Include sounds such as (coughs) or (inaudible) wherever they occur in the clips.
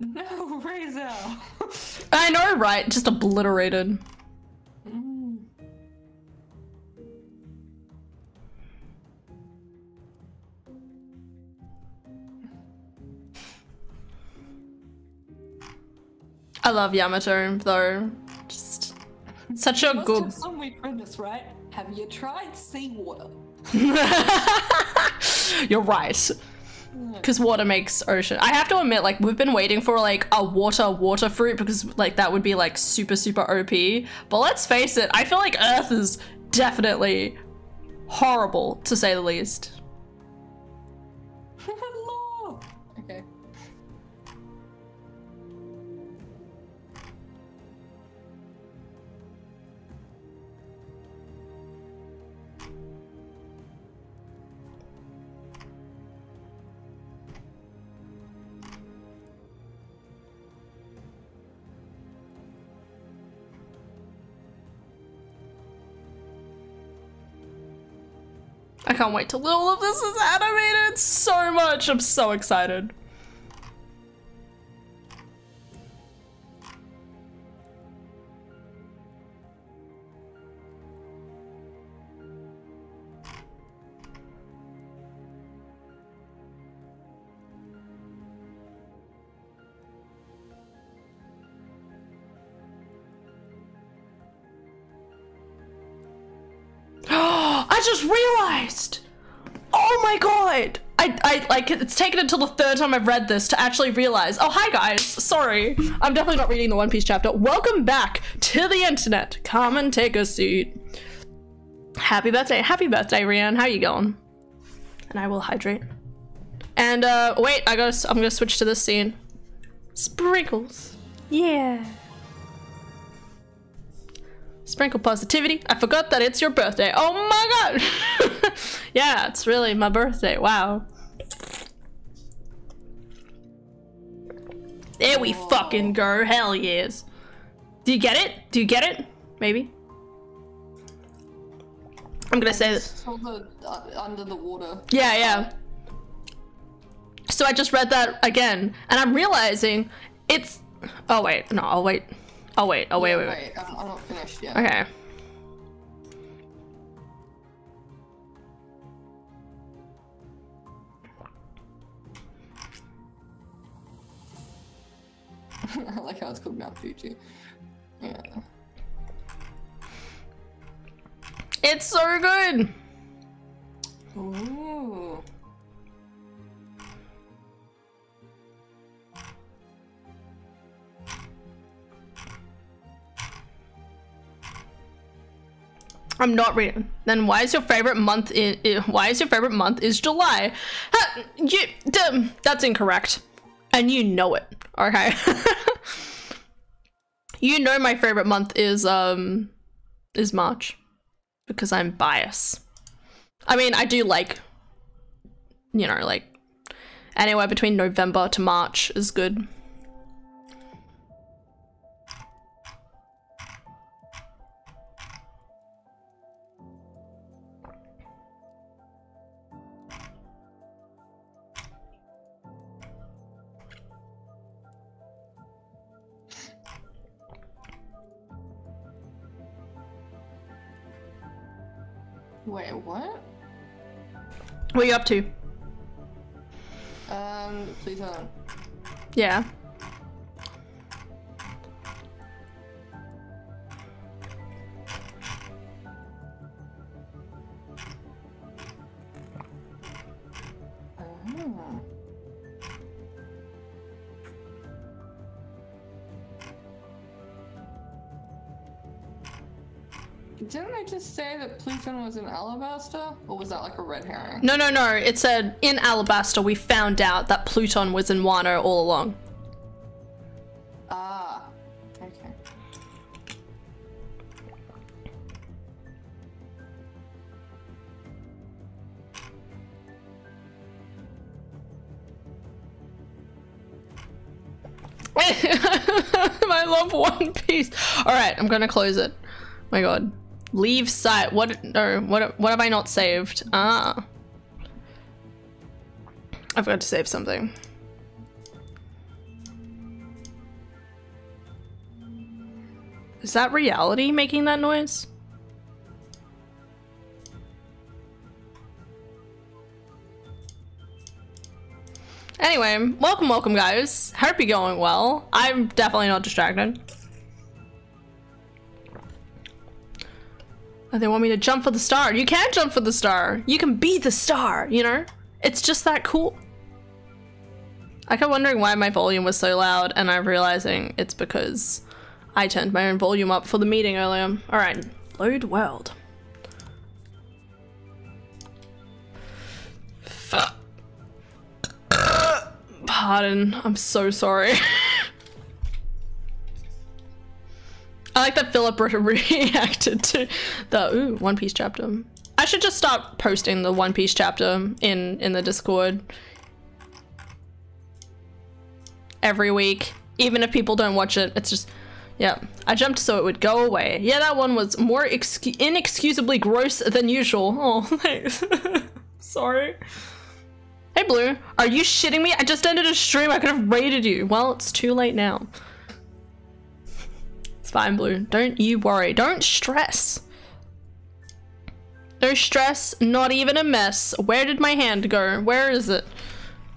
No, Razor. I know, right? Just obliterated. Mm. I love Yamato, though. Just such a good. some weird premise, right? Have you tried seawater? (laughs) You're right. Hmm. Because water makes ocean. I have to admit, like, we've been waiting for, like, a water water fruit because, like, that would be, like, super, super OP. But let's face it, I feel like Earth is definitely horrible, to say the least. I can't wait till all of this is animated so much. I'm so excited. I, I like it's taken until the third time I've read this to actually realize. Oh hi guys, sorry. I'm definitely not reading the One Piece chapter. Welcome back to the internet. Come and take a seat. Happy birthday, happy birthday, Rian. How you going? And I will hydrate. And uh wait, I gotta I'm gonna switch to this scene. Sprinkles. Yeah. Sprinkle positivity. I forgot that it's your birthday. Oh my god. (laughs) yeah, it's really my birthday. Wow. There we fucking go. Hell yes. Do you get it? Do you get it? Maybe. I'm gonna say this. The uh, under the water. Yeah, yeah. So I just read that again, and I'm realizing it's. Oh wait, no, I'll wait. I'll wait. Oh wait, wait, wait. I'm, I'm not finished yet. Okay. I (laughs) like how it's called Mount Fuji. Yeah. It's so good. Ooh. I'm not reading. Then why is your favorite month? In, why is your favorite month is July? Ha, you, that's incorrect, and you know it. Okay. (laughs) you know my favorite month is um is March because I'm biased. I mean, I do like you know like anywhere between November to March is good. Wait, what? What are you up to? Um, please hold on. Yeah. Oh. Didn't I just say that Pluton was in Alabasta? Or was that like a red herring? No, no, no. It said in Alabasta we found out that Pluton was in Wano all along. Ah. Okay. (laughs) I love One Piece. All right, I'm gonna close it. My God, Leave site. What? No. What? What have I not saved? Ah. I forgot to save something. Is that reality making that noise? Anyway, welcome, welcome, guys. Hope you're going well. I'm definitely not distracted. Oh, they want me to jump for the star. You can jump for the star. You can be the star, you know? It's just that cool. I kept wondering why my volume was so loud, and I'm realizing it's because I turned my own volume up for the meeting earlier. Alright, load world. (coughs) Pardon, I'm so sorry. (laughs) I like that Philip (laughs) reacted to the ooh One Piece chapter. I should just start posting the One Piece chapter in in the Discord every week, even if people don't watch it. It's just yeah. I jumped so it would go away. Yeah, that one was more inexcusably gross than usual. Oh, (laughs) thanks. (laughs) Sorry. Hey Blue, are you shitting me? I just ended a stream. I could have raided you. Well, it's too late now. It's fine, Blue. Don't you worry. Don't stress. No stress, not even a mess. Where did my hand go? Where is it?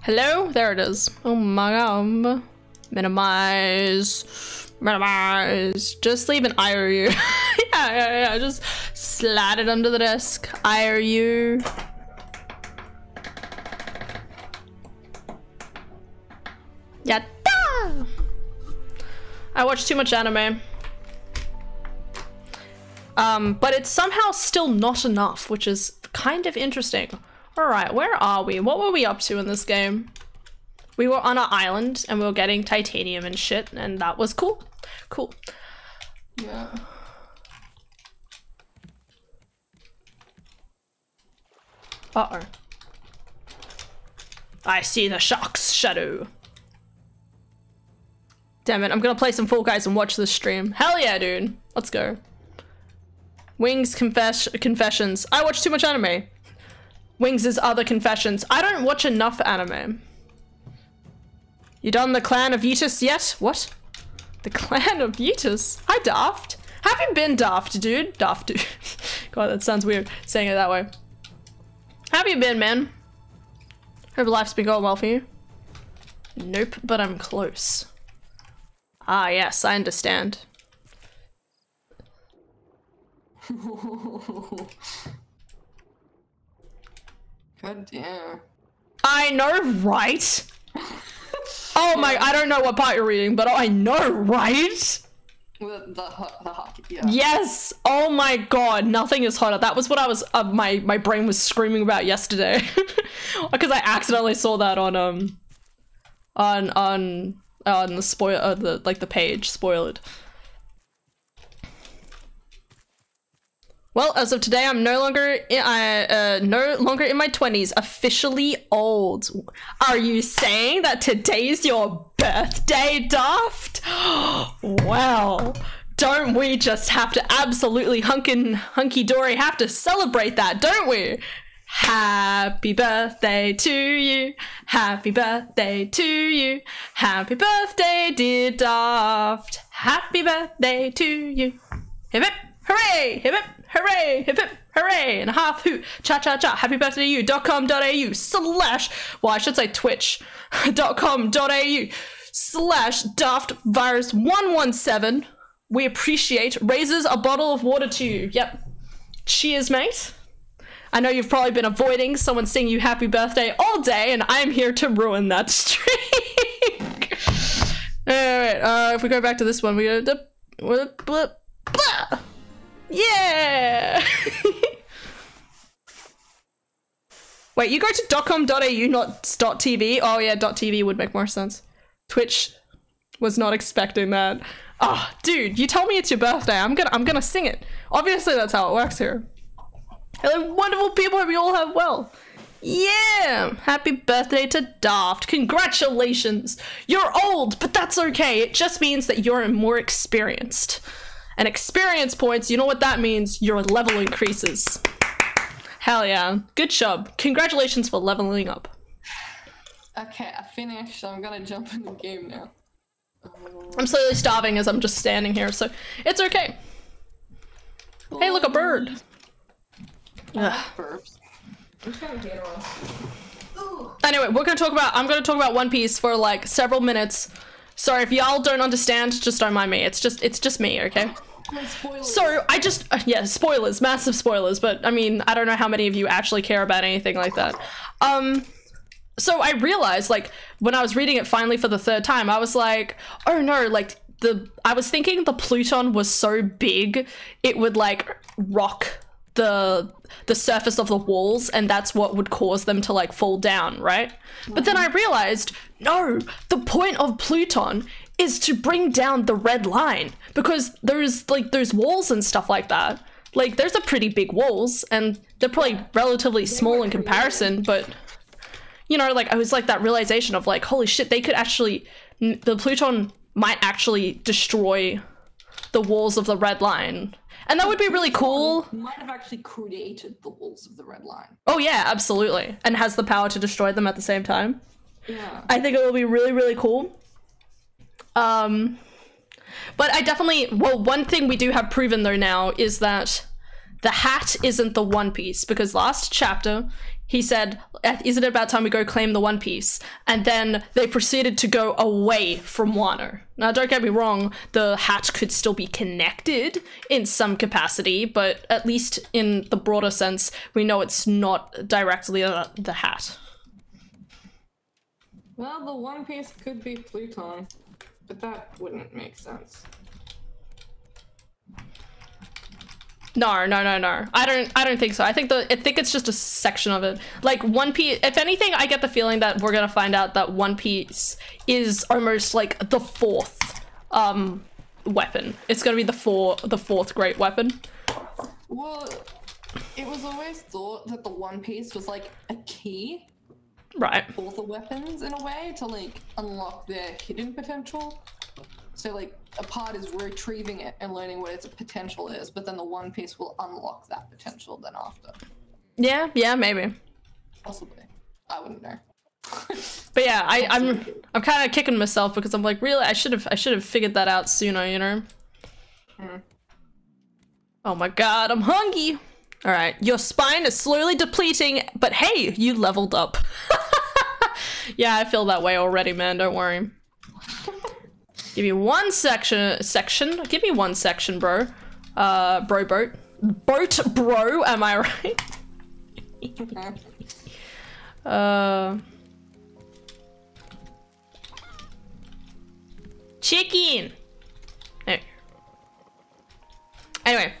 Hello? There it is. Oh my god. Minimize. Minimize. Just leave an IRU. (laughs) yeah, yeah, yeah. Just slide it under the desk. IRU. Yatta! I watch too much anime. Um, but it's somehow still not enough, which is kind of interesting. Alright, where are we? What were we up to in this game? We were on an island and we were getting titanium and shit, and that was cool. Cool. Yeah. Uh-oh. I see the shark's shadow. Damn it, I'm gonna play some Fall Guys and watch this stream. Hell yeah, dude. Let's go. Wings confess confessions. I watch too much anime. Wings' is other confessions. I don't watch enough anime. You done the Clan of Vetus yet? What? The Clan of Vetus? Hi, Daft. Have you been Daft, dude? Daft, dude. (laughs) God, that sounds weird saying it that way. Have you been, man? Hope life's been going well for you. Nope, but I'm close. Ah, yes, I understand. (laughs) God damn. I know, right? oh my, I don't know what part you're reading, but I know, right? The, the, the hockey, yeah. Yes. Oh my god, nothing is hotter. That was what I was. Uh, my my brain was screaming about yesterday, (laughs) because I accidentally saw that on um, on on on the spoil uh, the like the page spoiled. Well, as of today, I'm no longer I uh, no longer in my twenties, officially old. Are you saying that today's your birthday, Daft? (gasps) well, don't we just have to absolutely hunkin hunky dory have to celebrate that, don't we? Happy birthday to you. Happy birthday to you. Happy birthday, dear Daft. Happy birthday to you. Hip hip, hooray, hip hip hooray, hip hip, hooray, and a half hoot, cha cha cha, happy birthday to you, dot com dot au slash, well, I should say twitch (laughs) dot com dot au slash daft virus 117. We appreciate raises a bottle of water to you. Yep. Cheers, mate. I know you've probably been avoiding someone singing you happy birthday all day, and I'm here to ruin that (laughs) streak. Alright, uh, if we go back to this one, we go. Blah, blah, blah. Yeah! (laughs) Wait, you go to .com.au, not .tv? Oh yeah, .tv would make more sense. Twitch was not expecting that. Oh, dude, you tell me it's your birthday. I'm gonna I'm gonna sing it. Obviously that's how it works here. Hello, wonderful people, hope you all have well. Yeah! Happy birthday to Daft. Congratulations! You're old, but that's okay. It just means that you're more experienced. And experience points, you know what that means? Your level increases. Hell yeah. Good job. Congratulations for leveling up. Okay, I finished, so I'm gonna jump in the game now. I'm slowly starving as I'm just standing here, so it's okay. Hey, look, a bird. Ugh. Burps. I'm trying to get on. Anyway, we're gonna talk about. I'm gonna talk about One Piece for like several minutes. Sorry if y'all don't understand. Just don't mind me. It's just it's just me, okay? So I just uh, yeah, spoilers, massive spoilers. But I mean, I don't know how many of you actually care about anything like that. Um, so I realized like when I was reading it finally for the third time, I was like, oh no, like the I was thinking the Pluton was so big it would like rock the the surface of the walls and that's what would cause them to like fall down, right? But then I realized, no, the point of Pluton is to bring down the red line because there's like there's walls and stuff like that. Like there's a pretty big walls and they're probably relatively small in comparison, but you know, like I was like that realization of like, holy shit, they could actually the Pluton might actually destroy the walls of the red line. And that would be really cool. Might have actually created the walls of the red line. Oh yeah, absolutely. And has the power to destroy them at the same time. Yeah. I think it will be really, really cool. Um, but I definitely, well, one thing we do have proven though now is that the hat isn't the One Piece because last chapter he said, "Isn't it about time we go claim the One Piece?" And then they proceeded to go away from Wano. Now, don't get me wrong, the hat could still be connected in some capacity, but at least in the broader sense, we know it's not directly uh, the hat. Well, the One Piece could be Pluton, but that wouldn't make sense. No, no, no, no. I don't. I don't think so. I think the. I think it's just a section of it. Like One Piece. If anything, I get the feeling that we're gonna find out that One Piece is almost like the fourth um weapon. It's gonna be the four, the fourth great weapon. Well, it was always thought that the One Piece was like a key Right. for the weapons in a way to like unlock their hidden potential. So like a part is retrieving it and learning what its potential is, but then the One Piece will unlock that potential then after. Yeah. Yeah. Maybe. Possibly. I wouldn't know. (laughs) But yeah, I, I'm. I'm kind of kicking myself because I'm like, really, I should have. I should have figured that out sooner. You know. Hmm. Oh my god, I'm hungry. All right, your spine is slowly depleting, but hey, you leveled up. (laughs) yeah, I feel that way already, man. Don't worry. (laughs) Give me one section. Section. Give me one section, bro. Uh, bro, boat, boat, bro. Am I right? (laughs) Uh. Chicken. No. Anyway.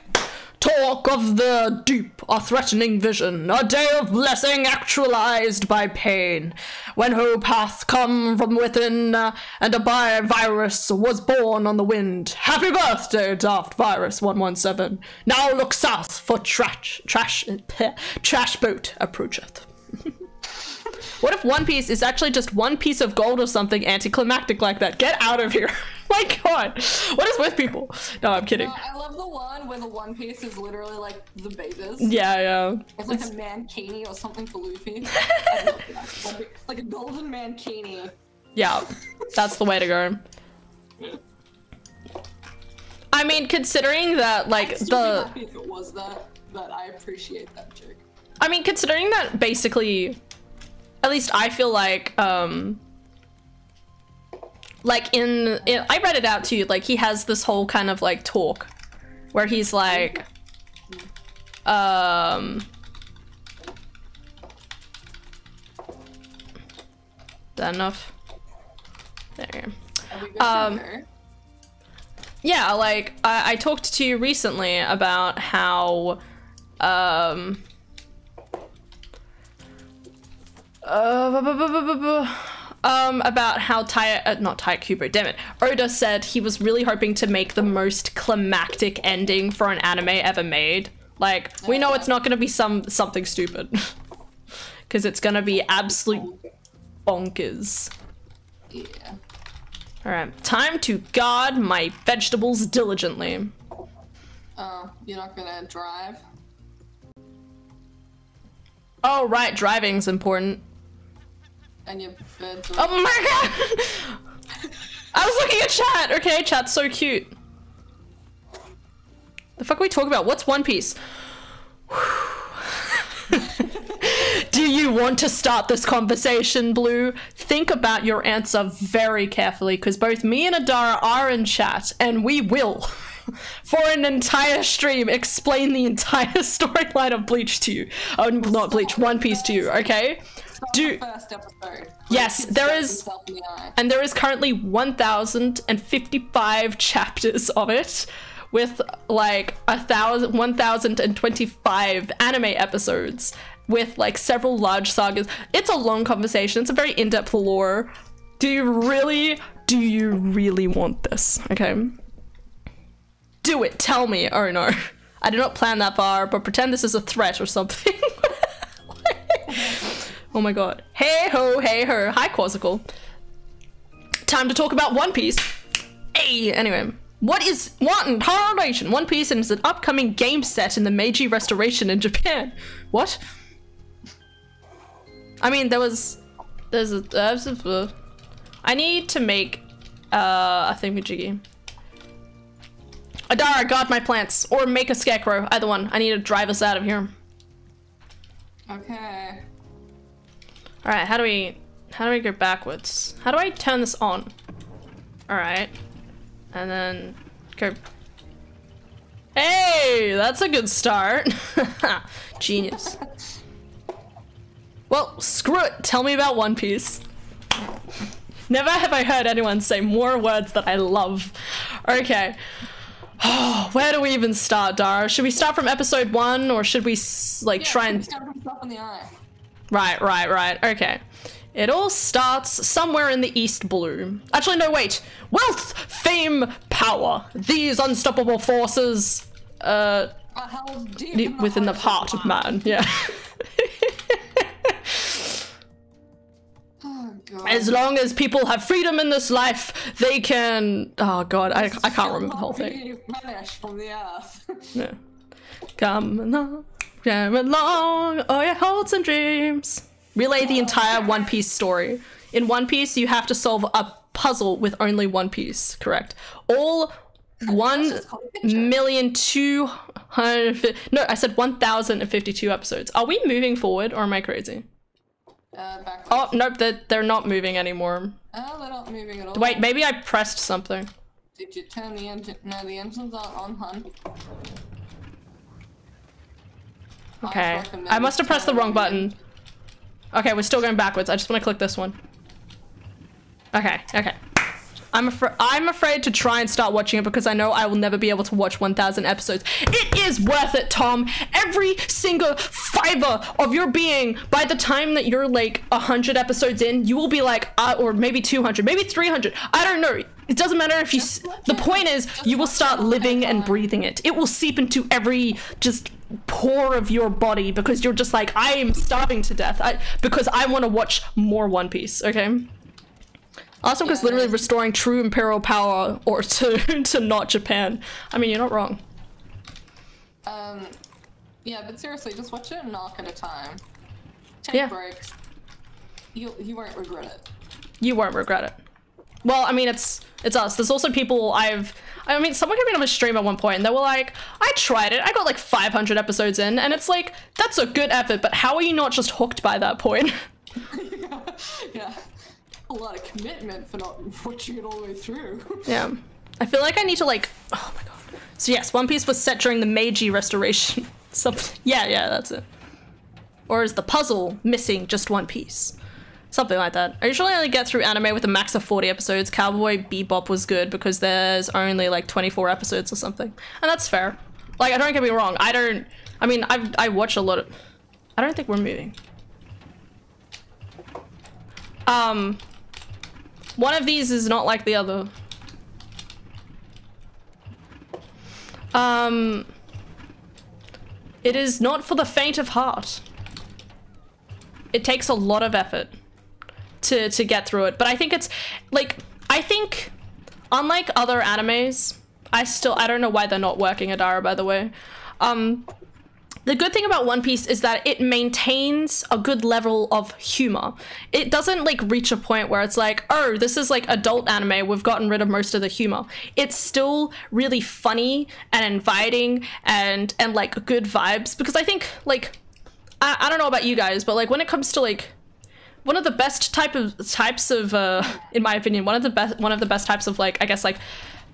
Talk of the deep, a threatening vision, a day of blessing actualized by pain. When hope hath come from within, uh, and a bi virus was born on the wind. Happy birthday, Daft Virus 117. Now look south for trash, trash, (laughs) trash boat approacheth. What if One Piece is actually just one piece of gold or something anticlimactic like that? Get out of here. (laughs) My god. What is with people? No, I'm kidding. Uh, I love the one where the One Piece is literally like the babies. Yeah, yeah. It's like a mankini or something for Luffy. (laughs) I love that. Like, like a golden mankini. Yeah. That's the way to go. I mean, considering that, like, I'd still be the. happy if it was that, but I appreciate that joke. I mean, considering that basically, at least I feel like, um, like in, in, I read it out to you, like he has this whole kind of like talk where he's like, um, that enough? There. you go. Are we good Um. Yeah, like I, I talked to you recently about how um uh, um about how Tai uh, not Tai Kubo, damn it. Oda said he was really hoping to make the most climactic ending for an anime ever made. Like, we know it's not gonna be some something stupid. (laughs) Cause it's gonna be absolute bonkers. Yeah. Alright, time to guard my vegetables diligently. Uh, you're not gonna drive? Oh, right, driving's important. And your birds Oh my god! I was looking at chat. Okay, chat's so cute. The fuck are we talking about? What's One Piece? (laughs) Do you want to start this conversation, Blue? Think about your answer very carefully, because both me and Adara are in chat, and we will, (laughs) for an entire stream, explain the entire (laughs) storyline of Bleach to you. Oh, not Bleach, One Piece to you, okay? Do- the first episode. Yes, there is- the and there is currently 1055 chapters of it with like a thousand 1025 anime episodes with like several large sagas. It's a long conversation. It's a very in-depth lore. Do you really do you really want this? Okay. Do it. Tell me. Oh no. (laughs) I did not plan that far but pretend this is a threat or something (laughs) oh my god hey ho hey ho hi quasical time to talk about One Piece. Hey, anyway. What is One Tarnation? One Piece is an upcoming game set in the Meiji Restoration in Japan. (laughs) What? I mean, there was, there's a, there's a I need to make uh, a thingamajiggy. Adara, guard my plants, or make a scarecrow. Either one. I need to drive us out of here. Okay. All right, how do we how do we go backwards? How do I turn this on? All right. And then go Hey, that's a good start. (laughs) Genius. Well, screw it. Tell me about One Piece. Never have I heard anyone say more words that I love. Okay. Oh, (sighs) Where do we even start, Dara? Should we start from episode one, or should we like Yeah, try and himself in the eye. Right, right, right. Okay. It all starts somewhere in the East Blue. Actually, no, wait. Wealth, fame, power. These unstoppable forces, uh, A deep deep the within the heart of man. Yeah. Oh god. as long as people have freedom in this life, they can. Oh god, I, I can't remember the whole thing. From the earth. (laughs) Yeah. Come along, come along, all your hopes and dreams. Relay the entire One Piece story. In One Piece, you have to solve a puzzle with only one piece, correct? All one just called a picture. million two hundred. No, I said one thousand and fifty-two episodes. Are we moving forward, or am I crazy? Uh. Oh nope, they're, they're not moving anymore. Oh, they're not moving at all. Wait, maybe I pressed something. Did you turn the engine? No, the engines aren't on, hun. Okay, I must have pressed the wrong button. Okay, we're still going backwards. I just want to click this one. Okay, okay. I'm afraid I'm afraid to try and start watching it because I know I will never be able to watch 1,000 episodes. It is worth it, Tom. Every single fiber of your being. By the time that you're like 100 episodes in, you will be like, uh, or maybe 200, maybe 300. I don't know. It doesn't matter if you. s- The point is, you will start living and breathing it. It will seep into every just pore of your body because you're just like, I am starving to death. I because I want to watch more One Piece. Okay. Awesome is Yeah, literally restoring true imperial power or (laughs) to to not Japan. I mean, you're not wrong. Um, yeah, but seriously, just watch it a knock at a time. Take Yeah. breaks. You you won't regret it. You won't regret it. Well, I mean, it's it's us. There's also people I've. I mean, someone came in on a stream at one point and they were like, "I tried it. I got like 500 episodes in, and it's like that's a good effort. But how are you not just hooked by that point?" (laughs) (laughs) yeah. A lot of commitment for not watching it all the way through. (laughs) Yeah. I feel like I need to like oh my god. So yes, One Piece was set during the Meiji restoration. Something yeah, yeah, that's it. Or is the puzzle missing just one piece? Something like that. I usually only get through anime with a max of 40 episodes. Cowboy Bebop was good because there's only like 24 episodes or something. And that's fair. Like, I don't get me wrong. I don't. I mean, I I watch a lot of. I don't think we're moving. Um. One of these is not like the other. Um, it is not for the faint of heart. It takes a lot of effort to to get through it, but I think it's like I think unlike other animes, I still I don't know why they're not working Adara by the way. Um the good thing about One Piece is that it maintains a good level of humor. It doesn't like reach a point where it's like, oh, this is like adult anime, we've gotten rid of most of the humor. It's still really funny and inviting and and like good vibes because I think like I, I don't know about you guys, but like when it comes to like one of the best type of types of uh in my opinion, one of the best one of the best types of like I guess like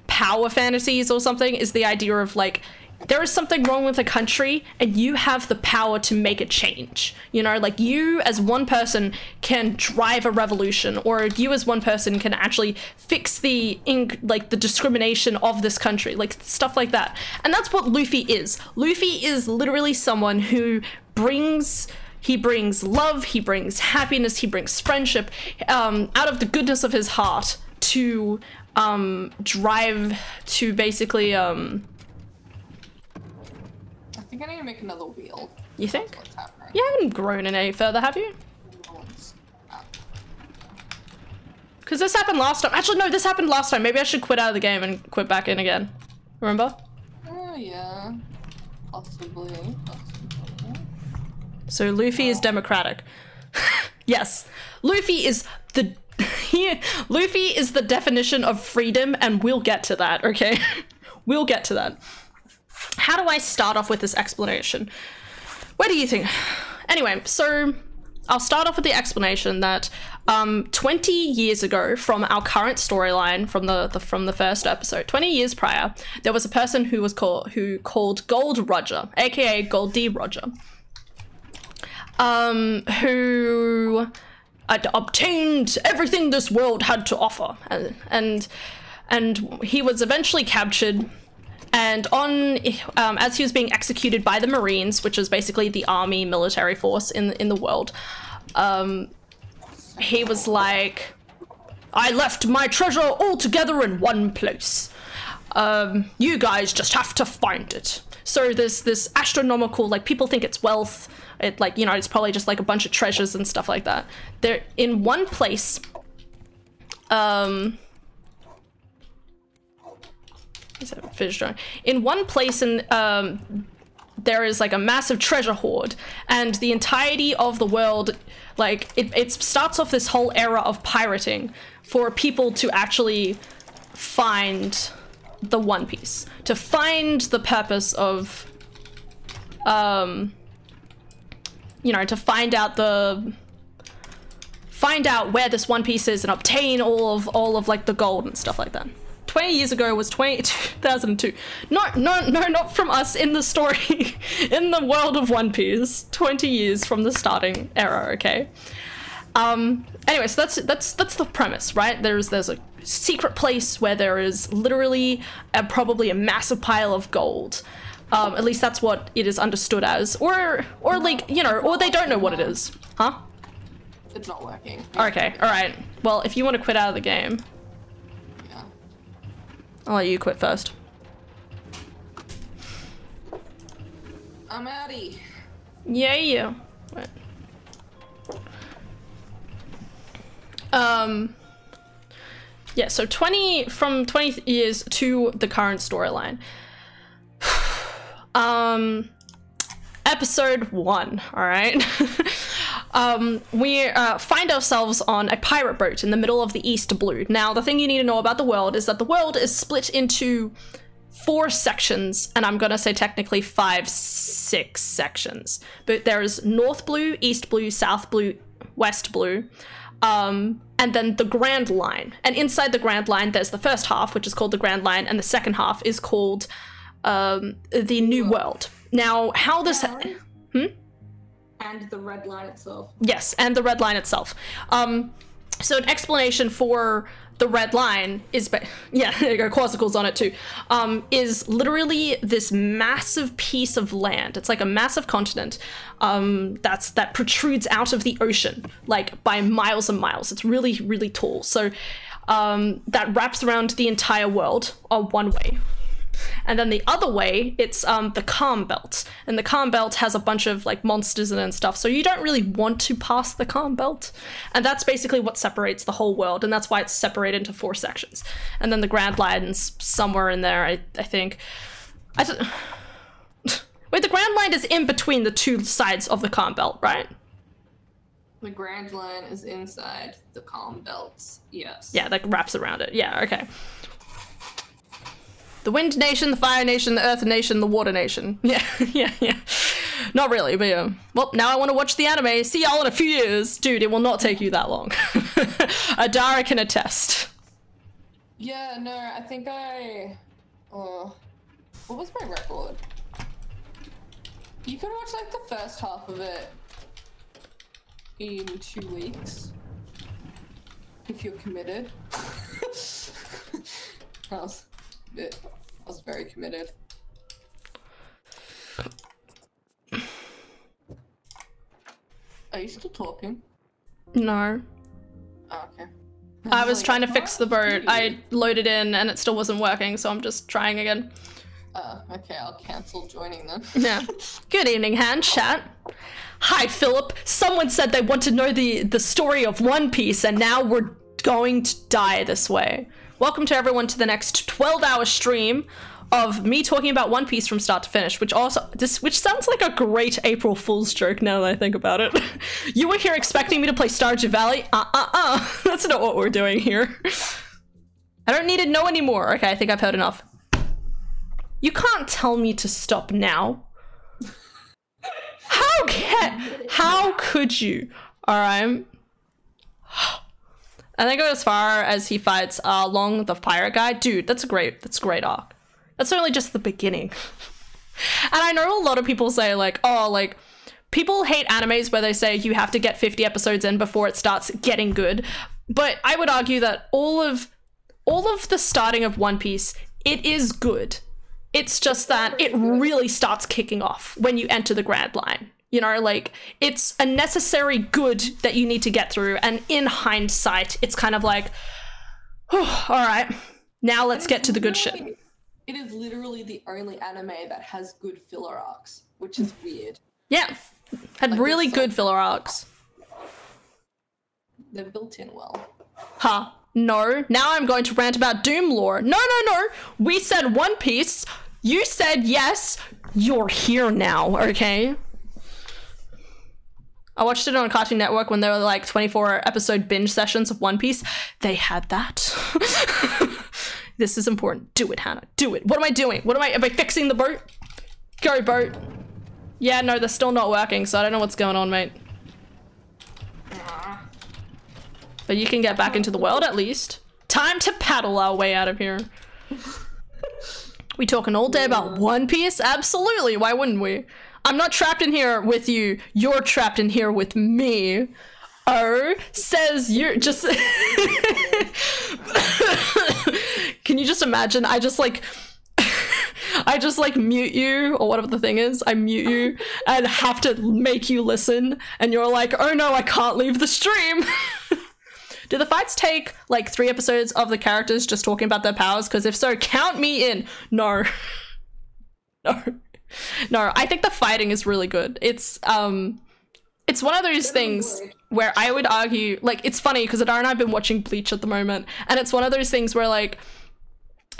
power fantasies or something is the idea of like there is something wrong with a country and you have the power to make a change you know? Like you as one person can drive a revolution or you as one person can actually fix the like the discrimination of this country like stuff like that. And that's what luffy is. Luffy is literally someone who brings he brings love he brings happiness he brings friendship um, out of the goodness of his heart to um, drive to basically um, I think I need to make another wheel. you think you haven't grown in any further have you because this happened last time actually no this happened last time maybe i should quit out of the game and quit back in again remember Oh yeah. Possibly. Possibly. So luffy is democratic. (laughs) Yes. Luffy is the (laughs) luffy is the definition of freedom and we'll get to that okay? (laughs) We'll get to that. How do i start off with this explanation? Where do you think? Anyway so i'll start off with the explanation that um 20 years ago from our current storyline from the, the from the first episode 20 years prior there was a person who was called who called gold roger aka gold d roger um, who had obtained everything this world had to offer, and and, and he was eventually captured. And on, um, as he was being executed by the Marines, which is basically the army military force in in the world, um, he was like, "I left my treasure all together in one place. Um, you guys just have to find it." So there's this astronomical, like people think it's wealth. It like you know it's probably just like a bunch of treasures and stuff like that. They're in one place. Um. Is that fish drawing? In one place in um there is like a massive treasure hoard and the entirety of the world like it, it starts off this whole era of pirating for people to actually find the one piece to find the purpose of um you know to find out the find out where this one piece is and obtain all of all of like the gold and stuff like that. 20 years ago was 20 (laughs) 2002 no no no not from us in the story (laughs) in the world of one piece. 20 years from the starting era okay? Um anyway so that's that's that's the premise right? There's there's a secret place where there is literally a, probably a massive pile of gold um at least that's what it is understood as or or like you know or they don't know what it is huh It's not working. okay all right well if you want to quit out of the game Yeah. i'll let you quit first I'm outie. Yeah, yeah. Wait. Um. Yeah, so 20 from 20 years to the current storyline. Um episode 1, all right? (laughs) um we uh, find ourselves on a pirate boat in the middle of the East Blue. Now, the thing you need to know about the world is that the world is split into four sections, and I'm gonna say technically five, six sections. But there is North Blue, East Blue, South Blue, West Blue, um, and then the Grand Line. And inside the Grand Line, there's the first half, which is called the Grand Line, and the second half is called um, the New World. Now, how this. And the red line itself. Yes, and the red line itself. Um, so an explanation for the red line is, (laughs) yeah, there you go, Quasicles on it too. Um, is literally this massive piece of land. It's like a massive continent. Um, that's that protrudes out of the ocean, like by miles and miles. It's really, really tall. So, um, that wraps around the entire world on one way. And then the other way, it's um, the Calm Belt. And the Calm Belt has a bunch of like monsters in it and stuff. So you don't really want to pass the Calm Belt. And that's basically what separates the whole world. And that's why it's separated into four sections. And then the Grand Line's somewhere in there, I, I think. I th- (sighs) Wait, the Grand Line is in between the two sides of the calm belt, right? The Grand Line is inside the calm belt, Yes. Yeah, that wraps around it. Yeah, okay. The Wind Nation, the Fire Nation, the Earth Nation, the Water Nation. (laughs) Yeah, yeah, yeah. Not really, but yeah. Well, now I want to watch the anime. See y'all in a few years. Dude, it will not take you that long. (laughs) Adara can attest. Yeah, no, I think I. Uh, what was my record? You could watch like the first half of it in two weeks if you're committed. (laughs) I I was very committed. Are you still talking? No. Oh, okay. I was like, trying to fix the boat. I loaded in and it still wasn't working, so I'm just trying again. Uh, okay, I'll cancel joining them. (laughs) Yeah. Good evening, hand chat. Hi, Philip. Someone said they want to know the the story of One Piece, and now we're going to die this way. Welcome to everyone to the next 12-hour stream of me talking about One Piece from start to finish, which also this which sounds like a great April Fool's joke now that I think about it. (laughs) you were here expecting me to play Stardew Valley? Uh uh uh. That's not what we're doing here. I don't need to know anymore. Okay, I think I've heard enough. You can't tell me to stop now. How can how could you? Alright. And then go as far as he fights uh, Long the Pirate Guy. Dude, that's a great that's a great arc. That's only just the beginning. (laughs) and I know a lot of people say like, oh, like people hate animes where they say you have to get 50 episodes in before it starts getting good. But I would argue that all of all of the starting of One Piece, it is good. It's just that it really starts kicking off when you enter the Grand Line. You know, like it's a necessary good that you need to get through, and in hindsight, it's kind of like, (sighs) all right, now let's get to the good shit. It is literally the only anime that has good filler arcs, which is weird. Yeah, had Like really it's good filler arcs. They're built in well. Huh. No. Now I'm going to rant about Doom lore. No, no, no. We said One Piece. You said yes. You're here now, okay? I watched it on a Cartoon Network when there were like 24 episode binge sessions of One Piece. They had that. (laughs) this is important. Do it, Hannah. Do it. What am I doing? What am I? Am I fixing the boat? Go, boat. Yeah, no, they're still not working, so I don't know what's going on, mate. But you can get back into the world at least. Time to paddle our way out of here. (laughs) We talking all day about One Piece? Absolutely. Why wouldn't we? I'm not trapped in here with you. You're trapped in here with me. Oh, says you're just. (laughs) Can you just imagine? I just like. (laughs) I just like mute you or whatever the thing is. I mute you and have to make you listen, and you're like, oh no, I can't leave the stream. (laughs) Do the fights take like three episodes of the characters just talking about their powers? Because if so, count me in. No. no. No, I think the fighting is really good. It's um it's one of those things where I would argue like it's funny because Adara and I've been watching Bleach at the moment, and it's one of those things where like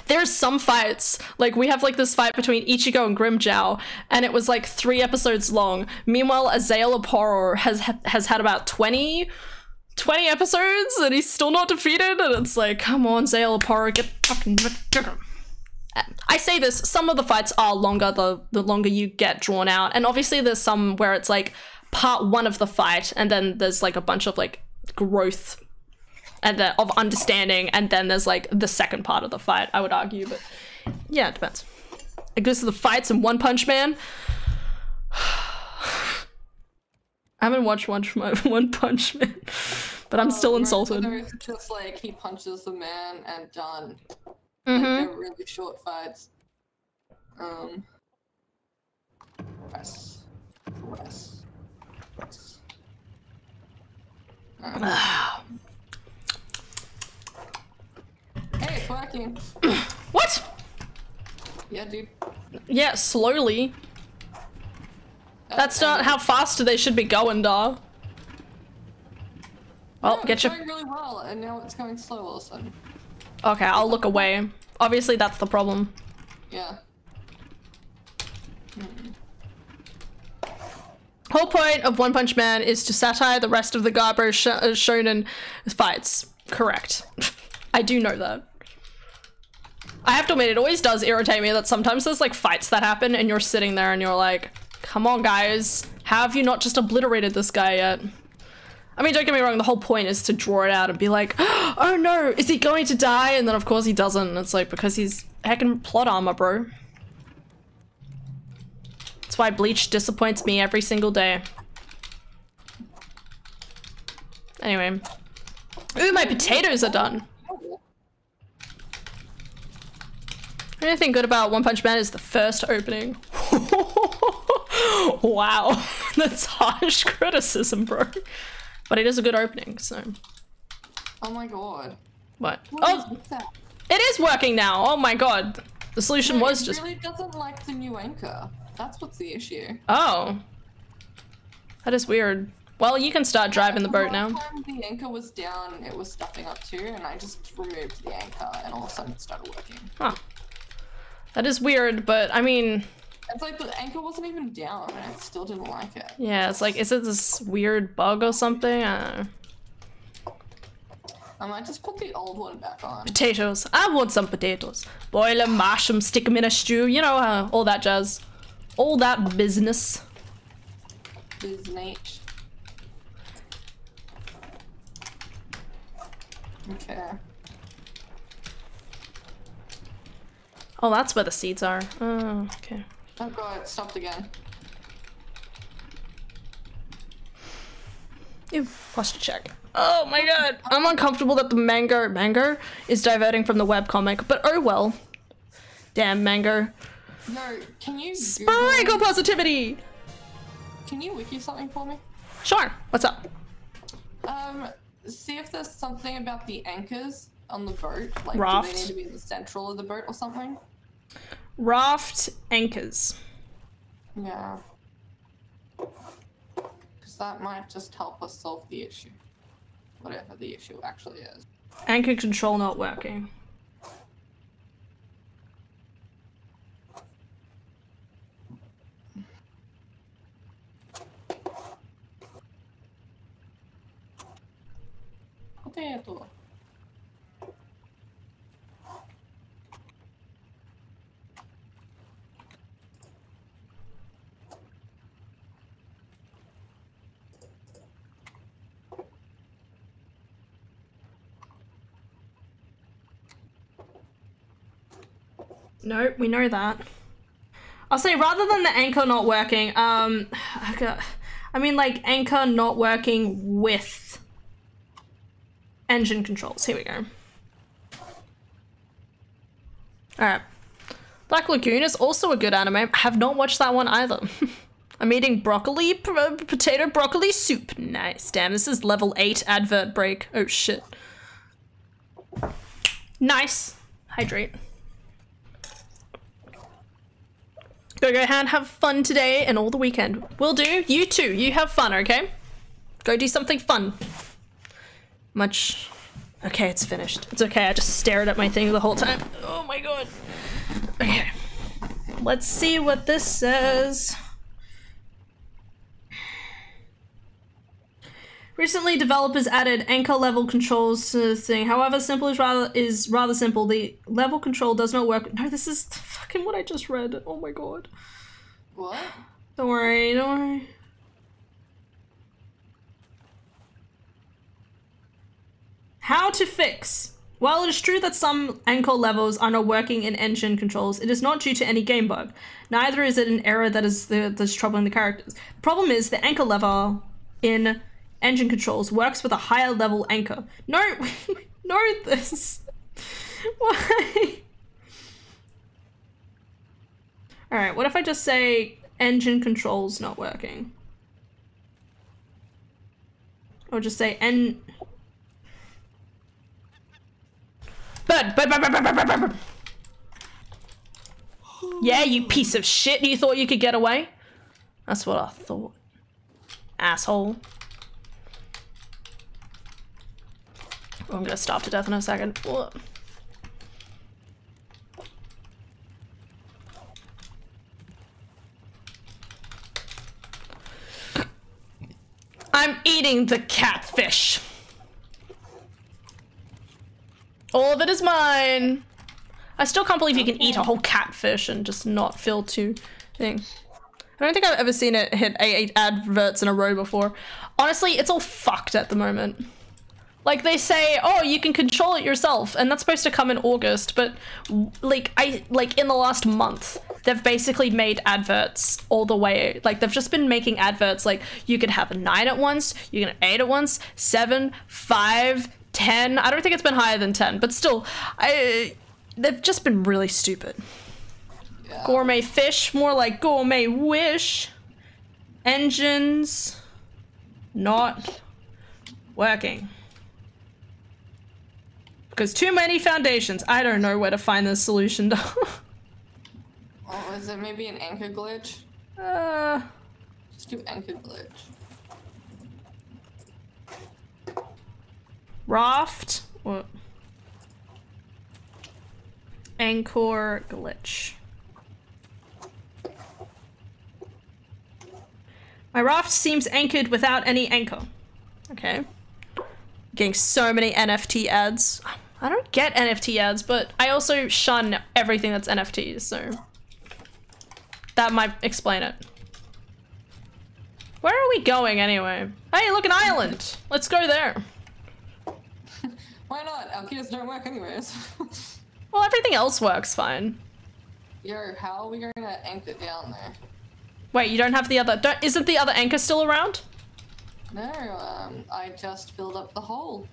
there's some fights like we have like this fight between Ichigo and Grimmjow, and it was like three episodes long. Meanwhile, Szayelaporro has has had about 20 20 episodes and he's still not defeated and it's like come on Szayelaporro get fucking I say this some of the fights are longer the the longer you get drawn out and obviously there's some where it's like part 1 of the fight and then there's like a bunch of like growth and the, of understanding and then there's like the second part of the fight I would argue but yeah it depends it goes to the fights in One Punch Man (sighs) I haven't watched One, (laughs) One Punch Man, but I'm oh, still Oh, insulted. It's just like he punches the man and done. Like, hmm they're really short fights. Um. Press. Press. Press. Um, (sighs) hey, it's working. (clears throat) What? Yeah, dude. Yeah, slowly. That's not how fast they should be going, da. Well, No, get it's your. going really well, and now it's going slow all of a sudden. Okay, I'll look away. Obviously, that's the problem. Yeah. Whole point of One Punch Man is to satire the rest of the Garbo sh uh, shonen fights. Correct. (laughs) I do know that. I have to admit, it always does irritate me that sometimes there's like fights that happen and you're sitting there and you're like, come on guys, how have you not just obliterated this guy yet? I mean, don't get me wrong, the whole point is to draw it out and be like, (gasps) oh no, is he going to die? And then of course he doesn't. It's like, because he's heckin' plot armor, bro. That's why Bleach disappoints me every single day. Anyway. Ooh, my potatoes are done. Anything good about One Punch Man is the first opening. (laughs) wow, (laughs) that's harsh criticism, bro. But it is a good opening, so. Oh my god. What? What oh, is that? it is working now. Oh my god. The solution No, was just. really doesn't like the new anchor. That's what's the issue. Oh. That is weird. Well, you can start driving the boat now. The anchor was down, it was stuffing up too, and I just removed the anchor, and all of a sudden it started working. Huh. That is weird, but I mean, It's like the anchor wasn't even down, and I still didn't like it. yeah, it's like, is it this weird bug or something? I don't know. I might just put the old one back on. Potatoes. I want some potatoes. Boil them, mash them, stick them in a stew. You know, uh, all that jazz. All that business. Biznate. Okay. Oh, that's where the seeds are. Oh, okay. Oh god, it stopped again. Ew, posture check. Oh my god. I'm uncomfortable that the mango mango is diverting from the webcomic, but oh well. Damn mango. No, can you Sprinkle positivity! can you wiki something for me? Sure. What's up? Um, see if there's something about the anchors on the boat. Like, do Raft. they need to be in the central of the boat or something? Raft anchors. Yeah. Because that might just help us solve the issue. Whatever the issue actually is. Anchor control not working. Potato. No, we know that. I'll say rather than the anchor not working, um, (sighs) I mean like anchor not working with engine controls. Here we go. Alright. Black Lagoon is also a good anime. I have not watched that one either. (laughs) I'm eating broccoli, uh, potato broccoli soup. Nice. Damn, this is level 8 advert break. Oh shit. Nice. Hydrate. Go go hand, have fun today and all the weekend. Will do. You too. You have fun, okay? Go do something fun. Much. Okay, it's finished. It's okay. I just stared at my thing the whole time. Oh my god. Okay. Let's see what this says. Recently, developers added anchor level controls to the thing. However, simple is rather is rather simple. The level control does not work. No, this is fucking what I just read. Oh my god. What? Don't worry, don't worry. How to fix. While it is true that some anchor levels are not working in engine controls, it is not due to any game bug. Neither is it an error that is the, that's troubling the characters. The problem is the anchor level in engine controls works with a higher level anchor. No, (laughs) no, this. Why? All right, what if I just say engine controls not working? Or just say. Bird, bird, bird, bird, bird, bird, bird, bird. Yeah, you piece of shit. You thought you could get away? That's what I thought. Asshole. I'm gonna starve to death in a second. Whoa. I'm eating the catfish. All of it is mine. I still can't believe you can eat a whole catfish and just not feel too thing. I don't think I've ever seen it hit eight adverts in a row before. Honestly, it's all fucked at the moment. Like they say, oh, you can control it yourself, and that's supposed to come in August, but like I like in the last month, they've basically made adverts all the way. Like they've just been making adverts like you could have nine at once, you can have eight at once, seven, five, ten. I don't think it's been higher than ten, but still, I they've just been really stupid. Yeah. Gourmet fish, more like gourmet wish. Engines, not working. Because too many foundations. I don't know where to find the solution. (laughs) Oh, is it maybe an anchor glitch? uh, Just do anchor glitch. raft. What? Anchor glitch. My raft seems anchored without any anchor. Okay. Getting so many NFT ads. I don't get NFT ads, but I also shun everything that's NFTs, so that might explain it. Where are we going anyway? Hey, look, an island! Let's go there. (laughs) Why not? Our keys don't work anyways. (laughs) Well, everything else works fine. Yo, how are we going to anchor down there? Wait, you don't have the other- don't- isn't the other anchor still around? No, um, I just filled up the hole.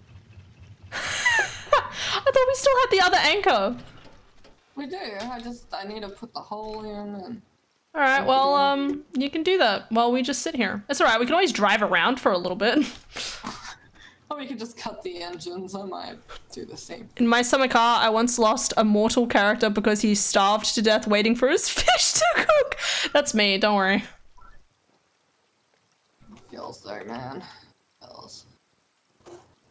I thought we still had the other anchor. We do. I just I need to put the hole in and Alright, well, um, you can do that while we just sit here. It's alright, we can always drive around for a little bit. (laughs) or we could just cut the engines. I might do the same. In my summer car, I once lost a mortal character because he starved to death waiting for his (laughs) fish to cook. That's me, don't worry. Feels so, man.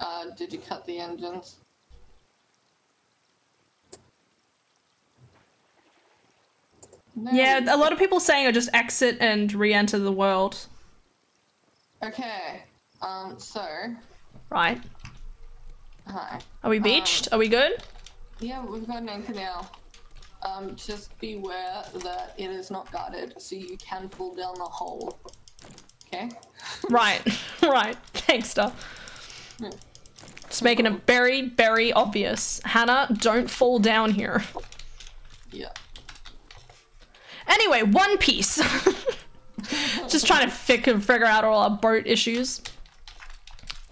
Uh, did you cut the engines? No. Yeah, a lot of people saying I just exit and re-enter the world. Okay. Um. So. Right. Hi. Are we beached? Are we good? Yeah, we've got an anchor now. Um. Just beware that it is not guarded, so you can fall down the hole. Okay. Right, (laughs) right. Thanks, stuff. Just making it very, very obvious. Hannah, don't fall down here. Yeah. Anyway, One Piece. (laughs) Just trying to fig- figure out all our boat issues.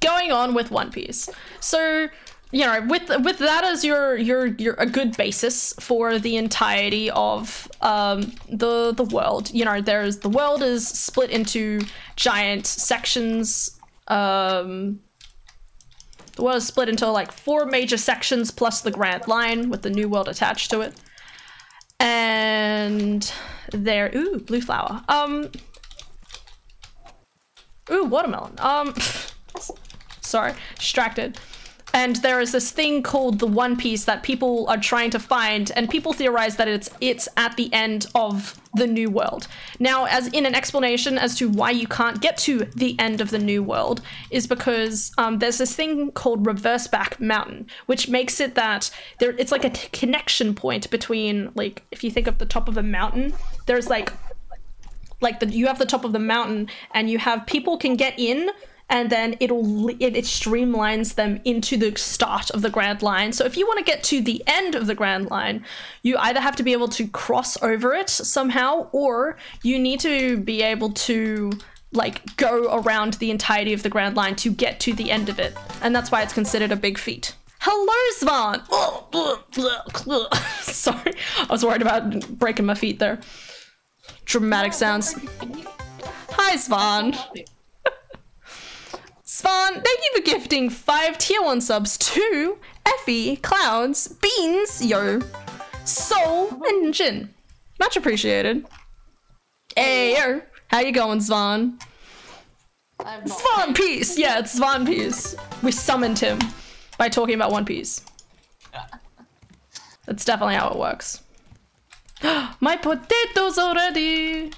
Going on with One Piece. So, you know, with with that as your your your a good basis for the entirety of um the the world. You know, there's the world is split into giant sections. Um the world is split into like four major sections plus the Grand Line with the new world attached to it. And there ooh blue flower. Um ooh watermelon. Um (laughs) sorry distracted. And there is this thing called the one piece that people are trying to find and people theorize that it's it's at the end of the new world. Now as in an explanation as to why you can't get to the end of the new world is because um, there's this thing called reverse back mountain which makes it that there it's like a connection point between like if you think of the top of a mountain there's like like the you have the top of the mountain and you have people can get in and then it'll it, it streamlines them into the start of the grand line. So if you want to get to the end of the grand line you either have to be able to cross over it somehow or you need to be able to like go around the entirety of the grand line to get to the end of it. And that's why it's considered a big feat. Hello svan! (laughs) Sorry i was worried about breaking my feet there. Dramatic sounds. hi svan Svan, thank you for gifting five tier one subs to Effie, Clouds, Beans, Yo, Soul, and Jin. Much appreciated. Hey, yo. How you going, Svan? I've Svan Piece! Yeah, it's Svan Piece. We summoned him by talking about One Piece. (laughs) That's definitely how it works. (gasps) My potatoes already!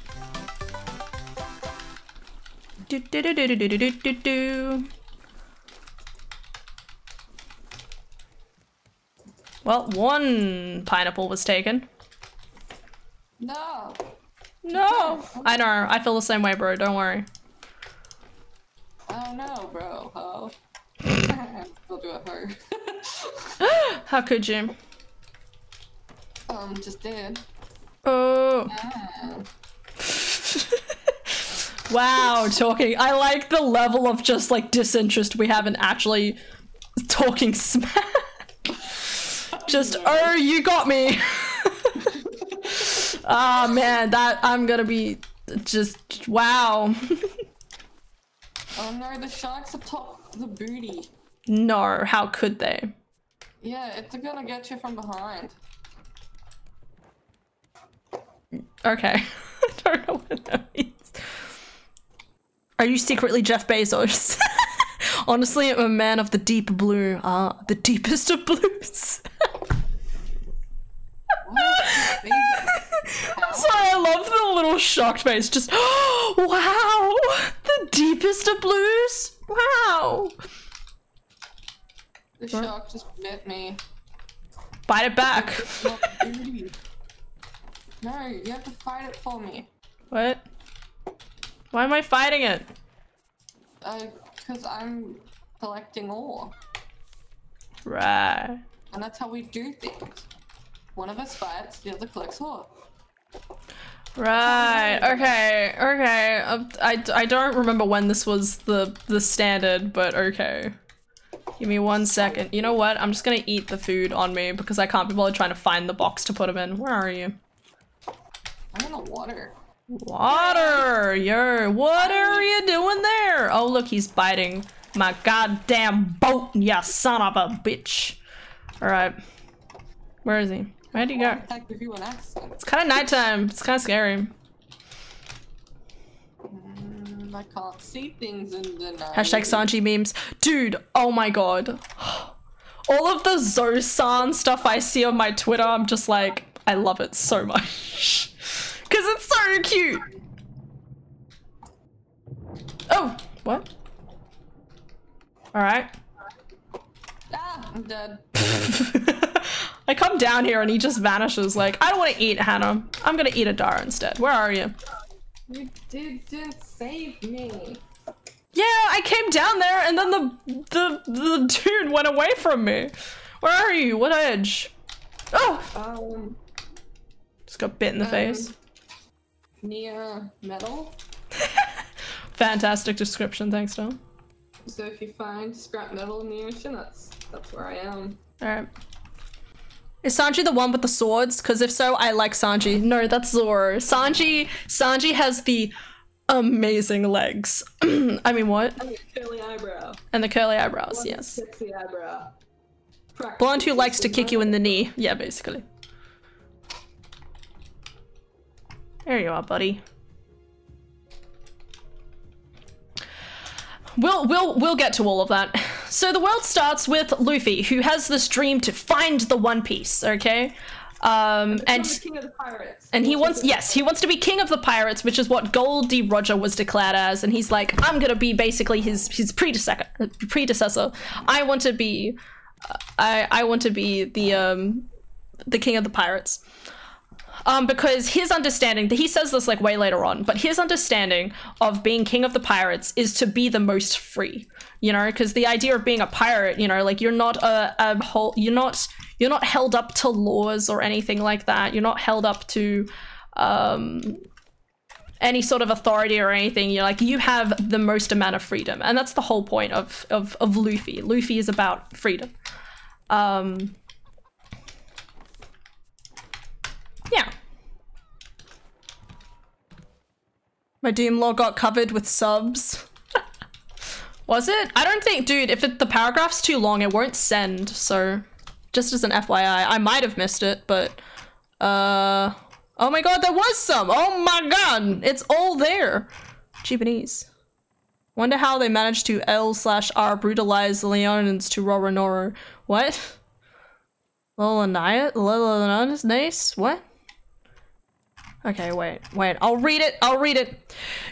Well, one pineapple was taken. No. No. I know. I feel the same way, bro. Don't worry. Oh no, bro. Oh. (laughs) I'll do it hard. (laughs) How could you? Um, just did. Oh. (laughs) Wow, talking. I like the level of just like disinterest we haven't actually talking smack. Just, oh, you got me. (laughs) Ah, man, that I'm gonna be just wow. Oh no, the sharks are top the booty. no, how could they? Yeah, it's gonna get you from behind. Okay. (laughs) I don't know what that means. Are you secretly Jeff Bezos? (laughs) Honestly, I'm a man of the deep blue. Ah, the deepest of blues. (laughs) I'm sorry, I love the little shocked face. Just, (gasps) wow, the deepest of blues. Wow. The shark just bit me. Bite it back. (laughs) No, you have to fight it for me. What? Why am I fighting it? Uh, cause I'm collecting ore. Right. And that's how we do things. One of us fights, the other collects ore. Right. Okay. Okay. Um, I, I don't remember when this was the the standard, but okay. Give me one second. You know what? I'm just gonna eat the food on me because I can't be bothered trying to find the box to put them in. Where are you? I'm in the water. Water! Yo, what are you doing there? Oh, look, he's biting my goddamn boat, you son of a bitch. Alright. Where is he? Where'd he go? Attack give you an accent. It's kind of nighttime. It's kind of scary. Mm, I can't see things in the night. Hashtag Sanji memes. Dude, oh my god. (gasps) All of the Zosan stuff I see on my Twitter, I'm just like, I love it so much. (laughs) Because it's so cute. Oh, what? Alright. Ah, I'm dead. (laughs) I come down here and he just vanishes like, I don't want to eat Hannah. I'm gonna eat Adara instead. Where are you? You didn't save me. Yeah, I came down there and then the the the dude went away from me. Where are you? What edge? Oh, Um, just got bit in the Um, face. Near metal. (laughs) Fantastic description, thanks, Tom. So if you find scrap metal in the ocean, that's that's where I am. Alright. Is Sanji the one with the swords? Because if so, I like Sanji. No, that's Zoro. Sanji Sanji has the amazing legs. (clears throat) I mean, what? And the curly eyebrow. And the curly eyebrows, One yes. Sexy eyebrow. Blonde who likes to kick you in the knee. Yeah, basically. There you are, buddy. We'll we'll we'll get to all of that. (laughs) So the world starts with Luffy, who has this dream to find the One Piece. Okay, um, and And king of the pirates. and he wants yes, he wants to be king of the pirates, which is what Gol D. Roger was declared as. And he's like, I'm gonna be basically his his predecessor. Predecessor. I want to be, I I want to be the um the king of the pirates. Um, because his understanding, he says this like way later on, but his understanding of being king of the pirates is to be the most free, you know, because the idea of being a pirate, you know, like you're not a, a whole, you're not, you're not held up to laws or anything like that. You're not held up to, um, any sort of authority or anything. You're like, you have the most amount of freedom. And that's the whole point of, of, of Luffy. Luffy is about freedom. Um, yeah. My Doom log got covered with subs. (laughs) Was it? I don't think, dude, if it, the paragraph's too long, it won't send. So, just as an FYI, I might have missed it, but, uh, oh my god, there was some. Oh my god, it's all there. Japanese. Wonder how they managed to L slash R brutalize the Leonins to Roronoa. What? Lilanias? Lilanias? Nice? What? Okay, wait, wait. I'll read it. I'll read it.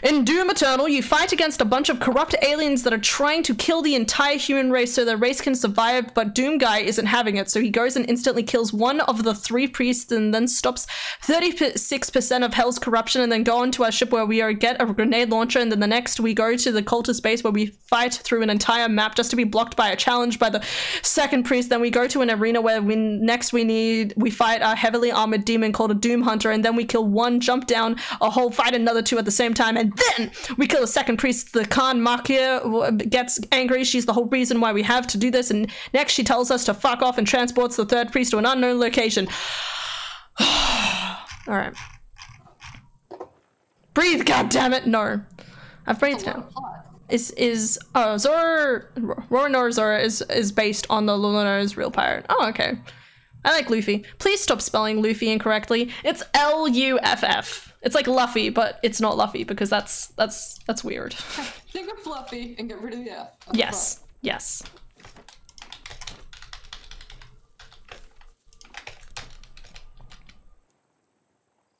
In Doom Eternal, you fight against a bunch of corrupt aliens that are trying to kill the entire human race so their race can survive, but Doom Guy isn't having it, so he goes and instantly kills one of the three priests and then stops 36% of Hell's corruption and then go onto our ship where we are get a grenade launcher and then the next we go to the cultist base where we fight through an entire map just to be blocked by a challenge by the second priest. Then we go to an arena where we next we need we fight a heavily armored demon called a Doom Hunter and then we kill one, jump down a hole, fight another two at the same time, and then we kill a second priest. The Khan Maykr gets angry. She's the whole reason why we have to do this. And next, she tells us to fuck off and transports the third priest to an unknown location. (sighs) All right. Breathe, goddammit. No. I've breathed now. Is is uh Zora Roranor Zora is is based on the Lulano's real pirate. Oh, okay. I like Luffy. Please stop spelling Luffy incorrectly. It's L U F F. It's like Luffy, but it's not Luffy because that's that's that's weird. (laughs) Think of Fluffy and get rid of the F. Yes. Yes.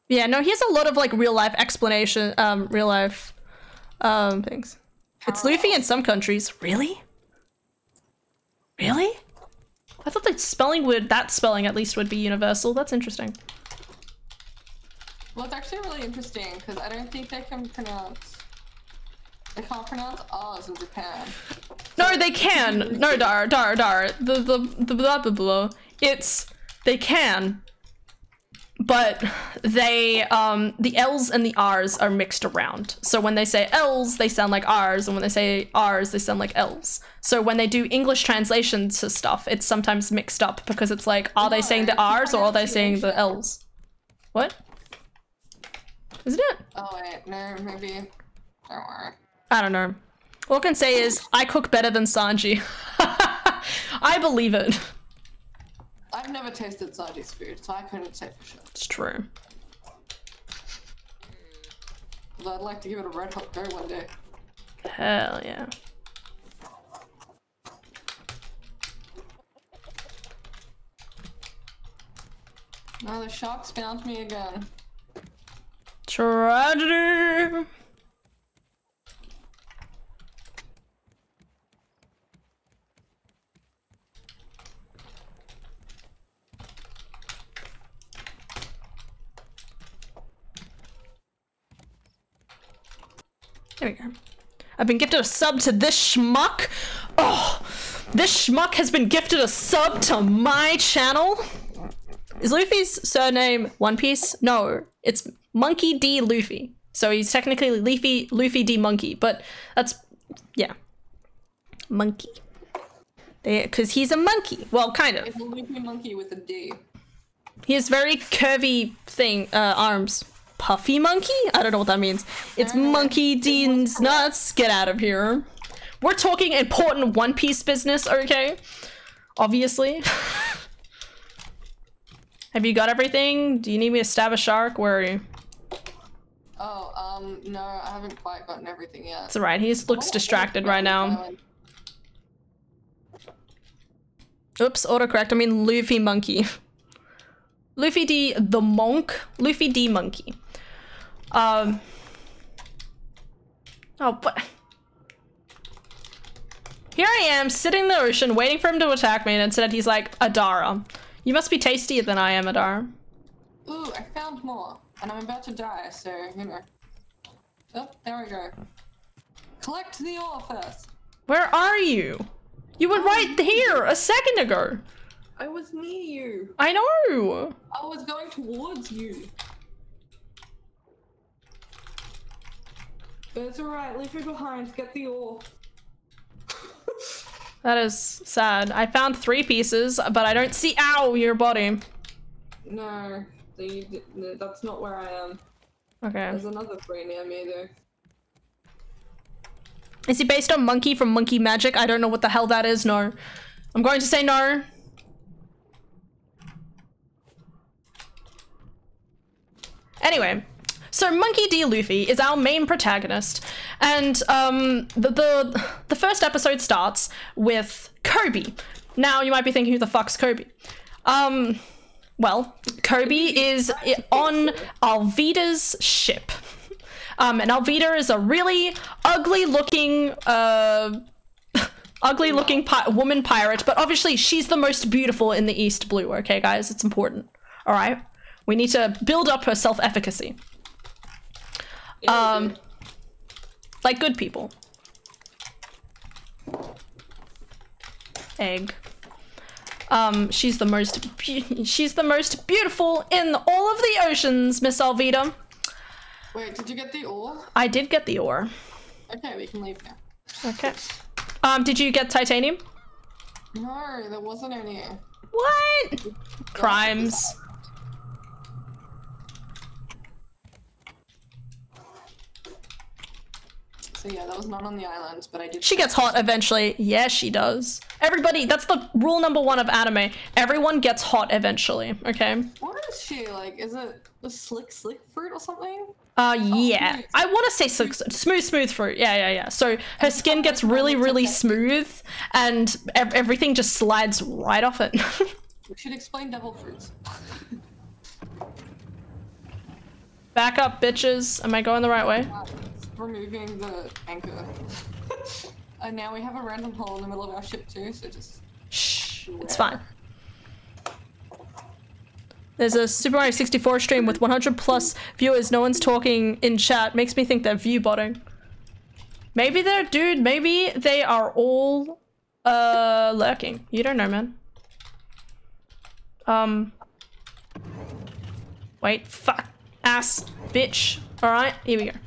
Yeah, no, he has a lot of like real life explanation, um, real life, um, things. It's Luffy in some countries. Really? Really? I thought that spelling would, that spelling at least would be universal. That's interesting. Well, it's actually really interesting because I don't think they can pronounce. They can't pronounce R's in Japan. No, they can. No, Dar, Dar, Dar. The, the, the blah, blah, blah. It's, they can. But they, um, the L's and the R's are mixed around. So when they say L's, they sound like R's, and when they say R's, they sound like L's. So when they do English translations to stuff, it's sometimes mixed up because it's like, are they saying the R's or are they saying the L's? What? Isn't it? Oh wait, no, maybe. Don't worry. I don't know. All I can say is I cook better than Sanji. (laughs) I believe it. I've never tasted Sanji's food, so I couldn't say for sure. It's true. Although I'd like to give it a red hot go one day. Hell yeah. No, the sharks found me again. Tragedy. There we go. I've been gifted a sub to this schmuck. Oh, this schmuck has been gifted a sub to my channel. Is Luffy's surname One Piece? No, it's Monkey D. Luffy. So he's technically Luffy Luffy D. Monkey, but that's yeah, monkey. Because he's a monkey. Well, kind of. It's a loopy monkey with a D. He has very curvy thing uh, arms. Puffy monkey? I don't know what that means. It's Monkey Dean's nuts. Get out of here. We're talking important One Piece business, okay? Obviously. (laughs) Have you got everything? Do you need me to stab a shark? Where are you? Oh, um, no, I haven't quite gotten everything yet. It's alright. He just looks distracted right now. Oops, autocorrect. I mean Luffy Monkey. (laughs) Luffy D the monk. Luffy D Monkey. Um. Oh, but. Here I am, sitting in the ocean, waiting for him to attack me, and instead he's like, Adara. You must be tastier than I am, Adara. Ooh, I found more. And I'm about to die, so, you know. Oh, there we go. Collect the ore first. Where are you? You were right oh, here a second ago. I was near you. I know. I was going towards you. But it's alright, leave me behind, get the ore. (laughs) That is sad. I found three pieces, but I don't see- ow, your body. No, that's not where I am. Okay. There's another three near me though. Is he based on Monkey from Monkey Magic? I don't know what the hell that is, no. I'm going to say no. Anyway, so Monkey D. Luffy is our main protagonist, and um, the, the the first episode starts with Koby. Now you might be thinking, who the fuck's Koby? Um, well, Koby is on Alvida's ship. Um, and Alvida is a really ugly looking, uh, (laughs) ugly looking pi- woman pirate, but obviously she's the most beautiful in the East Blue, okay, guys? It's important. All right? We need to build up her self efficacy. Um, like good people. Egg. Um, she's the most be- (laughs) she's the most beautiful in all of the oceans, Miss Alvida. Wait, did you get the ore? I did get the ore. Okay, we can leave now. Okay. Um, did you get titanium? No, there wasn't any. What? Crimes. So yeah, that was not on the island, but I did. She gets hot eventually. Yeah, she does. Everybody, that's the rule number one of anime. Everyone gets hot eventually, okay? What is she like? Is it the slick slick fruit or something? Uh, yeah. smooth. I want to say so, smooth, smooth fruit. Yeah, yeah, yeah. So her skin gets really, really smooth, and ev- everything just slides right off it. (laughs) We should explain devil fruits. (laughs) Back up, bitches. Am I going the right way? Removing the anchor. (laughs) and now we have a random hole in the middle of our ship too, so just Shh, it's fine. There's a Super Mario 64 stream with 100 plus viewers. No one's talking in chat. Makes me think they're view botting. Maybe they're, dude, maybe they are all, uh, lurking. You don't know, man. Um. Wait, fuck. Ass. Bitch. Alright, here we go.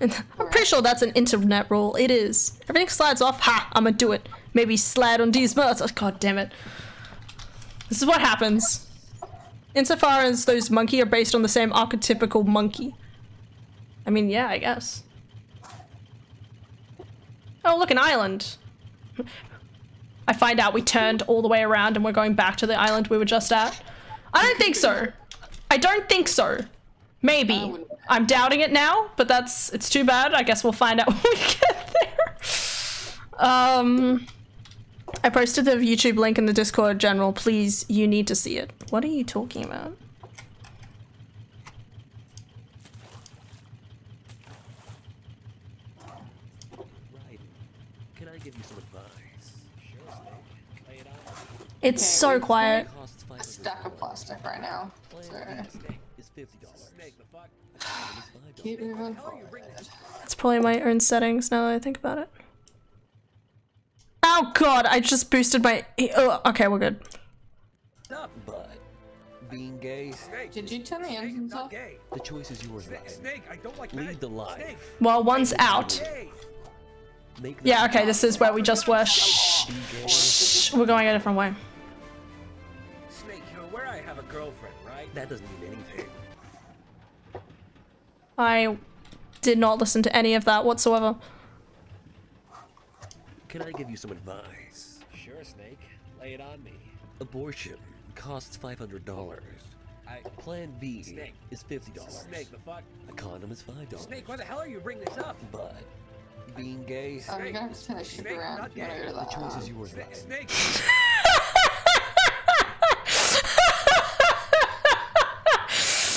I'm pretty sure that's an internet rule. It is. Everything slides off. Ha! I'ma do it. Maybe slide on these nuts. Oh, God damn it. This is what happens. Insofar as those monkey are based on the same archetypical monkey. I mean, yeah, I guess. Oh, look, an island. I find out we turned all the way around and we're going back to the island we were just at. I don't think so. I don't think so. Maybe. I wouldn't- I'm doubting it now, but that's it's too bad. I guess we'll find out (laughs) when we get there. Um I posted the YouTube link in the Discord general. Please, you need to see it. What are you talking about? Right. Can I give you some advice? Sure, Snake. Lay it on. It's Okay, so quiet. A stack of plastic right now. So keep moving forward. It's probably my own settings now that I think about it. Oh god, I just boosted my. Oh, okay, we're good. Up, but being gay, Did you turn the engines off? Gay. the choice is yours, Snake, snake, I don't like Lead the line. Well, one's out. Make Yeah, okay, this is where we just were. Shh, shh, we're going a different way. Snake, you're aware I have a girlfriend, right? That doesn't mean anything. I did not listen to any of that whatsoever. Can I give you some advice? Sure, Snake. Lay it on me. Abortion costs five hundred dollars. I. Plan B Snake. is fifty dollars. Snake, the fuck? A condom is five dollars. Snake, why the hell are you bringing this up? But being gay, you're gonna have to turn the ship Snake, around not if you wanna gay. the choice is island. yours, Snake, (laughs) Ryan. snake.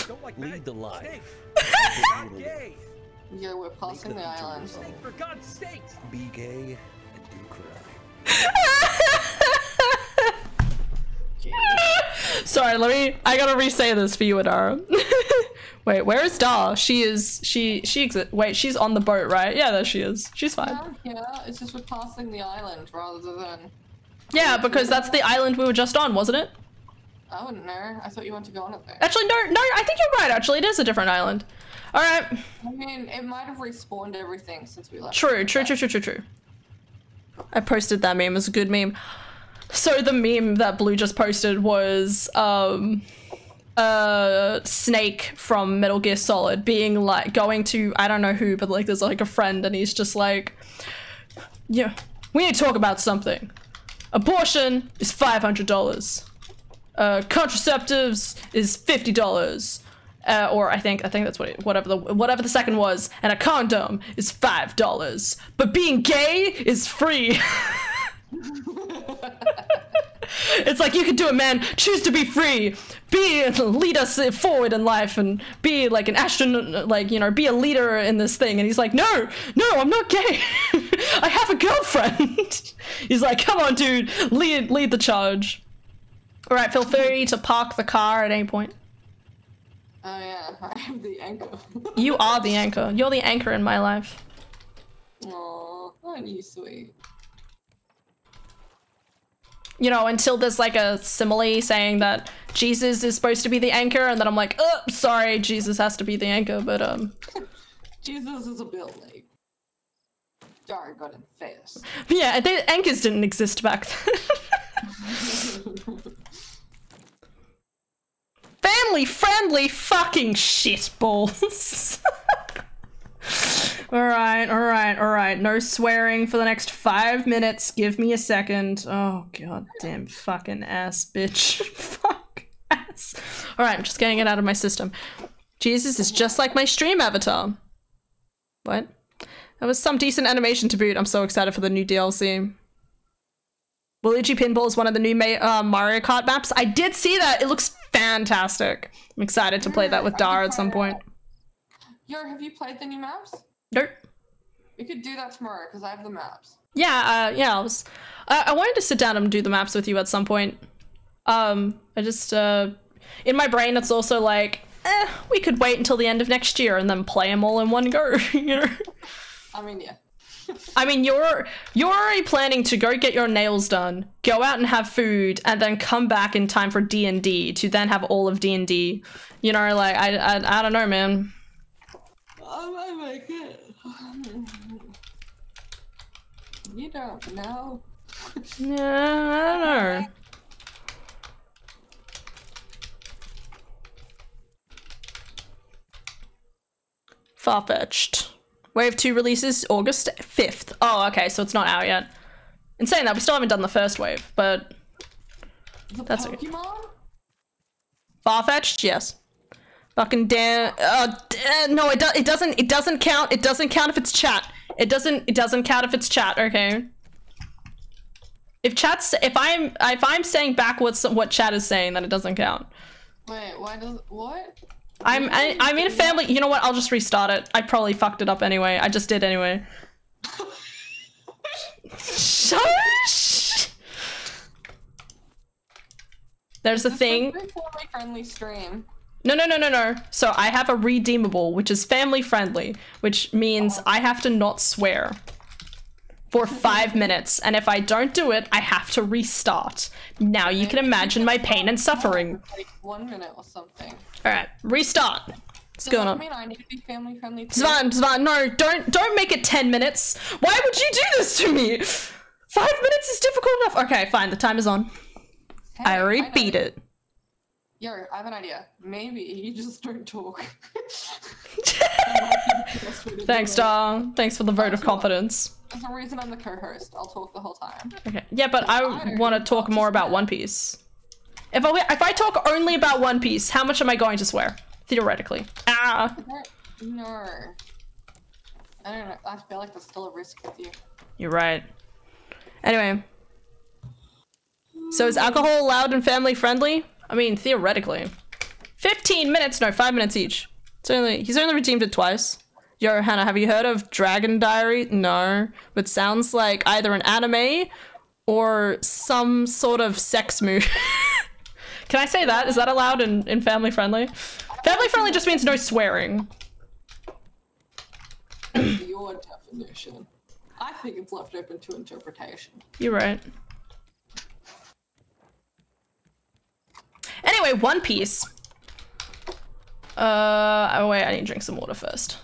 Don't like Lead the line. Snake, gay. Yeah, we're passing the the island. yourself. Snake, for God's sake. Be gay and do crime. (laughs) Sorry, let me. I gotta re-say this for you, Adara. (laughs) Wait, where is Dar? She is. She. She exi- Wait, she's on the boat, right? Yeah, there she is. She's fine. Yeah, here, it's just we're passing the island rather than. Yeah, because that's the island we were just on, wasn't it? I wouldn't know. I thought you wanted to go on it there. Actually, no, no. I think you're right. Actually, it is a different island. All right. I mean, it might have respawned everything since we left. True, true, true, true, true, true. I posted that meme. It was a good meme. So the meme that Blue just posted was um uh Snake from Metal Gear Solid being like going to I don't know who, but like there's like a friend and he's just like Yeah, we need to talk about something. Abortion is five hundred dollars. Uh contraceptives is fifty dollars. Uh, or I think I think that's what it, whatever the whatever the second was, and a condom is five dollars. But being gay is free. (laughs) it's like you can do it, man. Choose to be free. Be lead us forward in life and be like an astronaut, like you know, be a leader in this thing. And he's like, no, no, I'm not gay. (laughs) I have a girlfriend. (laughs) he's like, come on, dude, lead lead the charge. All right, feel free to park the car at any point. Oh yeah, (laughs) I have the anchor. (laughs) You are the anchor. You're the anchor in my life. Aw, aren't you sweet? You know, until there's like a simile saying that Jesus is supposed to be the anchor, and then I'm like, oh, sorry, Jesus has to be the anchor, but um, (laughs) Jesus is a late. Sorry, got in fast. yeah, the anchors didn't exist back then. Family friendly fucking shitballs. (laughs) alright, alright, alright. No swearing for the next five minutes. Give me a second. Oh, god damn fucking ass, bitch. (laughs) Fuck ass. Alright, I'm just getting it out of my system. Jesus is just like my stream avatar. What? That was some decent animation to boot. I'm so excited for the new DLC. Luigi Pinball is one of the new Ma uh, Mario Kart maps. I did see that. It looks fantastic. I'm excited to play that with Dar at some point. Yo, have you played the new maps? Nope. We could do that tomorrow because I have the maps. Yeah, uh, yeah. I was. I, I wanted to sit down and do the maps with you at some point. Um, I just uh, in my brain, it's also like, eh, we could wait until the end of next year and then play them all in one go. (laughs) you know. I mean, yeah. I mean, you're you're already planning to go get your nails done, go out and have food, and then come back in time for D and D to then have all of D and D. You know, like I, I I don't know, man. I might make it. You don't know. Yeah, I don't know. Far-fetched. Wave 2 releases August 5th. Oh, okay, so it's not out yet. In saying that, we still haven't done the first wave, but The That's okay. Pokemon? far-fetched, yes. Fucking damn. Uh, uh, no, it, do- it doesn't. It doesn't count. It doesn't count if it's chat. It doesn't. It doesn't count if it's chat. Okay. If chat's, if I'm, if I'm saying back what's what chat is saying, then it doesn't count. Wait, why does what? I'm, I, I'm in a family. You know what? I'll just restart it. I probably fucked it up anyway. I just did anyway. Shush. There's a thing. Family friendly stream. No, no, no, no, no. So I have a redeemable, which is family friendly, which means oh. I have to not swear for five minutes. And if I don't do it, I have to restart. Now you can imagine my pain and suffering. Like one minute or something. All right, restart. What's Does going on? mean I need to be family friendly too? Svan, Svan, no, don't, don't make it ten minutes. Why would you do this to me? Five minutes is difficult enough. Okay, fine. The time is on. Hey, I already know. beat it. Yo, I have an idea. Maybe you just don't talk. (laughs) (laughs) Thanks, Dar. Thanks for the vote of confidence. There's a reason I'm the co-host. I'll talk the whole time. Okay. Yeah, but I don't want to talk more about One Piece. If I if I talk only about One Piece, how much am I going to swear? Theoretically. Ah. No. I don't know. I feel like there's still a risk with you. You're right. Anyway. So is alcohol allowed and family friendly? I mean, theoretically. 15 minutes, no, 5 minutes each. It's only he's only redeemed it twice. Yo, Hannah, have you heard of Dragon Diary? No, but sounds like either an anime or some sort of sex movie. (laughs) Can I say that? Is that allowed in, in family friendly? Family friendly just means no swearing. Your definition. I think it's left open to interpretation. You're right. Anyway, One Piece. Uh, oh wait, I need to drink some water first.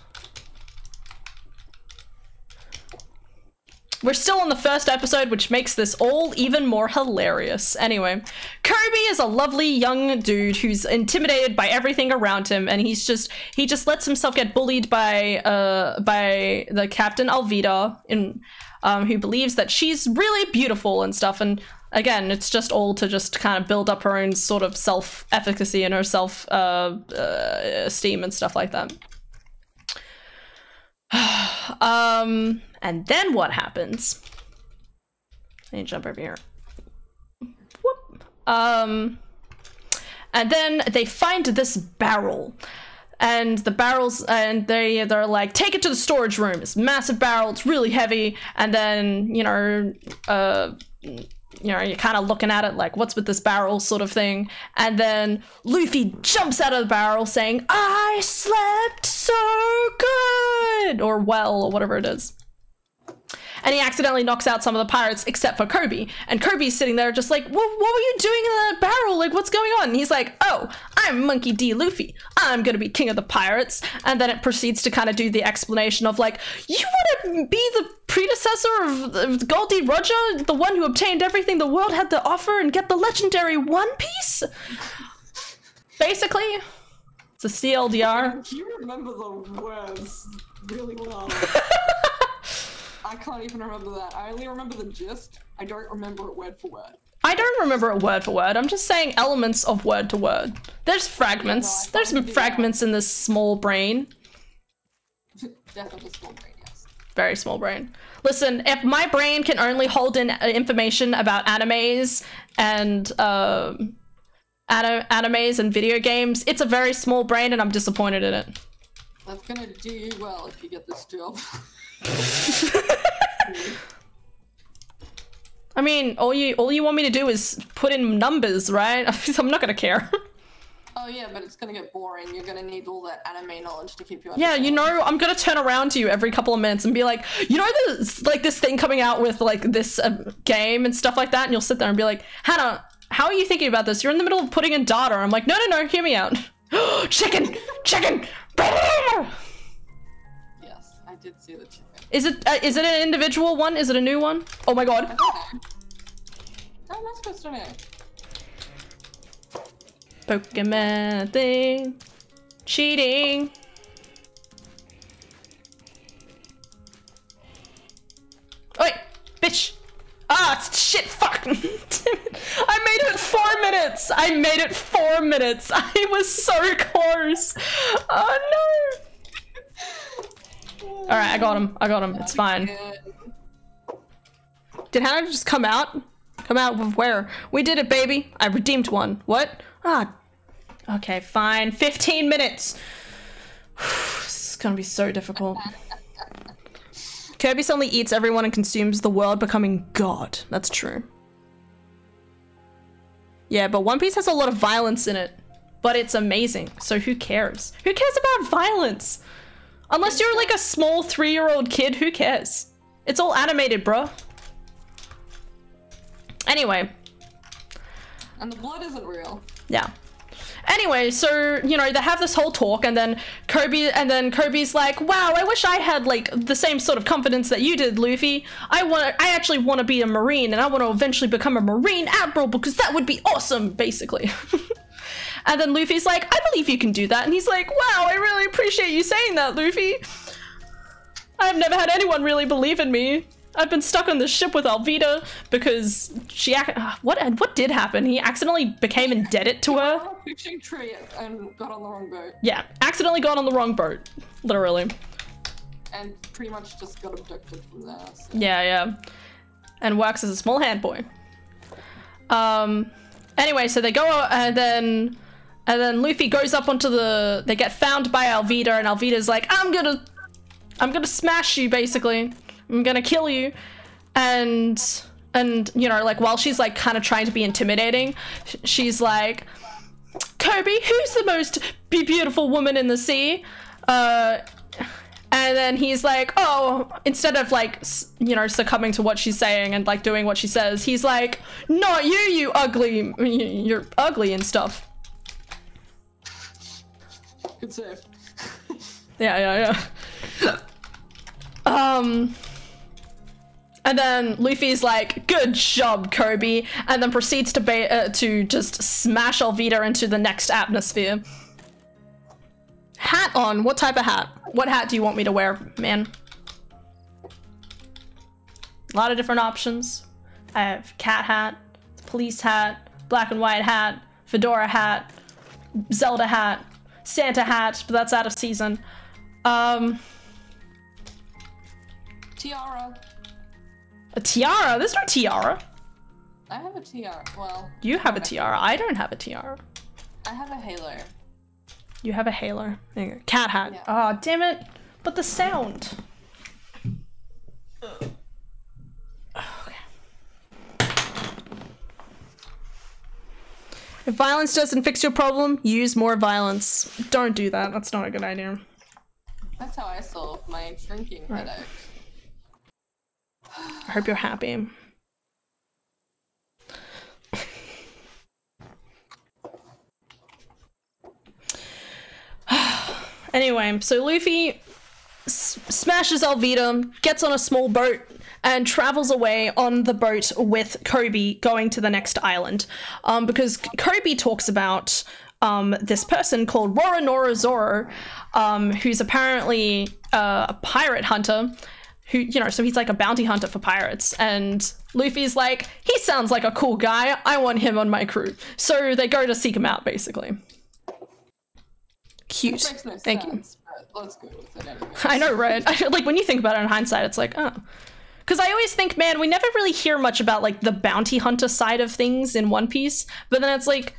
We're still on the first episode, which makes this all even more hilarious. Anyway, Kirby is a lovely young dude who's intimidated by everything around him, and he's just he just lets himself get bullied by uh by the captain Alvida, in um, who believes that she's really beautiful and stuff. And again, it's just all to just kind of build up her own sort of self efficacy and her self uh, uh, esteem and stuff like that. (sighs) um, and then what happens? Need to jump over here. Whoop. Um, and then they find this barrel. And the barrels, and they they're like, take it to the storage room. It's a massive barrel. It's really heavy. And then you know, uh, you know, you're kind of looking at it like, what's with this barrel, sort of thing. And then Luffy jumps out of the barrel, saying, "I slept so good," or well, or whatever it is and he accidentally knocks out some of the pirates except for Koby. And Koby's sitting there just like, what, what were you doing in that barrel? Like, what's going on? And he's like, oh, I'm Monkey D. Luffy. I'm gonna be king of the pirates. And then it proceeds to kind of do the explanation of like, you want to be the predecessor of, of Gol D. Roger, the one who obtained everything the world had to offer and get the legendary One Piece? Basically, it's a TLDR. You remember the words really well. (laughs) I can't even remember that. I only remember the gist. I don't remember it word for word. I don't remember it word for word. I'm just saying elements of word to word. There's fragments. I There's can't that. fragments in this small brain. Definitely small brain, yes. Very small brain. Listen, if my brain can only hold in uh, information about animes and um, ani- animes and video games, it's a very small brain, and I'm disappointed in it. That's gonna do you well if you get this job. (laughs) (laughs) I mean, all you all you want me to do is put in numbers, right? (laughs) I'm not gonna care. oh yeah, but it's gonna get boring. You're gonna need all that anime knowledge to keep you. Yeah, you know, I'm gonna turn around to you every couple of minutes and be like, you know, this like this thing coming out with like this uh, game and stuff like that, and you'll sit there and be like, Hannah, how are you thinking about this? You're in the middle of putting in data. I'm like, no, no, no, hear me out. (gasps) chicken, chicken. Yes, I did see the chicken. Is it uh, is it an individual one? Is it a new one? Oh my god. How am I supposed to know? Pokemon thing. Cheating. Wait, bitch. Ah, shit, fuck. (laughs) Damn it. I made it four minutes. I made it four minutes. (laughs) I was so close. Oh no. All right, I got him. I got him. It's fine. Did Hannah just come out? Come out with where? We did it, baby. I redeemed one. What? Ah. Okay, fine. 15 minutes. (sighs) this is gonna be so difficult. (laughs) Kirby suddenly eats everyone and consumes the world, becoming God. That's true. Yeah, but One Piece has a lot of violence in it. But it's amazing, so who cares? Who cares about violence? Unless you're like a small three-year-old kid, who cares? It's all animated, bro. Anyway, And the blood isn't real. yeah. Anyway, so you know they have this whole talk, and then Koby, and then Koby's like, "Wow, I wish I had like the same sort of confidence that you did, Luffy. I want, I actually want to be a marine, and I want to eventually become a marine admiral because that would be awesome, basically." (laughs) and then Luffy's like, "I believe you can do that," and he's like, "Wow, I really appreciate you saying that, Luffy. I've never had anyone really believe in me." I've been stuck on the ship with Alvida because she ac- uh, what what did happen? He accidentally became indebted to her. On a fishing tree and got on the wrong boat, Yeah, accidentally got on the wrong boat, literally. and pretty much just got abducted from there. So. Yeah, yeah, and works as a small hand boy. Um. Anyway, so they go uh, and then and then Luffy goes up onto the. They get found by Alvida, and Alvida's like, "I'm gonna, I'm gonna smash you, basically. I'm gonna kill you," and and you know, like while she's like kind of trying to be intimidating, she's like, "Koby, who's the most be- beautiful woman in the sea?" Uh, and then he's like, oh, instead of like, you know, succumbing to what she's saying and like doing what she says, he's like, not you, you ugly, you're ugly and stuff. Good save. Yeah, yeah, yeah. um, and then Luffy's like, good job, Koby, and then proceeds to ba- uh, to just smash Alvida into the next atmosphere. Hat on. What type of hat? What hat do you want me to wear, man? A lot of different options. I have cat hat, police hat, black and white hat, fedora hat, Zelda hat, Santa hat, but that's out of season. Um, Tiara. a tiara. There's no tiara. I have a tiara. Well, You have a tiara. I don't have a tiara. I have a halo. You have a halo. There you go. Cat hat. Yeah. Oh, damn it. But the sound. Okay. If violence doesn't fix your problem, use more violence. Don't do that. That's not a good idea. That's how I solve my drinking Right. headache. I hope you're happy. (sighs) anyway, so Luffy s- smashes Alvida, gets on a small boat, and travels away on the boat with Koby going to the next island. Um, because Koby talks about um, this person called Roronoa Zoro, um, who's apparently uh, a pirate hunter. Who, you know, so he's like a bounty hunter for pirates. And Luffy's like, he sounds like a cool guy. I want him on my crew. So they go to seek him out, basically. Cute. No Thank you. sense, but let's go with it anyway. I know, right? (laughs) Like when you think about it in hindsight, it's like, oh. Because I always think, man, we never really hear much about like the bounty hunter side of things in One Piece. But then it's like,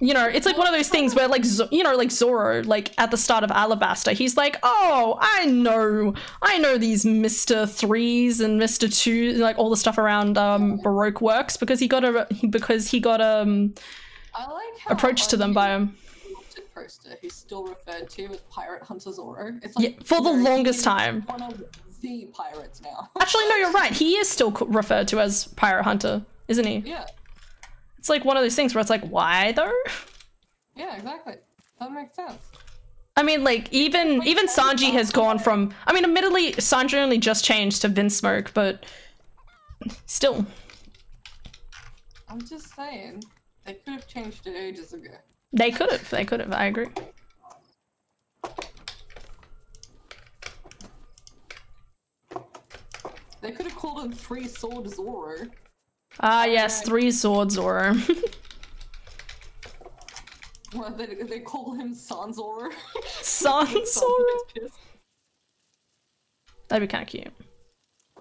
you know, it's like one of those things where like, you know, like Zoro, like at the start of Alabasta, he's like, oh, I know, I know these Mister Threes and Mister Two, like all the stuff around um Baroque works because he got a because he got um I like approached to them by him. poster who's still referred to as Pirate Hunter Zoro. It's like Yeah, for the longest time. The pirates now. (laughs) Actually, no, you're right. He is still referred to as Pirate Hunter, isn't he? yeah, It's like one of those things where it's like, why though? (laughs) yeah, exactly. That makes sense. I mean, like even even Sanji has gone from. I mean, admittedly, Sanji only just changed to Vinsmoke, but still, I'm just saying they could have changed it ages ago. they could have. They could have. I agree. They could have called him Three Sword Zoro. Ah, yes, three swords (laughs) or Well, they, they call him San Zoro. (laughs) San (laughs) Zoro. That'd be kind of cute.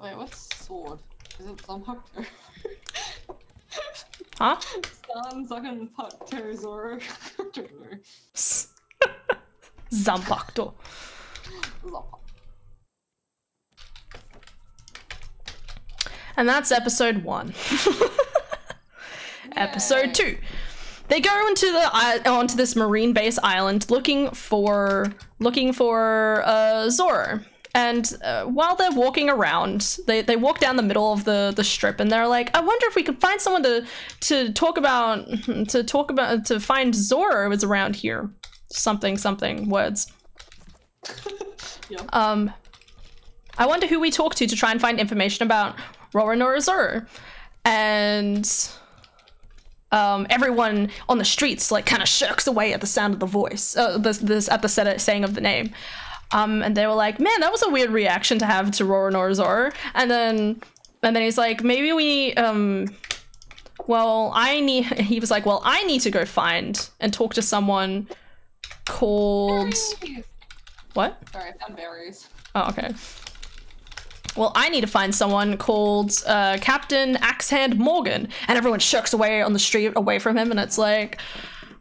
Wait, what's sword? Is it Zanpakuto? Huh? San Zanpakuto Zoro? I don't know. Zanpakuto. Zanpakuto. And that's episode one. (laughs) episode two. They go into the onto this marine base island looking for looking for uh, Zoro. And uh, while they're walking around, they, they walk down the middle of the, the strip, and they're like, "I wonder if we could find someone to to talk about to talk about to find Zoro is around here." Something something words. (laughs) Yeah. Um, I wonder who we talk to to try and find information about Roronoa Zoro. And um, everyone on the streets like kind of shirks away at the sound of the voice, uh, this, this at the set saying of the name. Um, and they were like, "Man, that was a weird reaction to have to Roronoa Zoro." And then, and then he's like, "Maybe we, um, well, I need." (laughs) He was like, "Well, I need to go find and talk to someone called Berries. what?" Sorry, I found berries. Oh, okay. Well, I need to find someone called uh, Captain Axehand Morgan, and everyone shucks away on the street away from him, and it's like,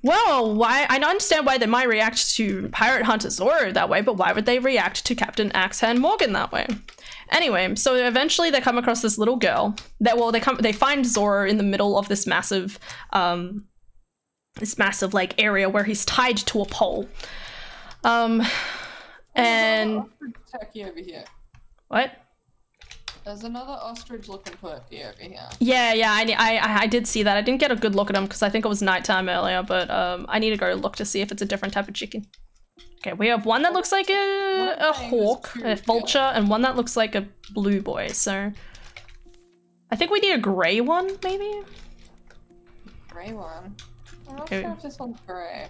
well, why? I don't understand why they might react to Pirate Hunter Zoro that way, but why would they react to Captain Axehand Morgan that way? Anyway, so eventually they come across this little girl. That well, they come, they find Zoro in the middle of this massive, um, this massive like area where he's tied to a pole. Um, and There's another ostrich turkey over here. what? There's another ostrich-looking turkey over here. Yeah, yeah, I, I, I did see that. I didn't get a good look at them because I think it was nighttime earlier, but um, I need to go look to see if it's a different type of chicken. Okay, we have one that looks like a, a hawk, a vulture, and one that looks like a blue boy, so... I think we need a grey one, maybe? Gray one. I'm not Okay. sure if this one's gray.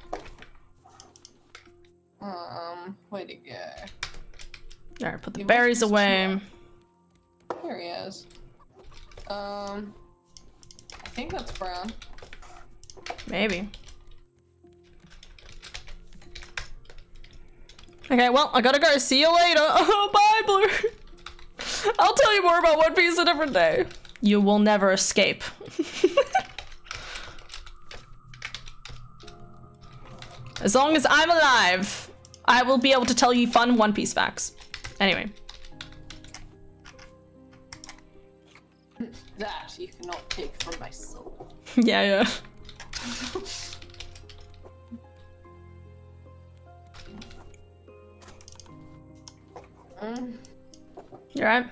Um, where'd it go? Alright, put the Yeah, berries away. One? Here he is. Um, I think that's brown. Maybe. Okay, well, I gotta go. See you later. (laughs) Bye, Blue. (laughs) I'll tell you more about One Piece a different day. You will never escape. (laughs) as long as I'm alive, I will be able to tell you fun One Piece facts. Anyway. That you cannot take from my soul. (laughs) yeah, yeah. Mm, You alright?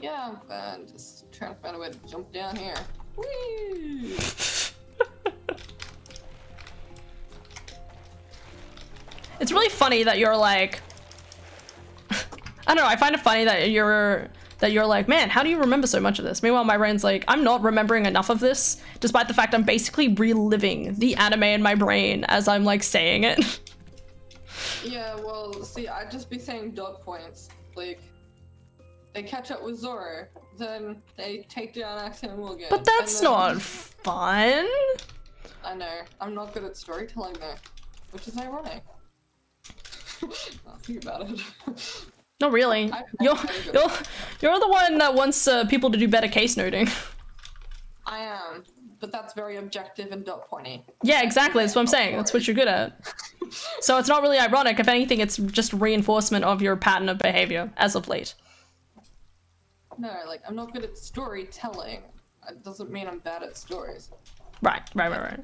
yeah, I'm fine. Just trying to find a way to jump down here. Whee! (laughs) It's really funny that you're like (laughs) I don't know, I find it funny that you're that you're like, man, how do you remember so much of this? Meanwhile, my brain's like, I'm not remembering enough of this, despite the fact I'm basically reliving the anime in my brain as I'm like saying it. (laughs) Yeah, well, see, I'd just be saying dot points. Like, they catch up with Zoro, then they take down Axe Morgan. But that's then- not fun. I know. I'm not good at storytelling though, which is ironic. (laughs) I'll think about it. (laughs) Not really. I- I- You're you're you're the one that wants uh, people to do better case noting. (laughs) I am, but that's very objective and dot pointy. Yeah, exactly. That's what I'm saying. That's what you're good at. So it's not really ironic. If anything, it's just reinforcement of your pattern of behavior as of late. No, like I'm not good at storytelling. It doesn't mean I'm bad at stories. Right, right, right, right.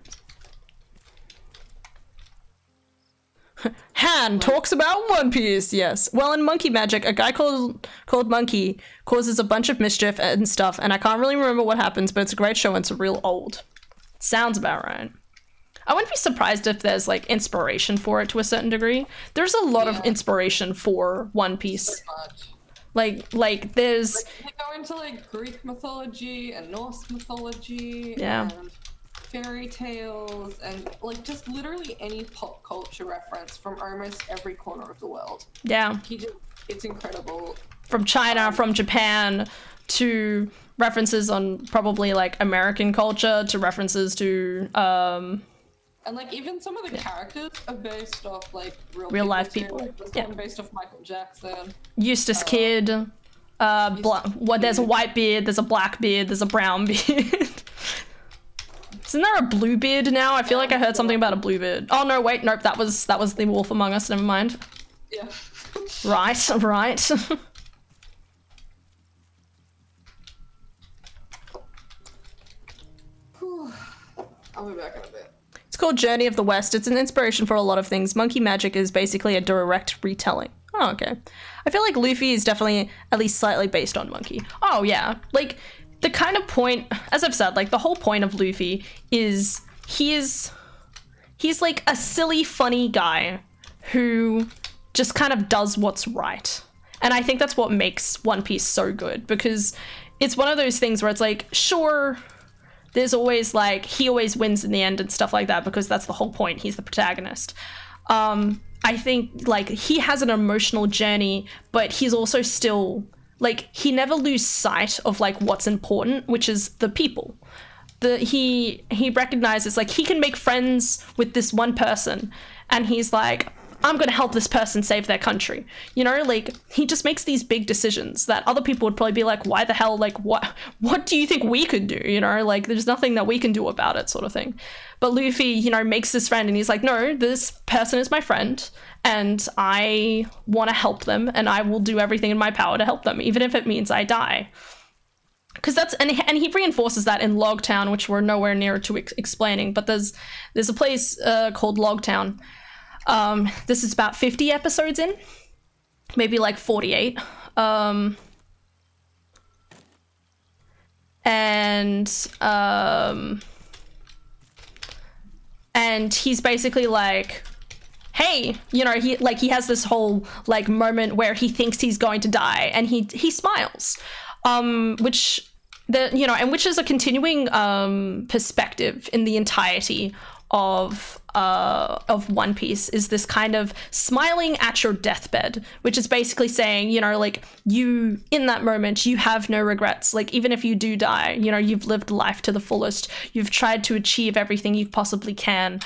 Han talks about One Piece. Yes. Well, in Monkey Magic, a guy called called Monkey causes a bunch of mischief and stuff, and I can't really remember what happens, but it's a great show and it's real old. Sounds about right. I wouldn't be surprised if there's like inspiration for it to a certain degree. There's a lot Yeah. of inspiration for One Piece. So. Like, like there's They go into like Greek mythology and Norse mythology Yeah. and fairy tales and like just literally any pop culture reference from almost every corner of the world. yeah. He just it's incredible. from China, from Japan, to references on probably like American culture, to references to um And like even some of the characters are based off like real, Real life too. people. Like, Yeah. one based off Michael Jackson. Eustass Kid. Uh, bla- what? There's a white beard. There's a black beard. There's a brown (laughs) beard. Isn't there a blue beard now? I feel like I heard something about a blue beard. Oh no, wait, nope. That was that was the Wolf Among Us. Never mind. Yeah. Right, (laughs) right. (sighs) I'll be back in a bit. It's called Journey of the West. It's an inspiration for a lot of things. Monkey Magic is basically a direct retelling. Oh, okay. I feel like Luffy is definitely at least slightly based on Monkey. Oh, yeah. Like, the kind of point, as I've said, like, the whole point of Luffy is he is. He's like a silly, funny guy who just kind of does what's right. And I think that's what makes One Piece so good because it's one of those things where it's like, sure, there's always like he always wins in the end and stuff like that because that's the whole point. He's the protagonist. Um, I think like he has an emotional journey, but he's also still like he never lose sight of like what's important, which is the people. The he he recognizes like he can make friends with this one person, and he's like, I'm gonna help this person save their country. You know, like he just makes these big decisions that other people would probably be like, why the hell? Like what (laughs) what do you think we could do? You know, like there's nothing that we can do about it, sort of thing. But Luffy, you know, makes this friend and he's like, no, this person is my friend and I want to help them and I will do everything in my power to help them, even if it means I die because that's and and he reinforces that in Logtown, which we're nowhere near to ex- explaining. But there's there's a place uh, called Logtown. Um, this is about fifty episodes in, maybe like forty eight. Um, and um, and he's basically like hey you know he like he has this whole like moment where he thinks he's going to die and he he smiles um which the you know and which is a continuing um perspective in the entirety of uh of one piece is this kind of smiling at your deathbed which is basically saying you know like you in that moment you have no regrets. Like even if you do die you know you've lived life to the fullest. You've tried to achieve everything you possibly can.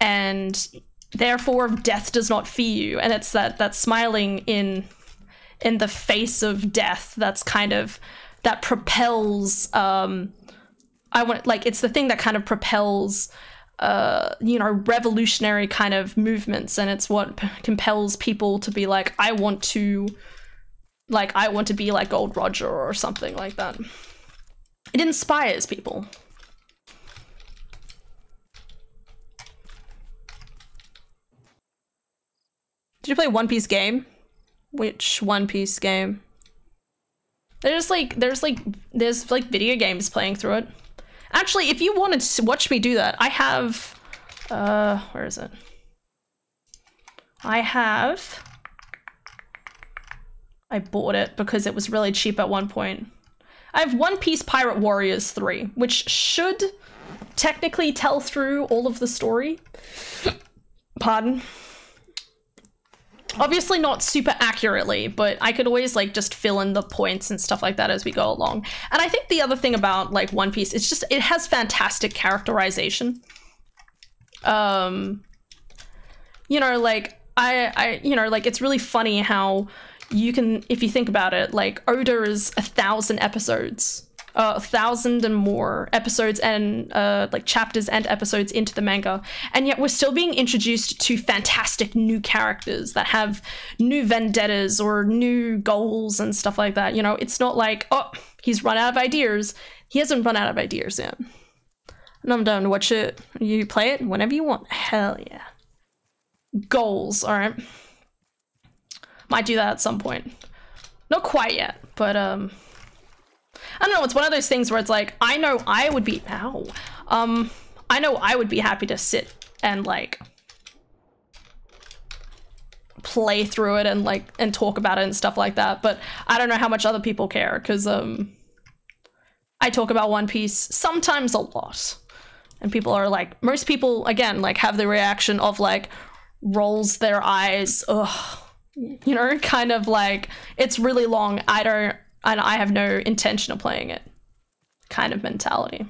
And therefore death does not fear you. And it's that that smiling in in the face of death that's kind of that propels um I want like it's the thing that kind of propels uh you know revolutionary kind of movements and it's what compels people to be like I want to like I want to be like Gold Roger or something like that. It inspires people. Did you play One Piece game? Which One Piece game? There's like there's like there's like video games playing through it. Actually, if you wanted to watch me do that, I have uh where is it? I have I bought it because it was really cheap at one point. I have One Piece Pirate Warriors 3, which should technically tell through all of the story. (coughs) Pardon. Obviously not super accurately, but I could always like just fill in the points and stuff like that as we go along. And I think the other thing about like One Piece, it's just it has fantastic characterization. Um you know, like I I you know, like it's really funny how you can if you think about it, like Oda is a thousand episodes a thousand and more episodes and uh, like chapters and episodes into the manga, and yet we're still being introduced to fantastic new characters that have new vendettas or new goals and stuff like that. You know, it's not like oh he's run out of ideas. He hasn't run out of ideas yet. And I'm down to watch it. You play it whenever you want. Hell yeah. Goals, all right. Might do that at some point. Not quite yet, but um. I don't know, it's one of those things where it's like, I know I would be, ow, um, I know I would be happy to sit and like play through it and like, and talk about it and stuff like that, but I don't know how much other people care, because, um, I talk about One Piece sometimes a lot. And people are like, most people, again, like have the reaction of like, rolls their eyes, ugh, you know, (laughs) kind of like, it's really long, I don't, and I have no intention of playing it kind of mentality.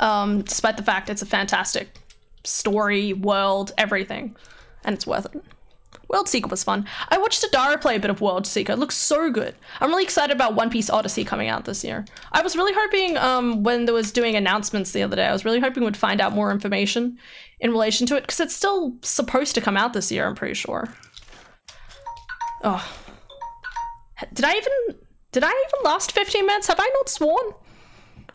Um, despite the fact it's a fantastic story, world, everything, and it's worth it. World Seeker was fun. I watched Adara play a bit of World Seeker. It looks so good. I'm really excited about One Piece Odyssey coming out this year. I was really hoping um, when there was doing announcements the other day, I was really hoping we'd find out more information in relation to it because it's still supposed to come out this year, I'm pretty sure. Oh, did I even did I even last 15 minutes? Have I not sworn?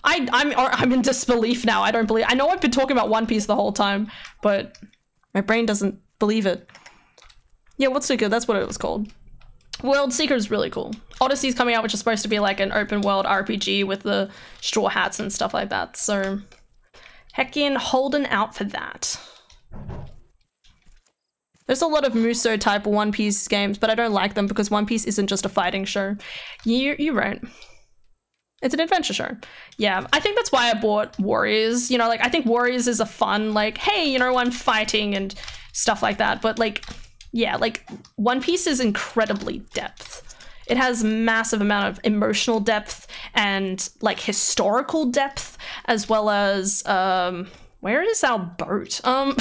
I I'm I'm in disbelief now. I don't believe. I know I've been talking about One Piece the whole time, but my brain doesn't believe it. Yeah, World Seeker, that's what it was called. World Seeker is really cool. Odyssey's coming out, which is supposed to be like an open world RPG with the straw hats and stuff like that. So, heckin' holding out for that. There's a lot of Musou type One Piece games, but I don't like them because One Piece isn't just a fighting show. You you're right. It's an adventure show. Yeah, I think that's why I bought Warriors. You know, like I think Warriors is a fun, like, hey, you know, I'm fighting and stuff like that. But like, yeah, like One Piece is incredibly depth. It has massive amount of emotional depth and like historical depth, as well as um, where is our boat? Um,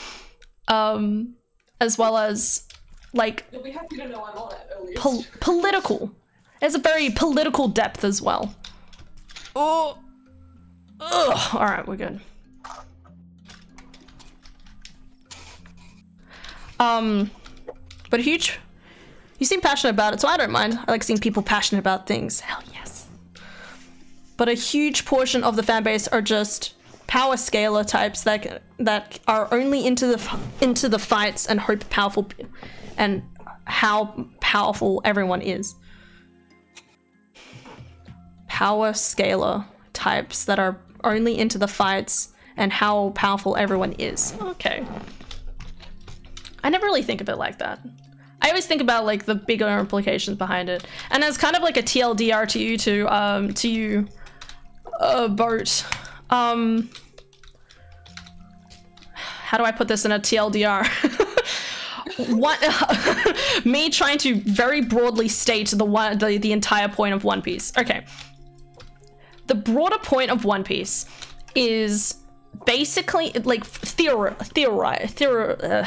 (laughs) um, as well as like You'll be happy to know I'm on it pol- political. There's a very political depth as well. Oh, ugh. All right, we're good. Um, but a huge. You seem passionate about it, so I don't mind. I like seeing people passionate about things. Hell yes. But a huge portion of the fan base are just power scaler types that that are only into the into the fights and hope powerful and how powerful everyone is. Power scaler types that are only into the fights and how powerful everyone is. Okay. I never really think of it like that. I always think about like the bigger implications behind it, and as kind of like a TLDR to you to um to you, uh, boat. Um, how do I put this in a TLDR? what (laughs) (laughs) me trying to very broadly state the one the, the entire point of One Piece. Okay. The broader point of One Piece is basically like theor theorize theor uh,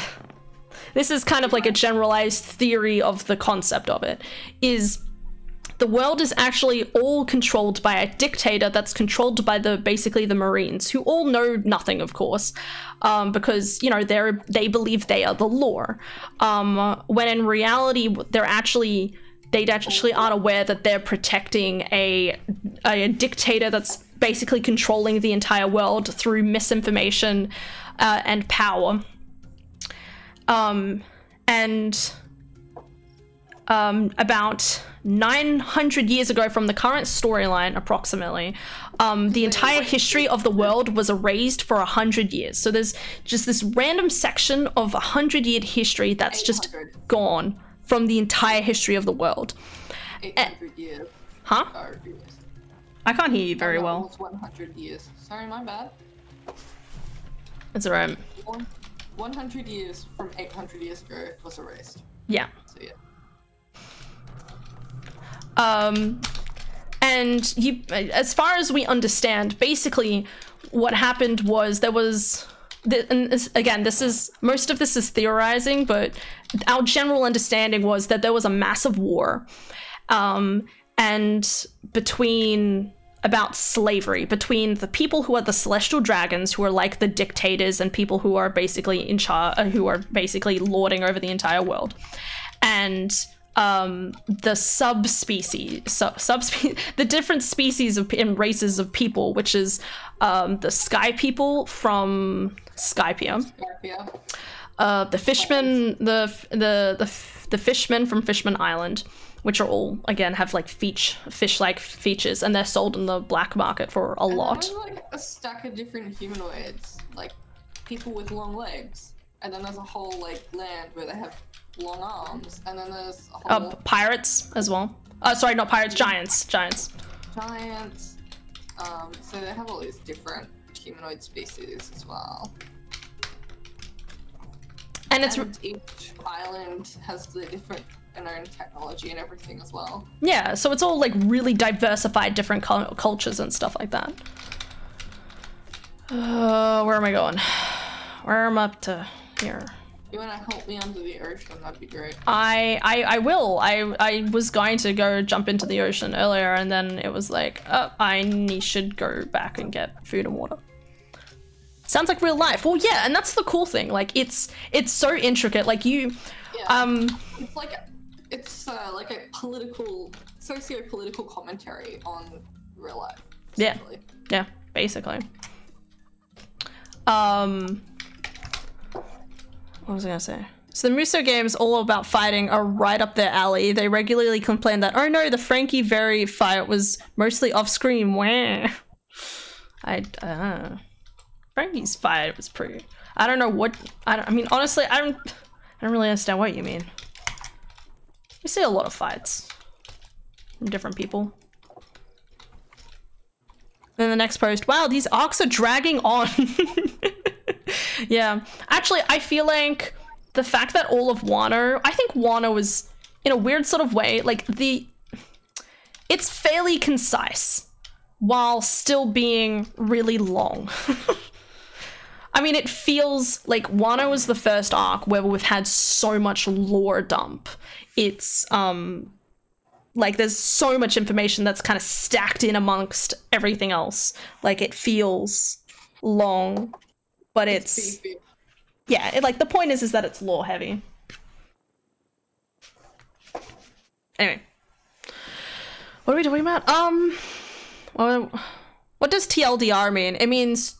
this is kind of like a generalized theory of the concept of it is the world is actually all controlled by a dictator that's controlled by the basically the Marines, who all know nothing, of course, um, because you know they're they believe they are the law, um, when in reality they're actually they actually aren't aware that they're protecting a a dictator that's basically controlling the entire world through misinformation uh, and power. Um, and um, about 900 years ago from the current storyline, approximately, um, the entire history of the world was erased for 100 years. So there's just this random section of 100 year history that's just gone from the entire history of the world. 800 years. Huh? I can't hear you very well. Almost 100 years. Sorry, my bad. It's alright. One, 100 years from 800 years ago was erased. Yeah. Um, and as far as we understand, basically what happened was there was, and this, again, this is most of this is theorizing, but our general understanding was that there was a massive war, um, and between about slavery between the people who are the celestial dragons who are like the dictators and people who are basically in charge who are basically lording over the entire world. And um the subspecies sub subspecies (laughs) the different species of and races of people which is um the sky people from Skypiea Yeah. uh the fishmen the the the, the fishmen from fishman island which are all again have like fish like features and they're sold in the black market for a And lot. There was like a stack of different humanoids, like people with long legs, and then there's a whole like land where they have long arms, and then there's a whole uh pirates as well uh sorry not pirates giants giants giants. Um, so they have all these different humanoid species as well. and it's and each island has the different and own technology and everything as well. Yeah, so it's all like really diversified different cultures and stuff like that. Uh, where am I going? (sighs) Where am I up to here? You want to help me under the ocean, that'd be great. I, I I will. I I was going to go jump into the ocean earlier, and then it was like, oh, I should go back and get food and water. Sounds like real life. Well, yeah, and that's the cool thing. Like, it's it's so intricate. Like you, Yeah. um, It's like it's uh, like a political, socio-political commentary on real life. Yeah. Yeah, basically. Um, what was I gonna say? So the Musou games, all about fighting, are right up their alley. They regularly complain that, oh no, the Franky Very fight was mostly off screen. Wah. I, uh, Franky's fight was pretty. I don't know what. I, I mean, honestly, I don't. I don't really understand what you mean. We see a lot of fights from different people. Then the next post, wow, these arcs are dragging on. (laughs) yeah. Actually, I feel like the fact that all of Wano, I think Wano is in a weird sort of way, like the it's fairly concise while still being really long. (laughs) I mean, it feels like Wano is the first arc where we've had so much lore dump. It's um like there's so much information that's kind of stacked in amongst everything else. Like it feels long, but it's Beefy. yeah. It, like the point is is that it's lore heavy. Anyway, what are we talking about? Um, what, what does TLDR mean? It means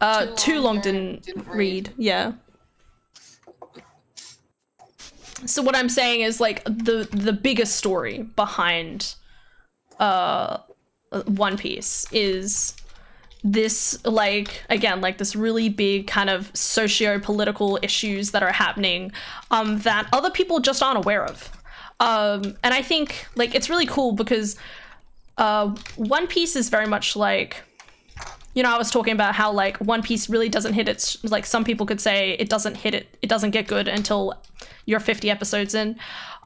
uh, Too too long long didn't- didn't, didn't read. read. Yeah. So what I'm saying is like the the biggest story behind uh One Piece is this like again like this really big kind of socio-political issues that are happening um that other people just aren't aware of. Um and I think like it's really cool because uh One Piece is very much like you know, I was talking about how like One Piece really doesn't hit its like some people could say it doesn't hit it it doesn't get good until you're 50 episodes in.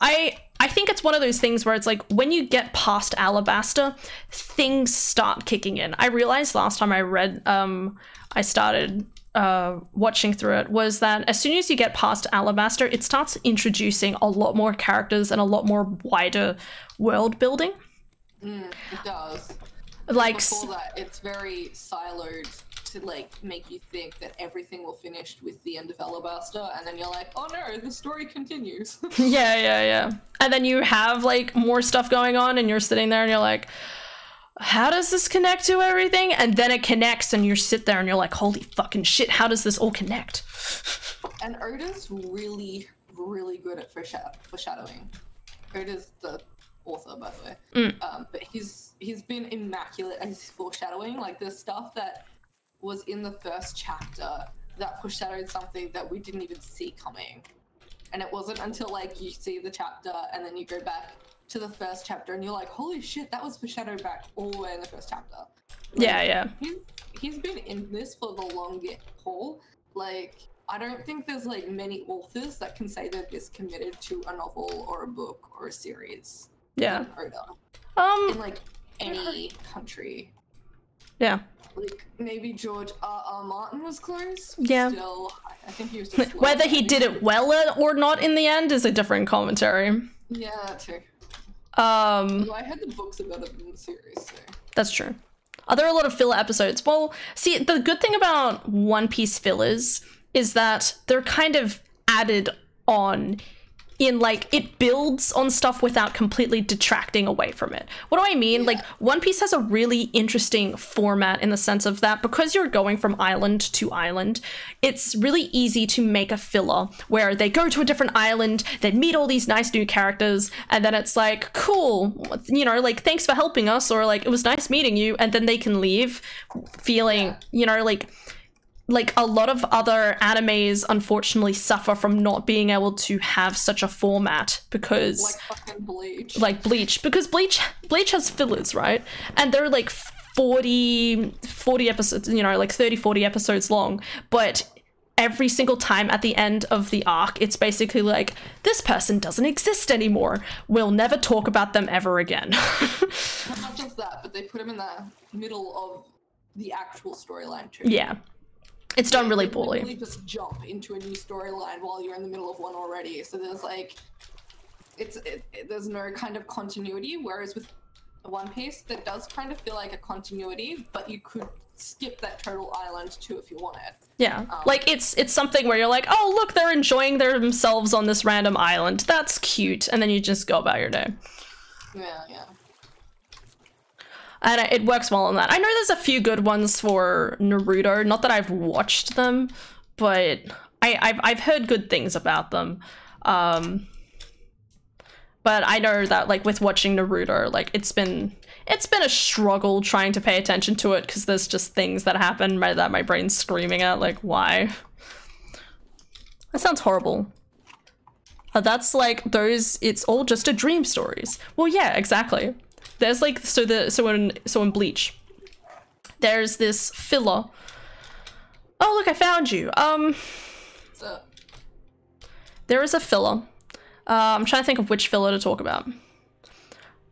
I I think it's one of those things where it's like when you get past Alabasta, things start kicking in. I realized last time I read um I started uh watching through it was that as soon as you get past Alabasta, it starts introducing a lot more characters and a lot more wider world building Mm, it does. Like, Before that, it's very siloed to like make you think that everything will finish with the end of Alabasta, and then you're like, oh no, the story continues. (laughs) yeah, yeah, yeah. And then you have like more stuff going on, and you're sitting there and you're like, how does this connect to everything? And then it connects, and you sit there and you're like, holy fucking shit, how does this all connect? and Oda's really, really good at foreshadow- foreshadowing. Oda's the author, by the way. Mm. Um, but he's he's been immaculate at his foreshadowing. Like the stuff that was in the first chapter that foreshadowed something that we didn't even see coming. And it wasn't until like you see the chapter and then you go back to the first chapter and you're like, holy shit, that was foreshadowed back all the way in the first chapter. Like, Yeah, yeah. He's, he's been in this for the longest haul. Like, I don't think there's like many authors that can say they're this committed to a novel or a book or a series. Yeah. Um, In like any country. yeah. Like maybe George R. R. Martin was close. Yeah. Still, I- think he was just (laughs) Whether he did it well or not in the end is a different commentary. Yeah, too. Um, Well, I heard the books are better than the series, so. That's true. Are there a lot of filler episodes? Well, see, the good thing about One Piece fillers is that they're kind of added on in like it builds on stuff without completely detracting away from it. What do I mean? Like One Piece has a really interesting format in the sense of that because you're going from island to island, it's really easy to make a filler where they go to a different island, they meet all these nice new characters, and then it's like, cool, you know, like thanks for helping us, or like it was nice meeting you, and then they can leave feeling, you know, like like a lot of other animes unfortunately suffer from not being able to have such a format because Like fucking Bleach. like bleach. Because bleach bleach has fillers right? And they're like 40 40 episodes you know like 30 40 episodes long. But every single time at the end of the arc it's basically like this person doesn't exist anymore. We'll never talk about them ever again. (laughs) Not just that, but they put him in the middle of the actual storyline too. yeah it's done really poorly literally just jump into a new storyline while you're in the middle of one already. So there's like, it's it, it- there's no kind of continuity. Whereas with One Piece, that does kind of feel like a continuity, but you could skip that turtle island too if you wanted. Yeah. Um, like it's it's something where you're like, "Oh, look, they're enjoying themselves on this random island. That's cute." And then you just go about your day. Yeah, yeah. And it works well on that. I know there's a few good ones for Naruto, not that I've watched them, but I I've I've heard good things about them. Um but I know that like with watching Naruto, like it's been it's been a struggle trying to pay attention to it because there's just things that happen that my brain's screaming at like why? That sounds horrible. Uh, that's like those it's all just a dream stories. Well yeah exactly there's like so the so in so in bleach there's this filler. Oh look i found you. Um there is a filler. Uh, i'm trying to think of which filler to talk about.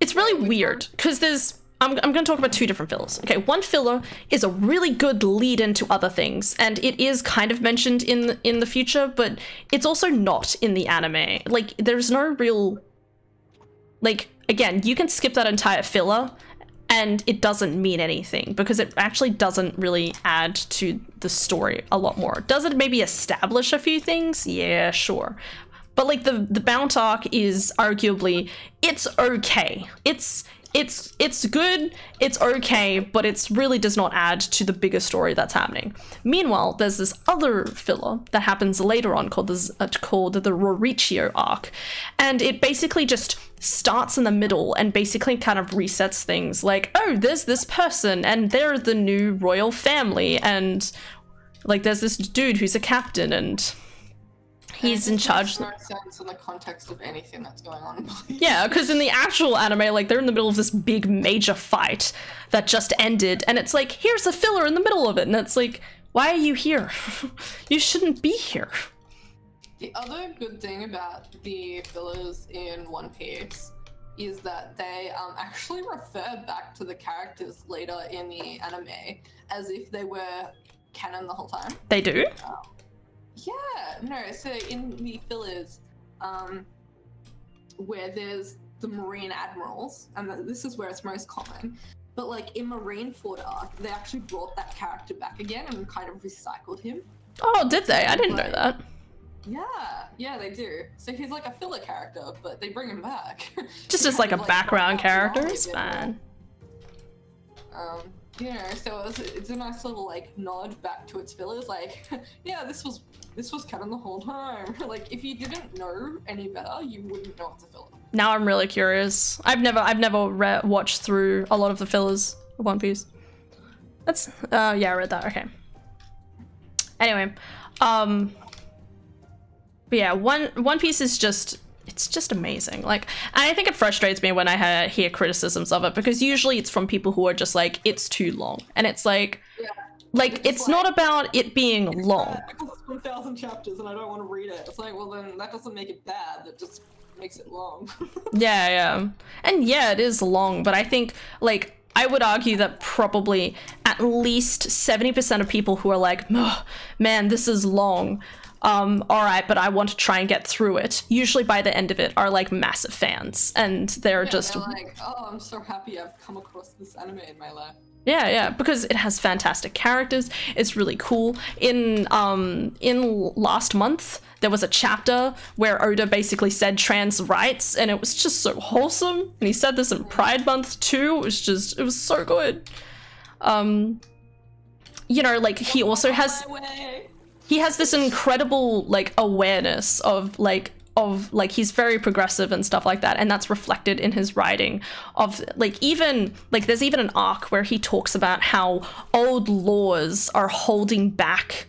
It's really weird because there's I'm, I'm going to talk about two different fillers. Okay, one filler is a really good lead into other things, and it is kind of mentioned in the, in the future, but it's also not in the anime. Like, there's no real like again, you can skip that entire filler, and it doesn't mean anything because it actually doesn't really add to the story a lot more. Does it maybe establish a few things? Yeah, sure. But like the the Bount arc is arguably it's okay. It's it's it's good, it's okay, but it's really does not add to the bigger story that's happening. Meanwhile, there's this other filler that happens later on called the uh, called the Rurichiyo arc, and it basically just starts in the middle and basically kind of resets things. Like, oh, there's this person, and they're the new royal family, and like there's this dude who's a captain, and he's in charge. Makes no sense in the context of anything that's going on. Yeah, because in the actual anime, like they're in the middle of this big major fight that just ended, and it's like, here's a filler in the middle of it, and it's like, why are you here? (laughs) you shouldn't be here. The other good thing about the fillers in One Piece is that they um, actually refer back to the characters later in the anime as if they were canon the whole time. They do? Yeah, no. So in the fillers, um, where there's the Marine admirals, and this is where it's most common. But like in Marineford arc, they actually brought that character back again and kind of recycled him. Oh, did they? I didn't know that. Yeah, yeah, they do. So he's like a filler character, but they bring him back. (laughs) Just as like a of, background back up the character, it's fine. Um, you know, so it's, it's a nice little like nod back to its fillers. Like, (laughs) yeah, this was this was canon the whole time. (laughs) like, if you didn't know any better, you wouldn't know it's a filler. Now I'm really curious. I've never I've never re- watched through a lot of the fillers of One Piece. That's uh yeah, I read that. Okay. Anyway, um but yeah, One One Piece is just it's just amazing. Like and I think it frustrates me when I hear criticisms of it because usually it's from people who are just like it's too long. And it's like. Like It's it's not about it being long. One thousand chapters, and I don't want to read it. It's like, well, then that doesn't make it bad. That just makes it long. (laughs) Yeah, yeah. And yeah, it is long, but I think like I would argue that probably at least 70% of people who are like, "Ugh, man, this is long. Um, all right, but I want to try and get through it. Usually by the end of it are like massive fans and they're Yeah, just they're like, oh, I'm so happy I've come across this anime in my life. Yeah, yeah, because it has fantastic characters. It's really cool. In um in last month, there was a chapter where Oda basically said trans rights, and it was just so wholesome. And he said this in Pride Month too. It was just it was so good. Um, you know, like he also has he has this incredible like awareness of like of like he's very progressive and stuff like that and that's reflected in his writing of like even like there's even an arc where he talks about how old laws are holding back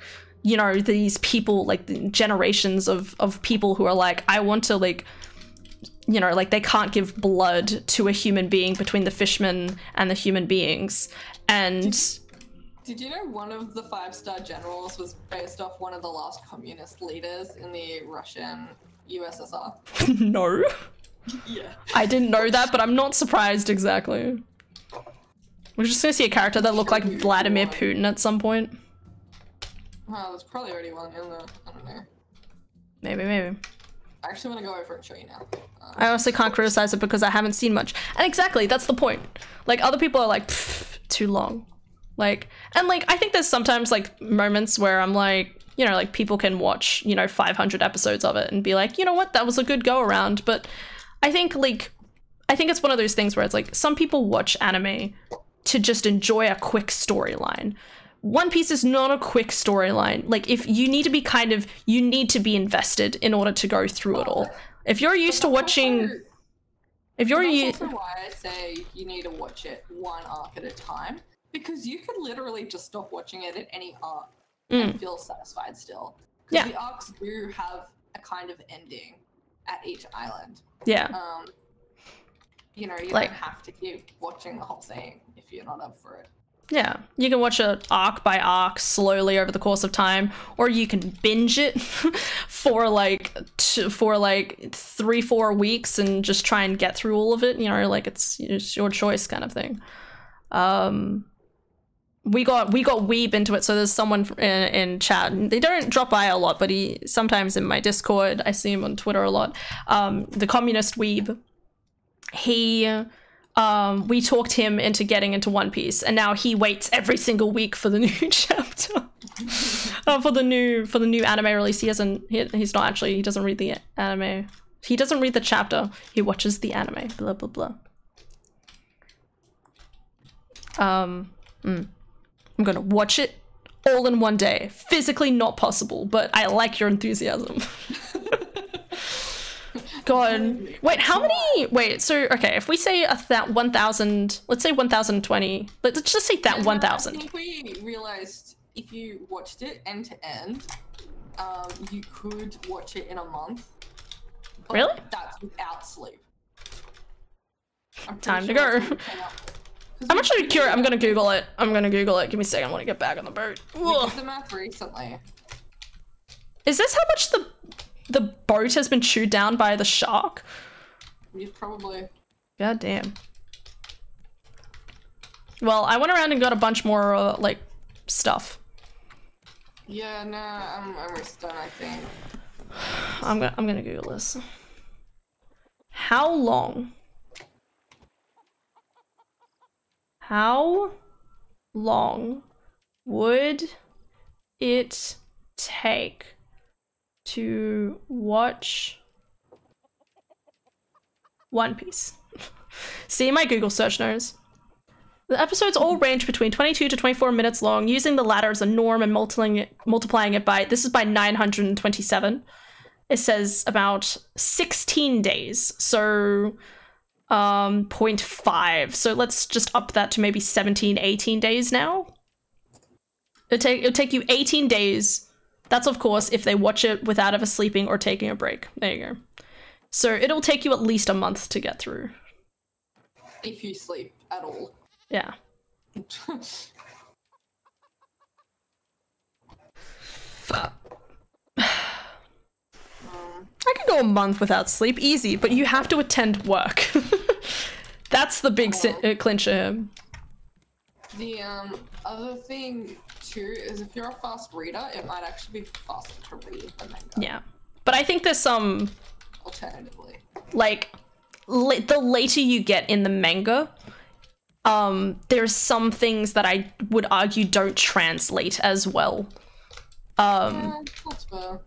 you know these people like generations of of people who are like I want to like you know like they can't give blood to a human being between the fishmen and the human beings. And Did you know one of the five star generals was based off one of the last communist leaders in the Russian USSR? (laughs) no Yeah. I didn't know that, but I'm not surprised exactly. We're just gonna see a character that looked like Vladimir Putin at some point. Oh, there's probably already one in there. I don't know. Maybe, maybe. I actually want to go over and show you now. Uh, I honestly can't criticize it because I haven't seen much. And exactly, that's the point. Like, other people are like, "Pff, too long. Like, and like, I think there's sometimes like moments where I'm like, you know, like people can watch, you know, 500 episodes of it and be like, you know what, that was a good go around. But I think like, I think it's one of those things where it's like some people watch anime to just enjoy a quick storyline. One Piece is not a quick storyline. Like if you need to be kind of you need to be invested in order to go through it all. If you're used to watching if you're that's u- also why I say you need to watch it one arc at a time because you could literally just stop watching it at any arc and feel satisfied still. Yeah. Because the arcs do have a kind of ending at each island. yeah. Um, you know, you Like- don't have to keep watching the whole thing if you're not up for it. Yeah, you can watch it arc by arc slowly over the course of time, or you can binge it (laughs) for like t- for like three four weeks and just try and get through all of it. You know, like it's, it's your choice kind of thing. Um, we got we got Weeb into it, so there's someone in, in chat. They don't drop by a lot, but he sometimes in my Discord. I see him on Twitter a lot. Um, the communist Weeb. He um, we talked him into getting into One Piece, and now he waits every single week for the (laughs) new chapter, uh, for the new for the new anime release. He hasn't. He, he's not actually. He doesn't read the anime. He doesn't read the chapter. He watches the anime. Blah blah blah. Um, mm. I'm gonna watch it all in one day. Physically not possible, but I like your enthusiasm. (laughs) God, wait, how many? Wait, so okay, if we say a that one thousand, let's say one thousand twenty. Let's just say that And one I thousand. think we realized if you watched it end to end, um, you could watch it in a month. Really? That's without sleep. Time to sure go. (laughs) that's what we came up with. 'Cause I'm actually curious. I'm gonna Google it. I'm gonna Google it. Give me a second. I want to get back on the boat. math- We Ugh. did the math recently. Is this how much the the boat has been chewed down by the shark? You probably. God damn. Well, I went around and got a bunch more uh, like stuff. Yeah, no, I'm almost done. I think. (sighs) I'm gonna I'm gonna Google this. How long How long would it take to watch One Piece? (laughs) See my Google search knows. The episodes all range between 22 to 24 minutes long, using the latter as a norm and multiplying it, multiplying it by, this is by 927. It says about 16 days, so um 0.5. So let's just up that to maybe 17, 18 days now. It'll take, it'll take you 18 days. That's, of course, if they watch it without ever sleeping or taking a break. There you go. So it'll take you at least a month to get through. If you sleep at all. Yeah. (laughs) I could go a month without sleep, easy, but you have to attend work. (laughs) That's the big uh, clincher. The um other thing too is if you're a fast reader, it might actually be faster to read the manga. Yeah. But I think there's some, Alternatively. like, la- the later you get in the manga, um, there's some things that I would argue don't translate as well. Um, Yeah.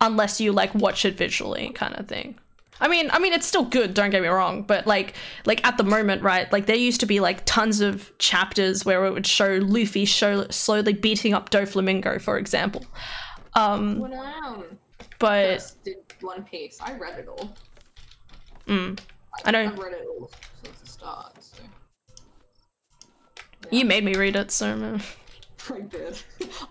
Unless you like watch it visually kind of thing. I mean i mean it's still good don't get me wrong but like like at the moment right like there used to be like tons of chapters where it would show luffy show slowly beating up doflamingo for example. Um um but One Piece, I read it all. mm, I know- I've read it all since the start, so. You made me read it so (laughs) (laughs) I did.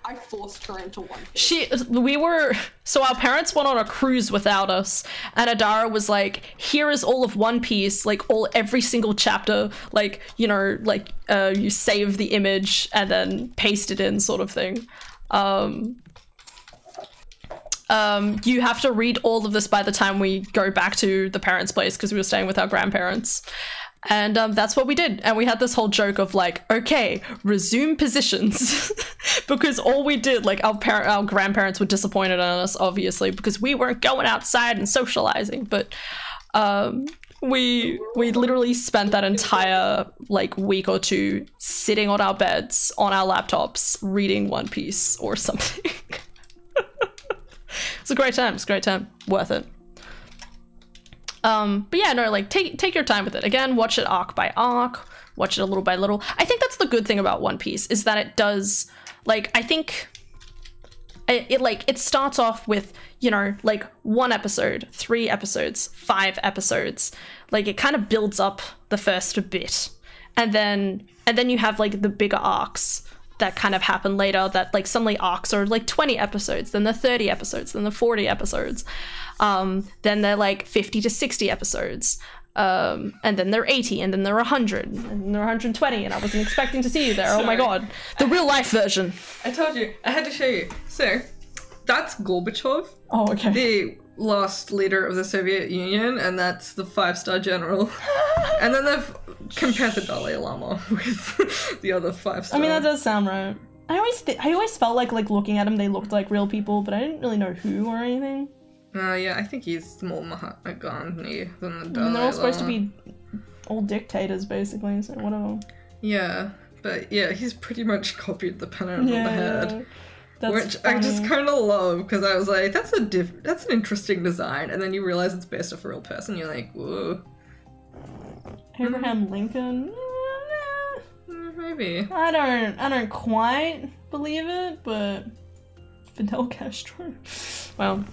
I forced her into One she we were so our parents went on a cruise without us and adara was like here is all of one piece like all every single chapter like you know like uh you save the image and then paste it in sort of thing. Um um you have to read all of this by the time we go back to the parents place because we were staying with our grandparents and um, that's what we did. And we had this whole joke of like, okay, resume positions. (laughs) because all we did, like our parent, our grandparents were disappointed in us, obviously, because we weren't going outside and socializing. But um, we we literally spent that entire like week or two sitting on our beds on our laptops reading One Piece or something. (laughs) it's a great time. It's a great time. Worth it. Um, but yeah, no, like take take your time with it. Again, watch it arc by arc, watch it a little by little. I think that's the good thing about One Piece is that it does like I think it, it like it starts off with you know like one episode, three episodes, five episodes. Like it kind of builds up the first bit, and then and then you have like the bigger arcs that kind of happen later. That like suddenly arcs are like twenty episodes, then they're thirty episodes, then they're forty episodes. Um, then they're like 50 to 60 episodes. Um, and then they're 80, and then they're 100, and they're 120, and I wasn't expecting to see you there. Oh my god. The real life version. I told you. I had to show you. So, that's Gorbachev, Oh, okay. the last leader of the Soviet Union, and that's the five-star general. (laughs) and then they've compared the Dalai Lama (laughs) with the other five-star. I mean, that does sound right. I always, th- I always felt like, like looking at them, they looked like real people, but I didn't really know who or anything. Uh, yeah, I think he's more Mahatma Gandhi than the Dalai I mean, they're all supposed to be all dictators, basically. So whatever. Yeah, but yeah, he's pretty much copied the pattern on the head. That's which I just kind of love because I was like, that's a diff- that's an interesting design, and then you realize it's based off a real person. You're like, whoa, Abraham Lincoln. eh, mm, maybe. I don't, I don't quite believe it, but Fidel Castro. (laughs) Well,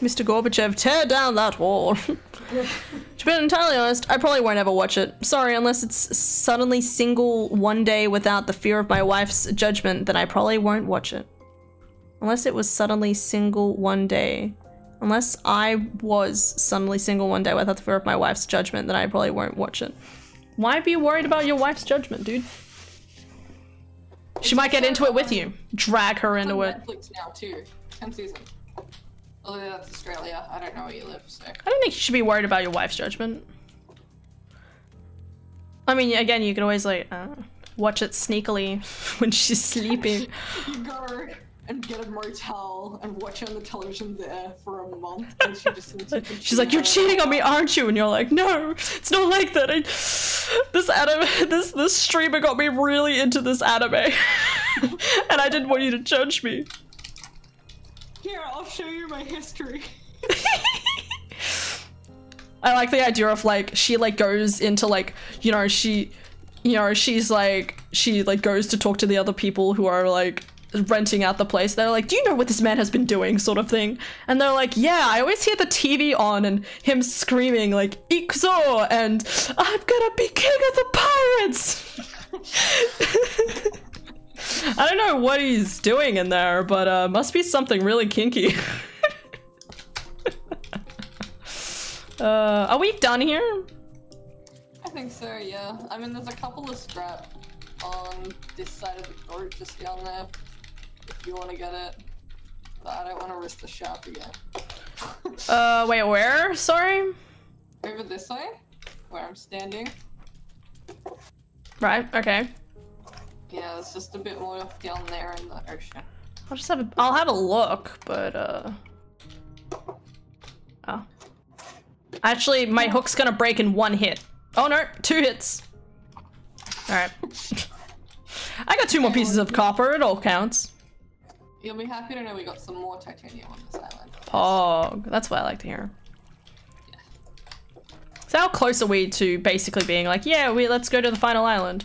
Mr. Gorbachev, tear down that wall. (laughs) to be entirely honest, I probably won't ever watch it. Sorry, unless it's suddenly single one day without the fear of my wife's judgment, then I probably won't watch it. Unless it was suddenly single one day. Unless I was suddenly single one day without the fear of my wife's judgment, then I probably won't watch it. Why be worried about your wife's judgment, dude? She might get into it with you. Drag her It's into it. Netflix now too. Ten seasons. Although that's Australia. I don't know where you live, so. I don't think you should be worried about your wife's judgment. I mean, again, you could always like uh, watch it sneakily (laughs) when she's sleeping. You her and get a motel and watch it on the television there for a month. And she just (laughs) She's like, "You're cheating on me, aren't you?" And you're like, "No, it's not like that. I, this anime, (laughs) this this streamer got me really into this anime, and I didn't want you to judge me." Here, I'll show you my history. (laughs) I like the idea of like she like goes into like you know she, you know she's like she like goes to talk to the other people who are like renting out the place. They're like, "Do you know what this man has been doing?" sort of thing. And they're like, "Yeah, I always hear the TV on and him screaming like Ixo and I'm gonna be king of the pirates." (laughs) (laughs) I don't know what he's doing in there, but uh, must be something really kinky. (laughs) uh, are we done here? I think so, yeah. I mean, there's a couple of scrap on this side of the boat just down there. If you want to get it. But I don't want to risk the shark again. (laughs) Uh, wait, where? Sorry? Over this way, where I'm standing. Right, okay. Yeah, it's just a bit more down there in the ocean. I'll just have a, I'll have a look, but, uh... Oh. Actually, my hook's gonna break in one hit. Oh no, two hits. Alright. (laughs) I got two more pieces of copper, it all counts. You'll be happy to know we got some more titanium on this island. Pog. That's what I like to hear. So how close are we to basically being like, yeah, we let's go to the final island?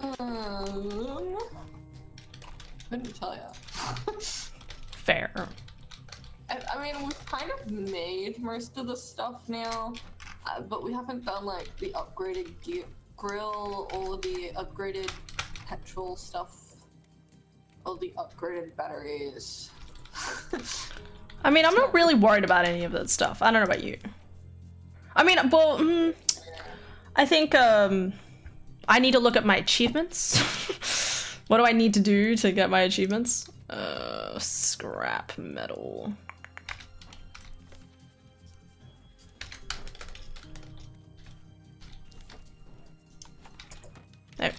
Um, couldn't tell ya. Fair. I, I mean, we've kind of made most of the stuff now, uh, but we haven't done like the upgraded gear, grill, all of the upgraded petrol stuff, all the upgraded batteries. I mean, I'm not really worried about any of that stuff. I don't know about you. I mean, well, mm, I think um, I need to look at my achievements. (laughs) what do I need to do to get my achievements? Uh, scrap metal. There.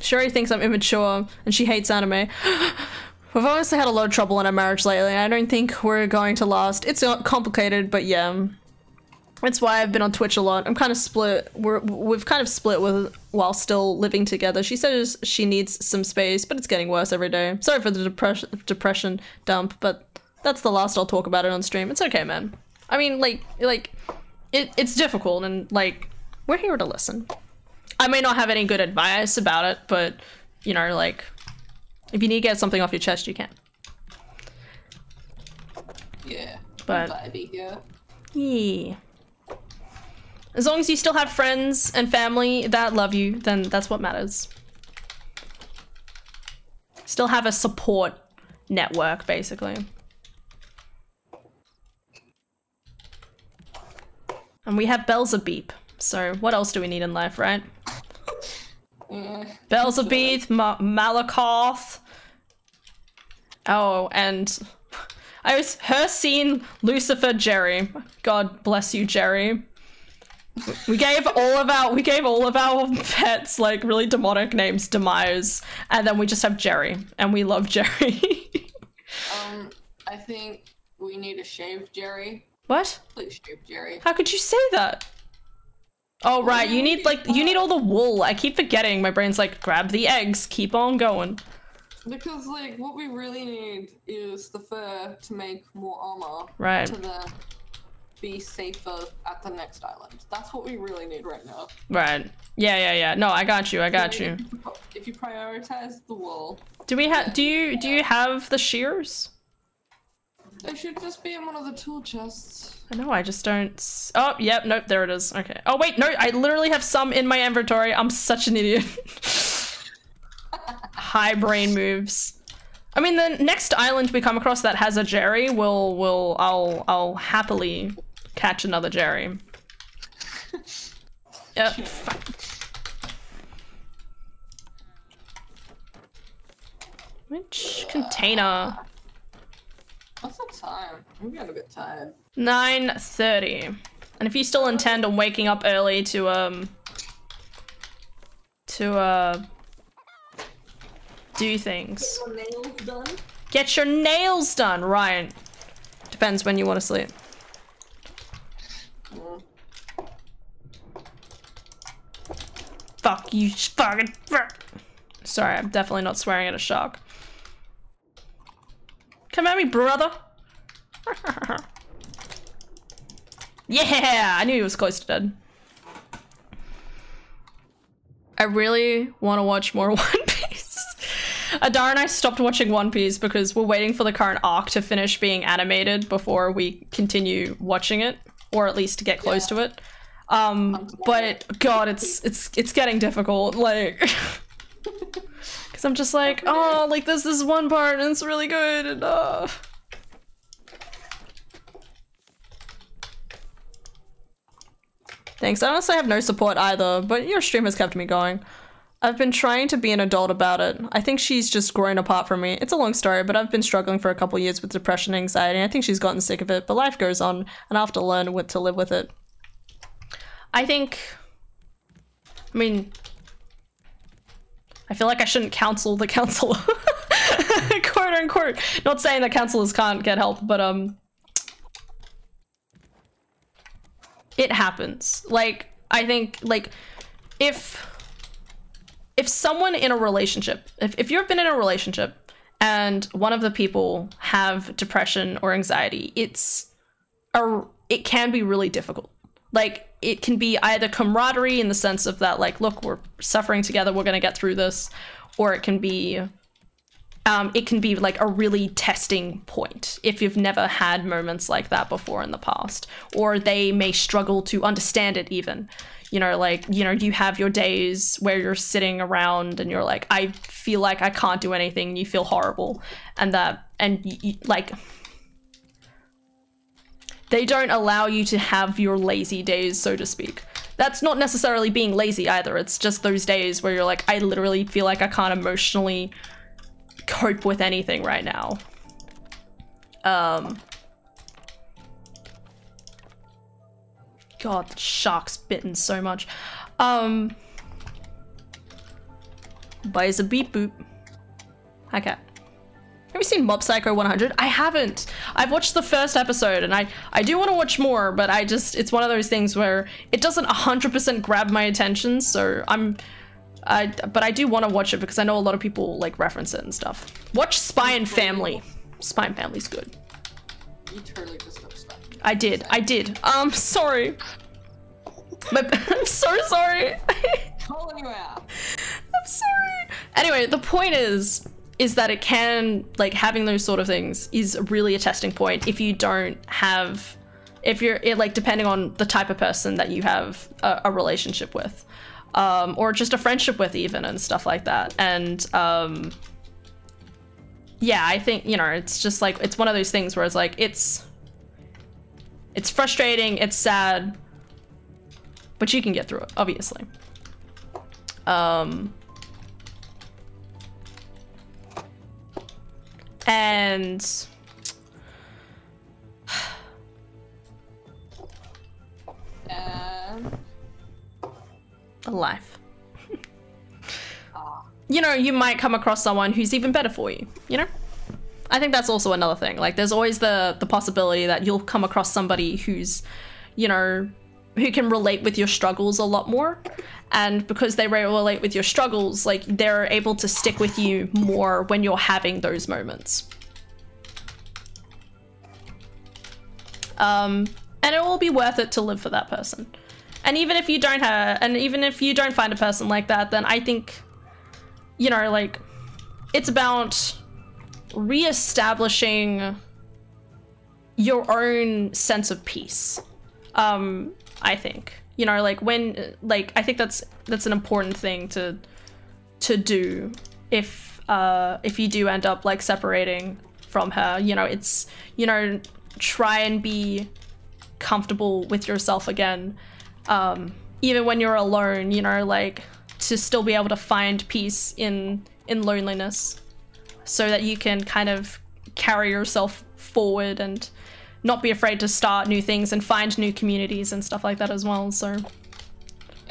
Sherry thinks I'm immature and she hates anime. (gasps) We've honestly had a lot of trouble in our marriage lately, and I don't think we're going to last. It's complicated, but yeah. That's why I've been on Twitch a lot. I'm kind of split. We're we've kind of split with while still living together. She says she needs some space, but it's getting worse every day. Sorry for the depression depression dump, but that's the last I'll talk about it on stream. It's okay, man. I mean, like like it, it's difficult, and like we're here to listen. I may not have any good advice about it, but you know, like if you need to get something off your chest, you can. Yeah, But- vibey here. Yeah. As long as you still have friends and family that love you, then that's what matters. Still have a support network, basically. And we have Belzebeep. So what else do we need in life, right? (laughs) Yeah. Belzebeeth, Ma- Malakoth. Oh, and (laughs) I was her scene Lucifer Jerry. God bless you, Jerry. We gave all of our we gave all of our pets like really demonic names, demise, and then we just have Jerry, and we love Jerry. (laughs) Um, I think we need to shave Jerry. what? Please shave Jerry. How could you say that? Oh right, you need like you need all the wool. I keep forgetting. My brain's like grab the eggs, keep on going. Because like what we really need is the fur to make more armor. Right. To the be safer at the next island. That's what we really need right now. Right. Yeah, yeah, yeah. No, I got you. I got you. If you prioritize the wool, Do we have? Do you do you have the shears? they should just be in one of the tool chests. I know. I just don't. Oh, yep. Nope. There it is. Okay. Oh wait, no. I literally have some in my inventory. I'm such an idiot. (laughs) High brain moves. I mean, the next island we come across that has a Jerry, will will I'll I'll happily catch another Jerry. (laughs) Yep. Which container? What's the time? I'm getting a bit tired. 9.30. And if you still intend on waking up early to, um... To, uh... do things. Your nails done. Get your nails done, Ryan. Depends when you want to sleep. Fuck you, fucking. fuck. Sorry, I'm definitely not swearing at a shark. Come at me, brother. (laughs) yeah, I knew he was close to dead. I really want to watch more (laughs) One Piece. Adar and I stopped watching One Piece because we're waiting for the current arc to finish being animated before we continue watching it, or at least to get close to it. Um, but God, it's it's it's getting difficult. Like, (laughs) because I'm just like, (laughs) oh, like this this one part and it's really good, and uh. Thanks. I honestly have no support either, but your stream has kept me going. I've been trying to be an adult about it. I think she's just growing apart from me. It's a long story, but I've been struggling for a couple years with depression and anxiety. I think she's gotten sick of it, but life goes on, and I have to learn what to live with it. I think. I mean. I feel like I shouldn't counsel the counselor. (laughs) quote unquote. Not saying that counselors can't get help, but um. It happens. Like, I think, like, if if someone in a relationship, if, if you've been in a relationship and one of the people have depression or anxiety, it's a, it can be really difficult. Like it can be either camaraderie in the sense of that, like, look, we're suffering together, we're gonna get through this, or it can be um, it can be like a really testing point if you've never had moments like that before in the past, or they may struggle to understand it even. You know, like, you know, you have your days where you're sitting around and you're like, I feel like I can't do anything, you feel horrible. And that, and like, they don't allow you to have your lazy days, so to speak. That's not necessarily being lazy either. It's just those days where you're like, I literally feel like I can't emotionally cope with anything right now. Um. God, the shark's bitten so much. Um. Buys a beep boop. Okay. Have you seen Mob Psycho 100? I haven't. I've watched the first episode and I, I do want to watch more, but I just, it's one of those things where it doesn't 100% grab my attention, so I'm, I, but I do want to watch it because I know a lot of people like reference it and stuff. Watch Spy and Family. Spy and Family's good. I did. I did. Um, sorry. But (laughs) I'm so sorry. Calling you out. I'm sorry. Anyway, the point is is that it can like having those sort of things is really a testing point if you don't have if you're it, like depending on the type of person that you have a, a relationship with um, or just a friendship with even and stuff like that and um, yeah i think you know it's just like it's one of those things where it's like it's it's frustrating it's sad but you can get through it obviously um and (sighs) And life. you know, you might come across someone who's even better for you, you know? I think that's also another thing. Like there's always the the possibility that you'll come across somebody who's, you know, who can relate with your struggles a lot more. And because they relate with your struggles, like they're able to stick with you more when you're having those moments. Um, and it will be worth it to live for that person. And even if you don't have, and even if you don't find a person like that, then I think, you know, like, it's about reestablishing your own sense of peace. Um, I think, you know, like when, like, I think that's that's an important thing to to do if uh if you do end up like separating from her. You know, it's you know try and be comfortable with yourself again um even when you're alone you know like to still be able to find peace in in loneliness so that you can kind of carry yourself forward and not be afraid to start new things and find new communities and stuff like that as well so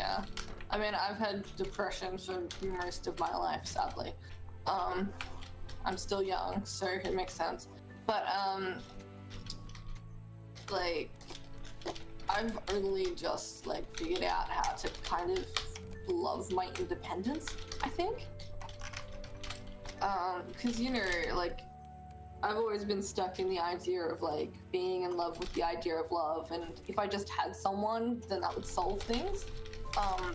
yeah. I mean, I've had depression for most of my life, sadly. Um, I'm still young, so it makes sense. But um, like, I've only just like figured out how to kind of love my independence. I think. Um, because you know, like, I've always been stuck in the idea of like being in love with the idea of love, and if I just had someone, then that would solve things. Um,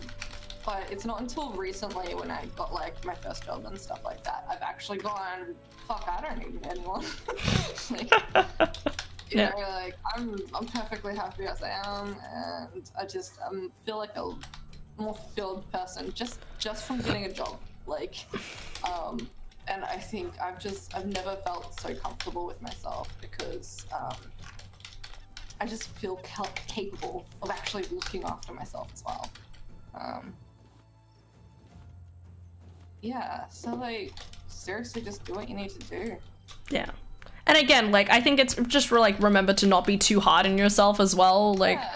but it's not until recently when I got like my first job and stuff like that, I've actually gone, fuck, I don't need anyone. (laughs) like, (laughs) you Yeah. know, like I'm I'm perfectly happy as I am, and I just um feel like a more fulfilled person just just from getting a job. Like, um, and I think I've just I've never felt so comfortable with myself because um, I just feel capable of actually looking after myself as well. Um, yeah, so like seriously, just do what you need to do. Yeah. And again, like I think it's just like remember to not be too hard on yourself as well. Like yeah,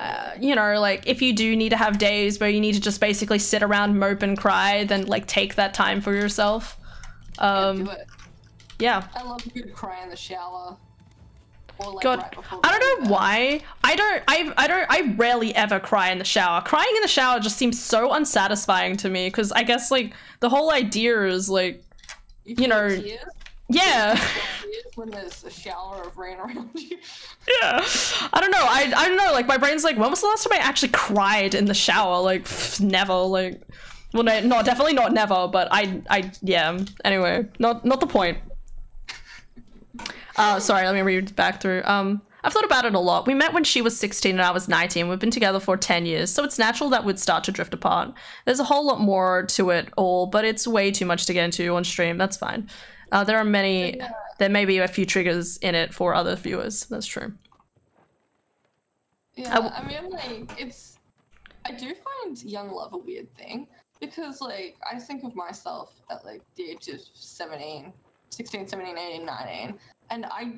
uh, you know, like if you do need to have days where you need to just basically sit around, mope and cry, then like take that time for yourself. Yeah, Um it. yeah. I love good cry in the shower. Like God, right I don't know bed. why. I don't. I. I don't. I rarely ever cry in the shower. Crying in the shower just seems so unsatisfying to me because I guess like the whole idea is like, You, you know- tears? yeah, when there's a shower of rain around you. yeah. I don't know. I. I don't know. Like my brain's like, when was the last time I actually cried in the shower? Like pff, never. Like, well, no, no, definitely not never. But I. I. Yeah. Anyway, not. Not the point. Uh, sorry, let me read back through. Um, I've thought about it a lot. We met when she was 16 and I was 19. We've been together for 10 years, so it's natural that we'd start to drift apart. There's a whole lot more to it all, but it's way too much to get into on stream. That's fine. Uh, there are many, there may be a few triggers in it for other viewers. That's true. Yeah, I mean, like, it's. I do find young love a weird thing because, like, I think of myself at, like, the age of 17, 16, 17, 18, 19, and I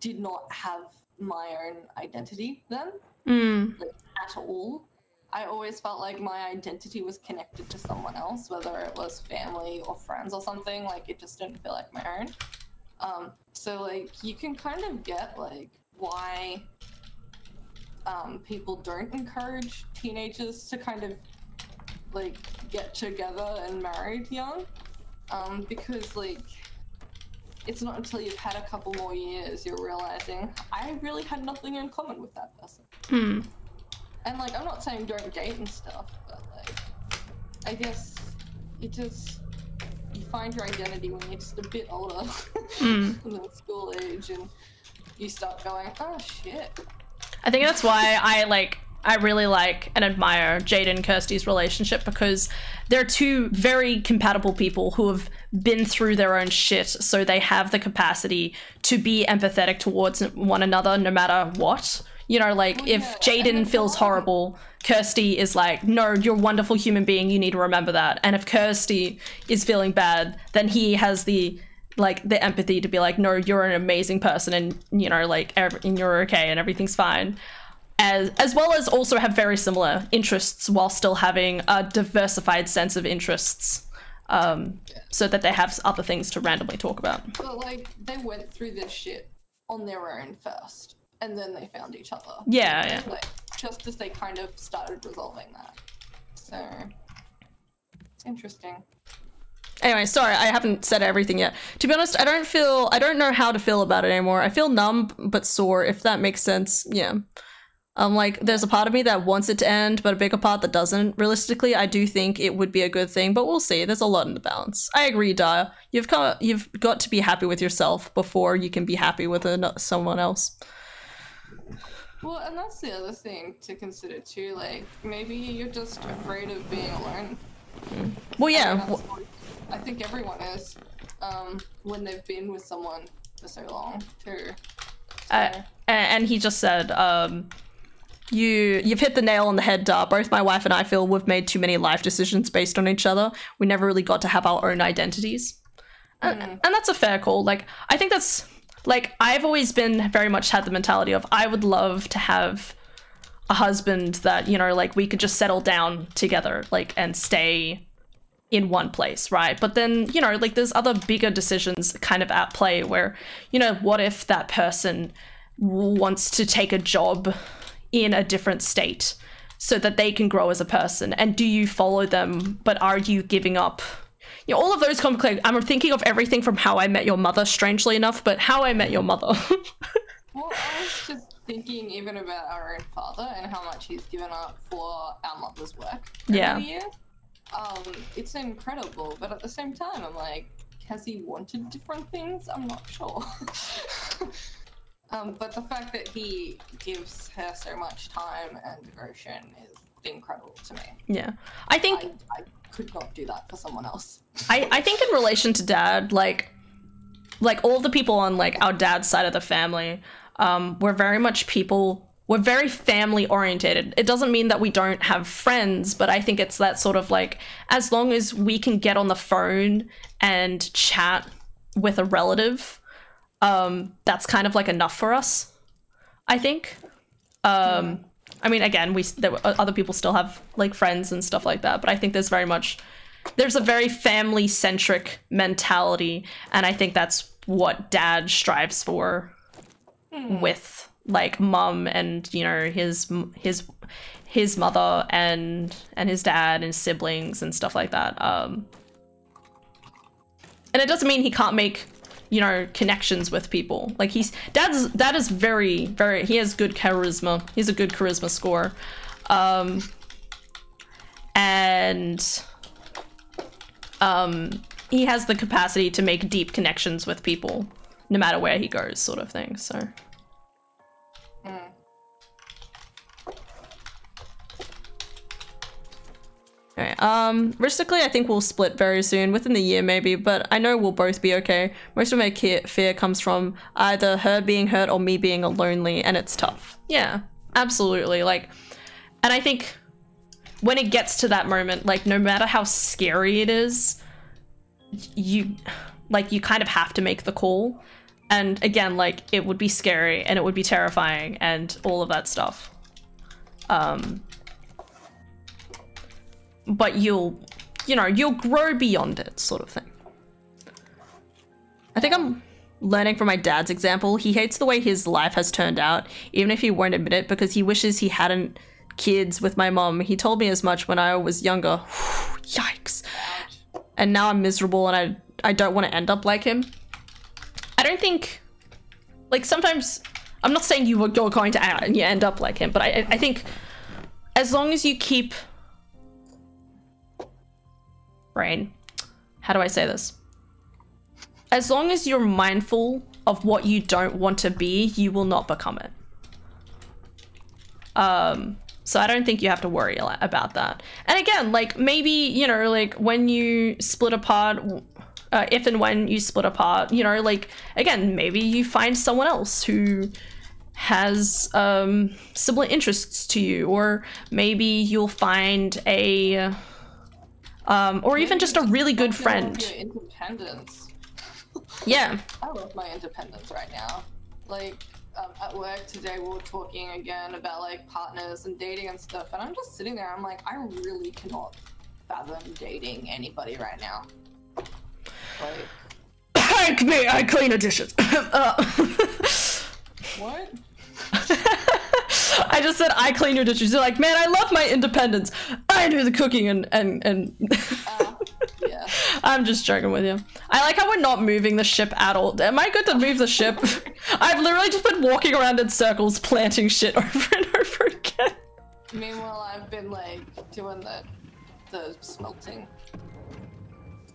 did not have my own identity then Mm, like, at all. I always felt like my identity was connected to someone else, whether it was family or friends or something. Like it just didn't feel like my own. Um, so like you can kind of get like why um, people don't encourage teenagers to kind of like get together and married young, um, because like it's not until you've had a couple more years you're realizing I really had nothing in common with that person. hmm. And like, I'm not saying don't date and stuff, but like, I guess you just you find your identity when you're just a bit older Mm. (laughs) than school age, and you start going, oh shit. I think that's why I like I really like and admire Jade and Kirsty's relationship because they're two very compatible people who have been through their own shit, so they have the capacity to be empathetic towards one another no matter what. You know, like Well, if yeah, Jaden feels horrible, Kirsty is like, no, you're a wonderful human being, you need to remember that. And if Kirsty is feeling bad, then he has the like the empathy to be like, no, you're an amazing person and you know, like and you're okay and everything's fine. As as well as also have very similar interests while still having a diversified sense of interests. Um, so that they have other things to randomly talk about. But like, they went through this shit on their own first, and then they found each other. Yeah, yeah. Like, just as they kind of started resolving that. So it's interesting. Anyway, sorry, I haven't said everything yet. To be honest, I don't feel I don't know how to feel about it anymore. I feel numb but sore, if that makes sense. Yeah. Um like there's a part of me that wants it to end, but a bigger part that doesn't. Realistically, I do think it would be a good thing, but we'll see. There's a lot in the balance. I agree, Daya. You've got you've got to be happy with yourself before you can be happy with someone else. Well, and that's the other thing to consider too. Like, maybe you're just afraid of being alone. Well, I yeah. mean, w- I think everyone is um, when they've been with someone for so long too. Uh, and he just said, um, "You you've hit the nail on the head, Dar. Both my wife and I feel we've made too many life decisions based on each other. We never really got to have our own identities, and, hmm. and that's a fair call. Like I think that's like I've always been very much had the mentality of I would love to have a husband that you know like we could just settle down together, like and stay." in one place, right? But then, you know, like there's other bigger decisions kind of at play where, you know, what if that person wants to take a job in a different state so that they can grow as a person? And do you follow them, but are you giving up? You know, all of those complicated. I'm thinking of everything from How I Met Your Mother, strangely enough, but How I Met Your Mother. (laughs) Well, I was just thinking even about our own father and how much he's given up for our mother's work. Yeah. the years. Um, it's incredible, but at the same time, I'm like, has he wanted different things? I'm not sure. (laughs) um, but the fact that he gives her so much time and devotion is incredible to me. yeah. I think I, I could not do that for someone else. (laughs) I, I think in relation to dad, like like all the people on like our dad's side of the family, um, we're very much people we're very family orientated. It doesn't mean that we don't have friends, but I think it's that sort of like as long as we can get on the phone and chat with a relative, um, that's kind of like enough for us. I think. Um, I mean, again, we there, other people still have like friends and stuff like that, but I think there's very much there's a very family centric mentality, and I think that's what Dad strives for with like mum and you know his his his mother and and his dad and siblings and stuff like that. Um, and it doesn't mean he can't make you know connections with people. Like he's dad's dad is very very he has good charisma. He's a good charisma score um and um he has the capacity to make deep connections with people no matter where he goes sort of thing so Okay, um, realistically, I think we'll split very soon, within the year maybe, but I know we'll both be okay. Most of my fear comes from either her being hurt or me being lonely, and it's tough. Yeah, absolutely. Like, and I think when it gets to that moment, like, no matter how scary it is, you, like, you kind of have to make the call. And again, like, it would be scary and it would be terrifying and all of that stuff. Um, but you'll you know you'll grow beyond it sort of thing. I think i'm learning from my dad's example. He hates the way his life has turned out even if he won't admit it because he wishes he hadn't kids with my mom. He told me as much when i was younger. (sighs) Yikes. And now i'm miserable and i i don't want to end up like him. I don't think like sometimes i'm not saying you you're going to end up like him but i i think as long as you keep brain. How do I say this? As long as you're mindful of what you don't want to be, you will not become it. Um, so I don't think you have to worry about that. And again, like maybe, you know, like when you split apart, uh, if and when you split apart, you know, like again, maybe you find someone else who has um, similar interests to you, or maybe you'll find a um, or even just a really good Let me know friend. Independence. Yeah, I love my independence right now. Like um, at work today, we were talking again about like partners and dating and stuff, and I'm just sitting there. I'm like, I really cannot fathom dating anybody right now. Like, thank me, I clean the dishes. (laughs) Uh, (laughs) what? (laughs) I just said I clean your dishes. You're like, man, I love my independence. I do the cooking and and and. Uh, yeah. (laughs) I'm just joking with you. I like how we're not moving the ship at all. Am I good to move the ship? (laughs) I've literally just been walking around in circles, planting shit (laughs) over and over again. Meanwhile, I've been like doing the the smelting.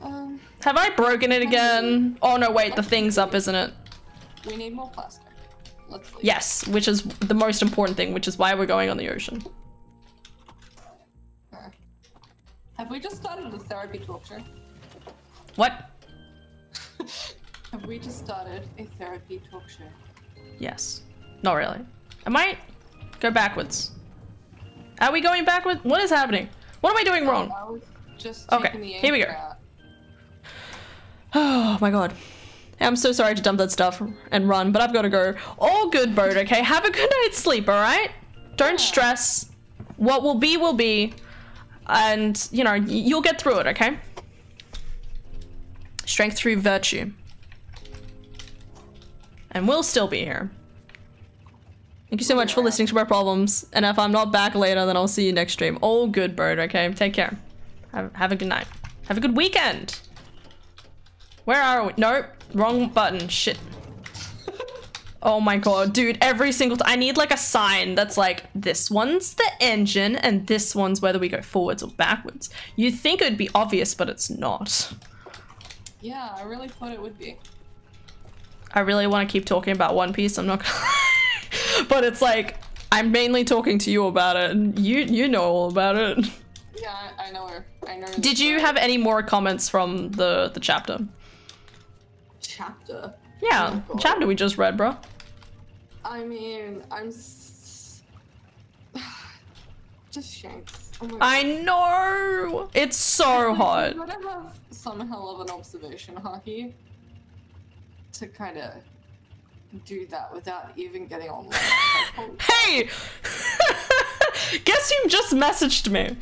Um, Have I broken it again? Oh no, wait, the thing's up, isn't it? we need more plastic. Yes, which is the most important thing, which is why we're going on the ocean. Uh, have we just started a therapy talk show? What? (laughs) Have we just started a therapy talk show? Yes. Not really. I might go backwards. Are we going backwards? What is happening? What am I doing wrong? I was just Okay, the here we go. out. (sighs) Oh my god. I'm so sorry to dump that stuff and run, but I've got to go. All good, Bird, okay? Have a good night's sleep, alright? Don't stress. What will be, will be. And, you know, you'll get through it, okay? Strength through virtue. And we'll still be here. Thank you so much for listening to my problems. And if I'm not back later, then I'll see you next stream. All good, bird, okay? Take care. Have, have a good night. Have a good weekend. Where are we? Nope. Wrong button. Shit. Oh my god, dude, every single time. I need like a sign that's like, this one's the engine and this one's whether we go forwards or backwards. You'd think it would be obvious, but it's not. Yeah, I really thought it would be. I really want to keep talking about One Piece, I'm not gonna (laughs) But it's like, I'm mainly talking to you about it, and you you know all about it. Yeah, I, I know her. I know. Did you have any more comments from the, the chapter? Chapter? Yeah, Oh, chapter we just read, bro. I mean, I'm. S- (sighs) Just Shanks. Oh I know! It's so hot. You gotta have some hell of an observation haki to kind of do that without even getting on. (laughs) Hey! (laughs) Guess who just messaged me?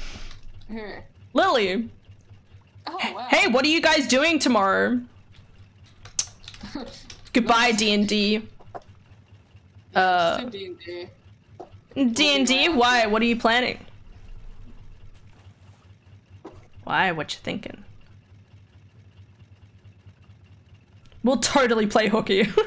Who? Lily. Oh wow. Hey, what are you guys doing tomorrow? Goodbye, D&D. Uh, D&D. D&D? Why? What are you planning? Why? What you thinking? We'll totally play hooky. (laughs)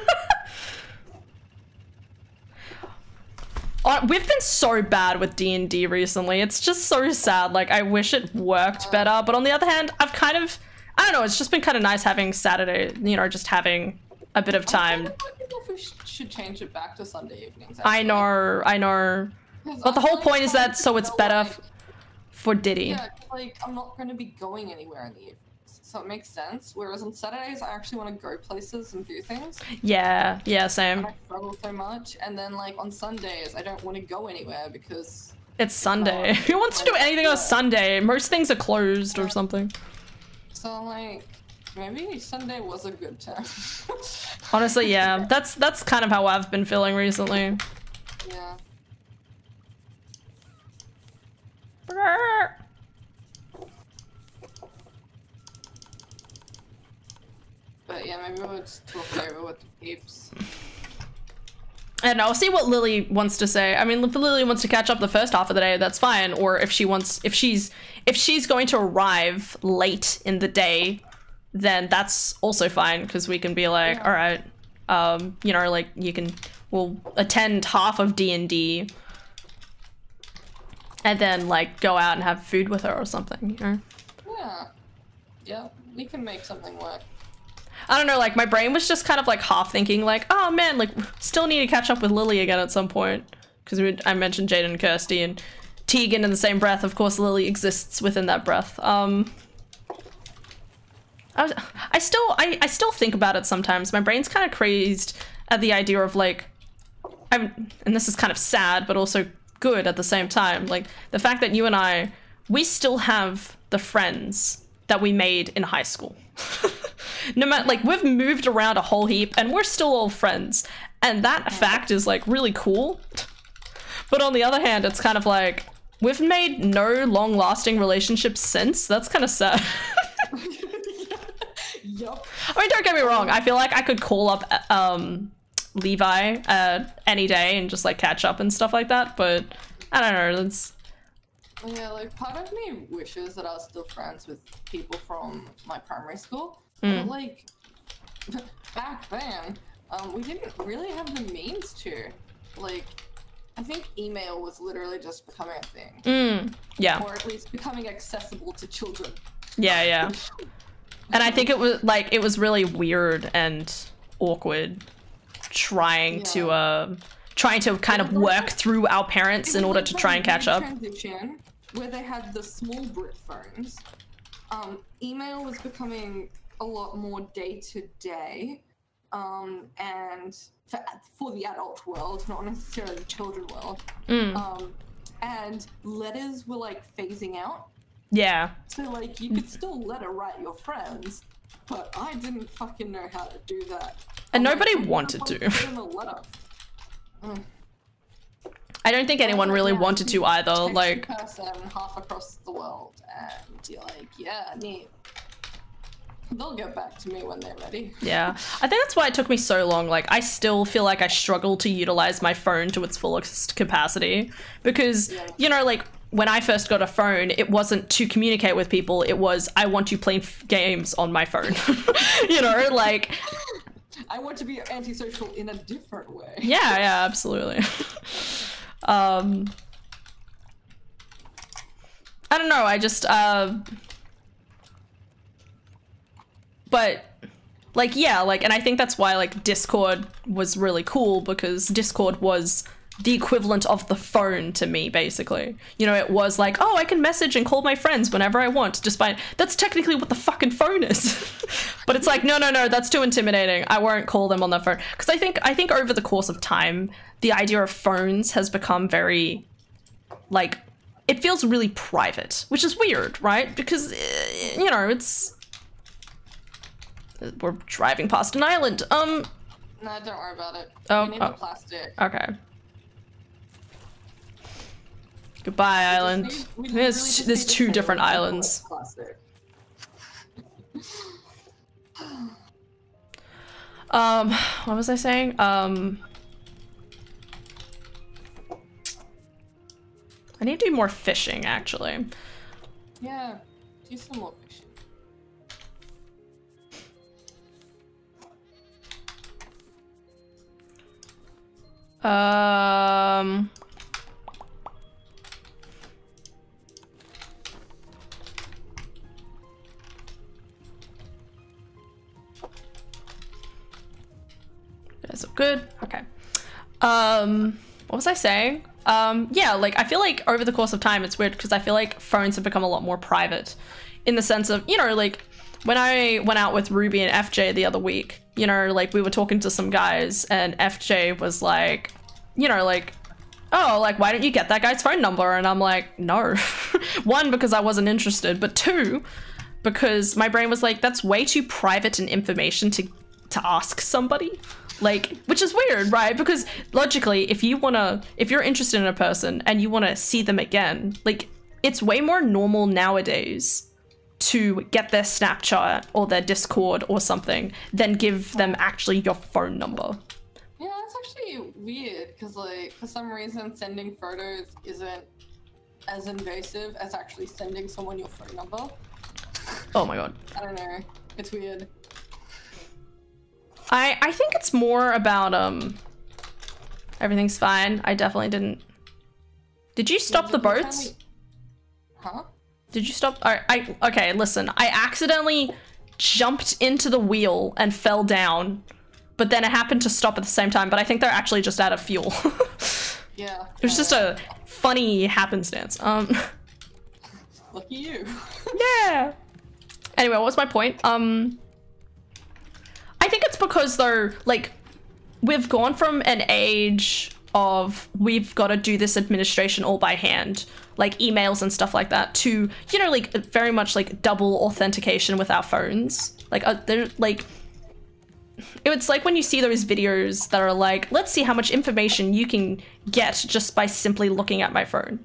Uh, We've been so bad with D&D recently. It's just so sad. Like, I wish it worked better. But on the other hand, I've kind of... I don't know, it's just been kind of nice having Saturday, you know, just having a bit of time. I think we should change it back to Sunday evenings. I know, I know. But the whole like point is that so it's better like- for Diddy. Yeah, like I'm not going to be going anywhere in the evenings, so it makes sense. Whereas on Saturdays, I actually want to go places and do things, Yeah, yeah, and same. I struggle so much. And then like on Sundays, I don't want to go anywhere because It's Sunday. (laughs) Who wants to do anything on a Sunday? Most things are closed or something. So like maybe Sunday was a good time. (laughs) Honestly, yeah. That's that's kind of how I've been feeling recently. yeah. But yeah, maybe we'll just talk over with the peeps. And I'll see what Lily wants to say. I mean, if Lily wants to catch up the first half of the day, that's fine. Or if she wants, if she's, if she's going to arrive late in the day, then that's also fine because we can be like, Yeah. all right, um, you know, like you can, we'll attend half of D and D, and then like go out and have food with her or something. You know. Yeah. Yeah, we can make something work. I don't know, like my brain was just kind of like half thinking like, oh man, like still need to catch up with Lily again at some point. Because I mentioned Jaden and Kirsty and Tegan in the same breath. Of course, Lily exists within that breath. Um, I, was, I still, I, I still think about it sometimes. My brain's kind of crazed at the idea of like, I'm, and this is kind of sad, but also good at the same time. Like the fact that you and I, we still have the friends that we made in high school. (laughs) no matter, like we've moved around a whole heap, and we're still all friends, and that fact is like really cool. But on the other hand, it's kind of like we've made no long-lasting relationships since. That's kind of sad. (laughs) Yup. I mean, don't get me wrong. I feel like I could call up um, Levi uh, any day and just like catch up and stuff like that. But I don't know. That's Yeah, like part of me wishes that I was still friends with people from my primary school. Mm. But like (laughs) back then, um, we didn't really have the means to. Like, I think email was literally just becoming a thing, mm, yeah, or at least becoming accessible to children. yeah, yeah. And I think it was like it was really weird and awkward trying to Yeah. uh trying to kind of work through our parents in order like to try and catch up. Transition where they had the small Brit phones. Um, email was becoming a lot more day to day, um, and for, for the adult world, not necessarily the children world. Mm, Um, and letters were like phasing out. yeah, So like you could still letter write your friends, but I didn't fucking know how to do that. And I'm like, nobody "How wanted to." it in a letter? Mm. I don't think anyone Like, really yeah, wanted to either. Like, person half across the world, and you're like, yeah, neat. They'll get back to me when they're ready. Yeah, I think that's why it took me so long. Like, I still feel like I struggle to utilize my phone to its fullest capacity because, Yeah. you know, like when I first got a phone, it wasn't to communicate with people. It was I want to play f- games on my phone. (laughs) you know, like I want to be antisocial in a different way. yeah, yeah, absolutely. (laughs) um, I don't know. I just uh, but like yeah like and i think that's why like discord was really cool because discord was the equivalent of the phone to me basically. You know it was like oh i can message and call my friends whenever i want despite that's technically what the fucking phone is. (laughs) But it's like no no no that's too intimidating. I won't call them on the phone. Because i think i think over the course of time the idea of phones has become very like it feels really private which is weird right? Because uh, you know it's we're driving past an island. Um, No, don't worry about it. Oh, we need oh. the plastic. okay. Goodbye, island. Need- we There's just there's two different we islands. (sighs) Um, what was I saying? Um, I need to do more fishing, actually. Yeah, do some more Um. Are good. Okay. Um, what was I saying? Um, yeah, like I feel like over the course of time, it's weird because I feel like phones have become a lot more private, in the sense of you know like when I went out with Ruby and FJ the other week, you know, like we were talking to some guys and FJ was like, you know, like, oh, like why don't you get that guy's phone number? And I'm like, no. (laughs) One because I wasn't interested, but two because my brain was like, that's way too private an information to to ask somebody. Like, which is weird, right? Because logically, if you wanna, if you're interested in a person and you wanna see them again, like, it's way more normal nowadays to get their Snapchat or their Discord or something than give them actually your phone number. Yeah, that's actually weird because, like, for some reason, sending photos isn't as invasive as actually sending someone your phone number. Oh my god. I don't know. It's weird. I I think it's more about um everything's fine. I definitely didn't Did you stop the Did we boats? Huh? Did you stop? I, I okay. Listen, I accidentally jumped into the wheel and fell down, but then it happened to stop at the same time. But I think they're actually just out of fuel. (laughs) Yeah. it was just a funny happenstance. Um, Lucky you. (laughs) yeah. Anyway, what was my point? Um, I think it's because though, like, we've gone from an age of we've got to do this administration all by hand, like emails and stuff like that, to you know, like very much like double authentication with our phones. Like, uh, they're like. It's like when you see those videos that are like, let's see how much information you can get just by simply looking at my phone.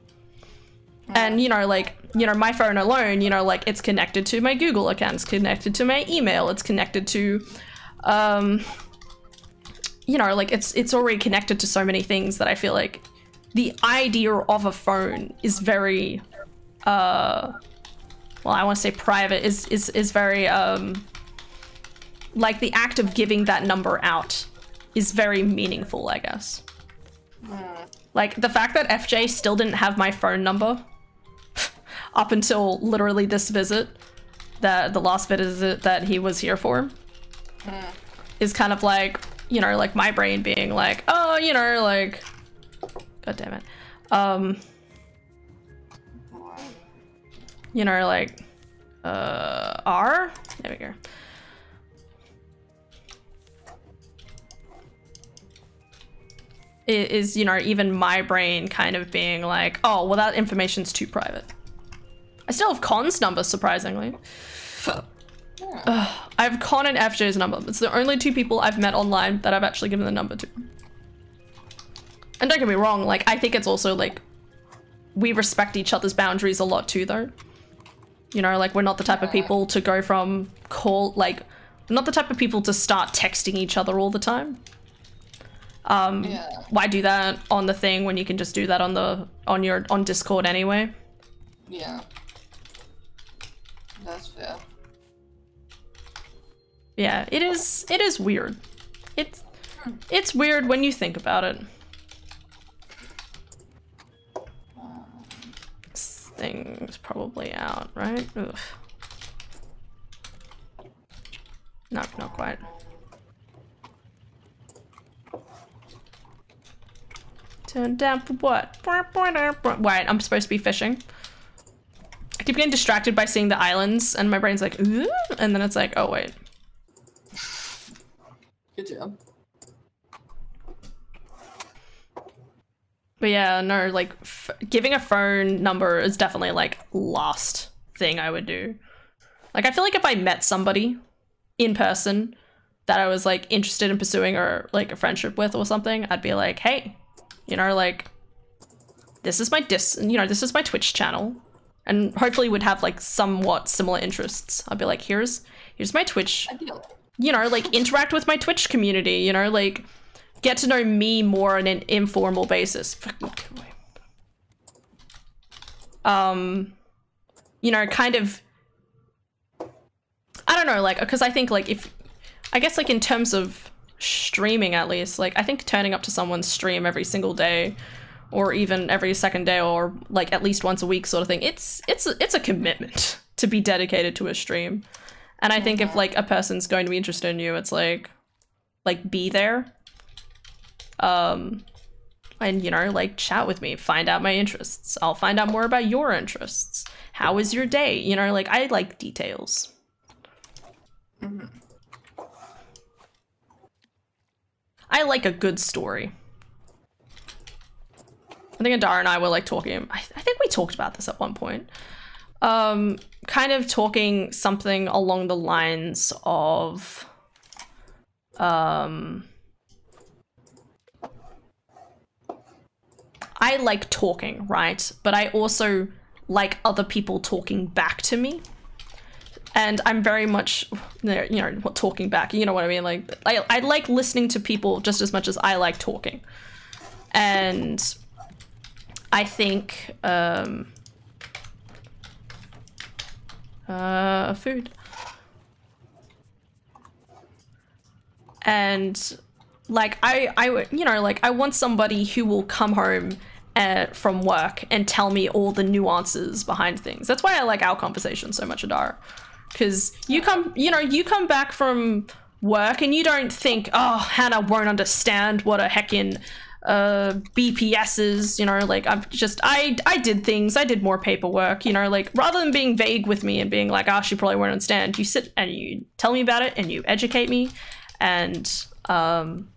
And you know, like, you know, my phone alone, you know, like it's connected to my Google account, it's connected to my email, it's connected to um you know, like it's it's already connected to so many things that I feel like the idea of a phone is very uh well, I want to say private is is is very um like the act of giving that number out is very meaningful, I guess. Like the fact that FJ still didn't have my phone number (laughs) up until literally this visit, that the last visit that he was here for, is kind of like you know like my brain being like oh you know like god damn it. Um you know like uh R? There we go. Is you know even my brain kind of being like oh well that information's too private. I still have con's number surprisingly. Ugh, i have con and fj's number. It's the only two people i've met online that i've actually given the number to and don't get me wrong like i think it's also like we respect each other's boundaries a lot too though You know, like we're not the type of people to go from call like not the type of people to start texting each other all the time. Um Yeah. why do that on the thing when you can just do that on the on your on Discord anyway? Yeah. That's fair. Yeah, it is it is weird. It's it's weird when you think about it. This thing's probably out, right? Oof. No, not quite. Turn down for what? Wait, I'm supposed to be fishing. I keep getting distracted by seeing the islands, and my brain's like, Ooh, and then it's like, oh wait. Good job. But yeah, no, like f- giving a phone number is definitely like last thing I would do. Like I feel like if I met somebody in person that I was like interested in pursuing or like a friendship with or something, I'd be like, "Hey, you know, like this is my dis, you know, this is my Twitch channel." And hopefully would have like somewhat similar interests. I'd be like, "Here's here's my Twitch you know, like interact with my Twitch community, you know, like get to know me more on an informal basis. Fucking go away. Um, you know, kind of. I don't know, like, because I think, like, if. I guess, like, in terms of streaming, at least, like, I think turning up to someone's stream every single day or even every second day or like at least once a week sort of thing it's it's it's a commitment to be dedicated to a stream and I think if like a person's going to be interested in you, it's like like be there. Um and you know, like chat with me, find out my interests. I'll find out more about your interests. How was your day? You know, like I like details. I like a good story. I think Adara and I were like talking. I, I think we talked about this at one point um kind of talking something along the lines of um I like talking, right? But I also like other people talking back to me. And I'm very much, you know, talking back. You know what I mean? Like, I, I like listening to people just as much as I like talking. And I think, um, uh, food. And like I, I, you know, like I want somebody who will come home uh, from work and tell me all the nuances behind things. That's why I like our conversation so much, Adara, because you come, you know, you come back from work and you don't think, oh, Hannah won't understand what a heckin' uh BPS is, you know, like I'm just I I did things, I did more paperwork, you know, like rather than being vague with me and being like, oh, she probably won't understand, you sit and you tell me about it and you educate me and um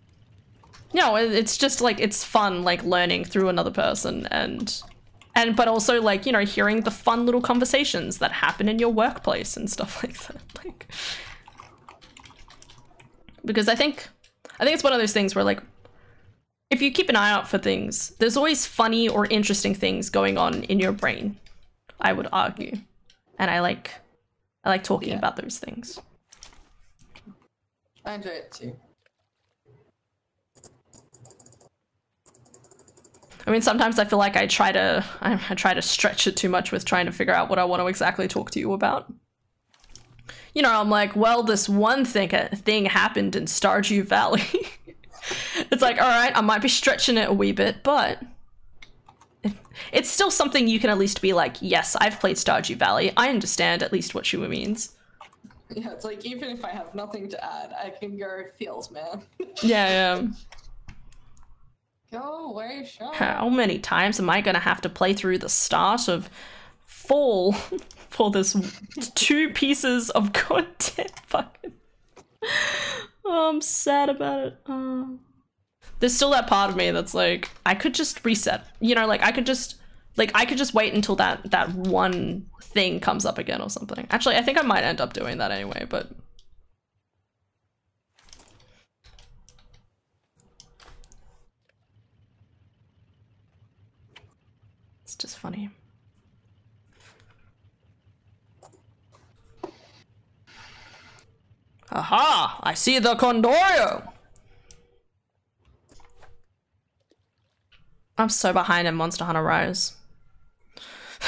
no, it's just like it's fun like learning through another person and and but also like, you know, hearing the fun little conversations that happen in your workplace and stuff (laughs) like that. Like because I think I think it's one of those things where like if you keep an eye out for things, there's always funny or interesting things going on in your brain. I would argue, and I like, I like talking Yeah. about those things. I enjoy it too. I mean, sometimes I feel like I try to, I, I try to stretch it too much with trying to figure out what I want to exactly talk to you about. You know, I'm like, well, this one thing thing happened in Stardew Valley. (laughs) it's like, all right, I might be stretching it a wee bit, but it's still something you can at least be like, yes, I've played Stardew Valley. I understand at least what she means. Yeah, it's like even if I have nothing to add, I can go feels, man. Yeah, yeah. (laughs) go away. How many times am I gonna have to play through the start of Fall (laughs) for this two pieces of (laughs) content? Fucking. Oh, I'm sad about it. Oh. There's still that part of me that's like, I could just reset. You know, like I could just, like I could just wait until that that one thing comes up again or something. Actually, I think I might end up doing that anyway. But just funny. Aha! I see the Condorio! I'm so behind in Monster Hunter Rise. (laughs)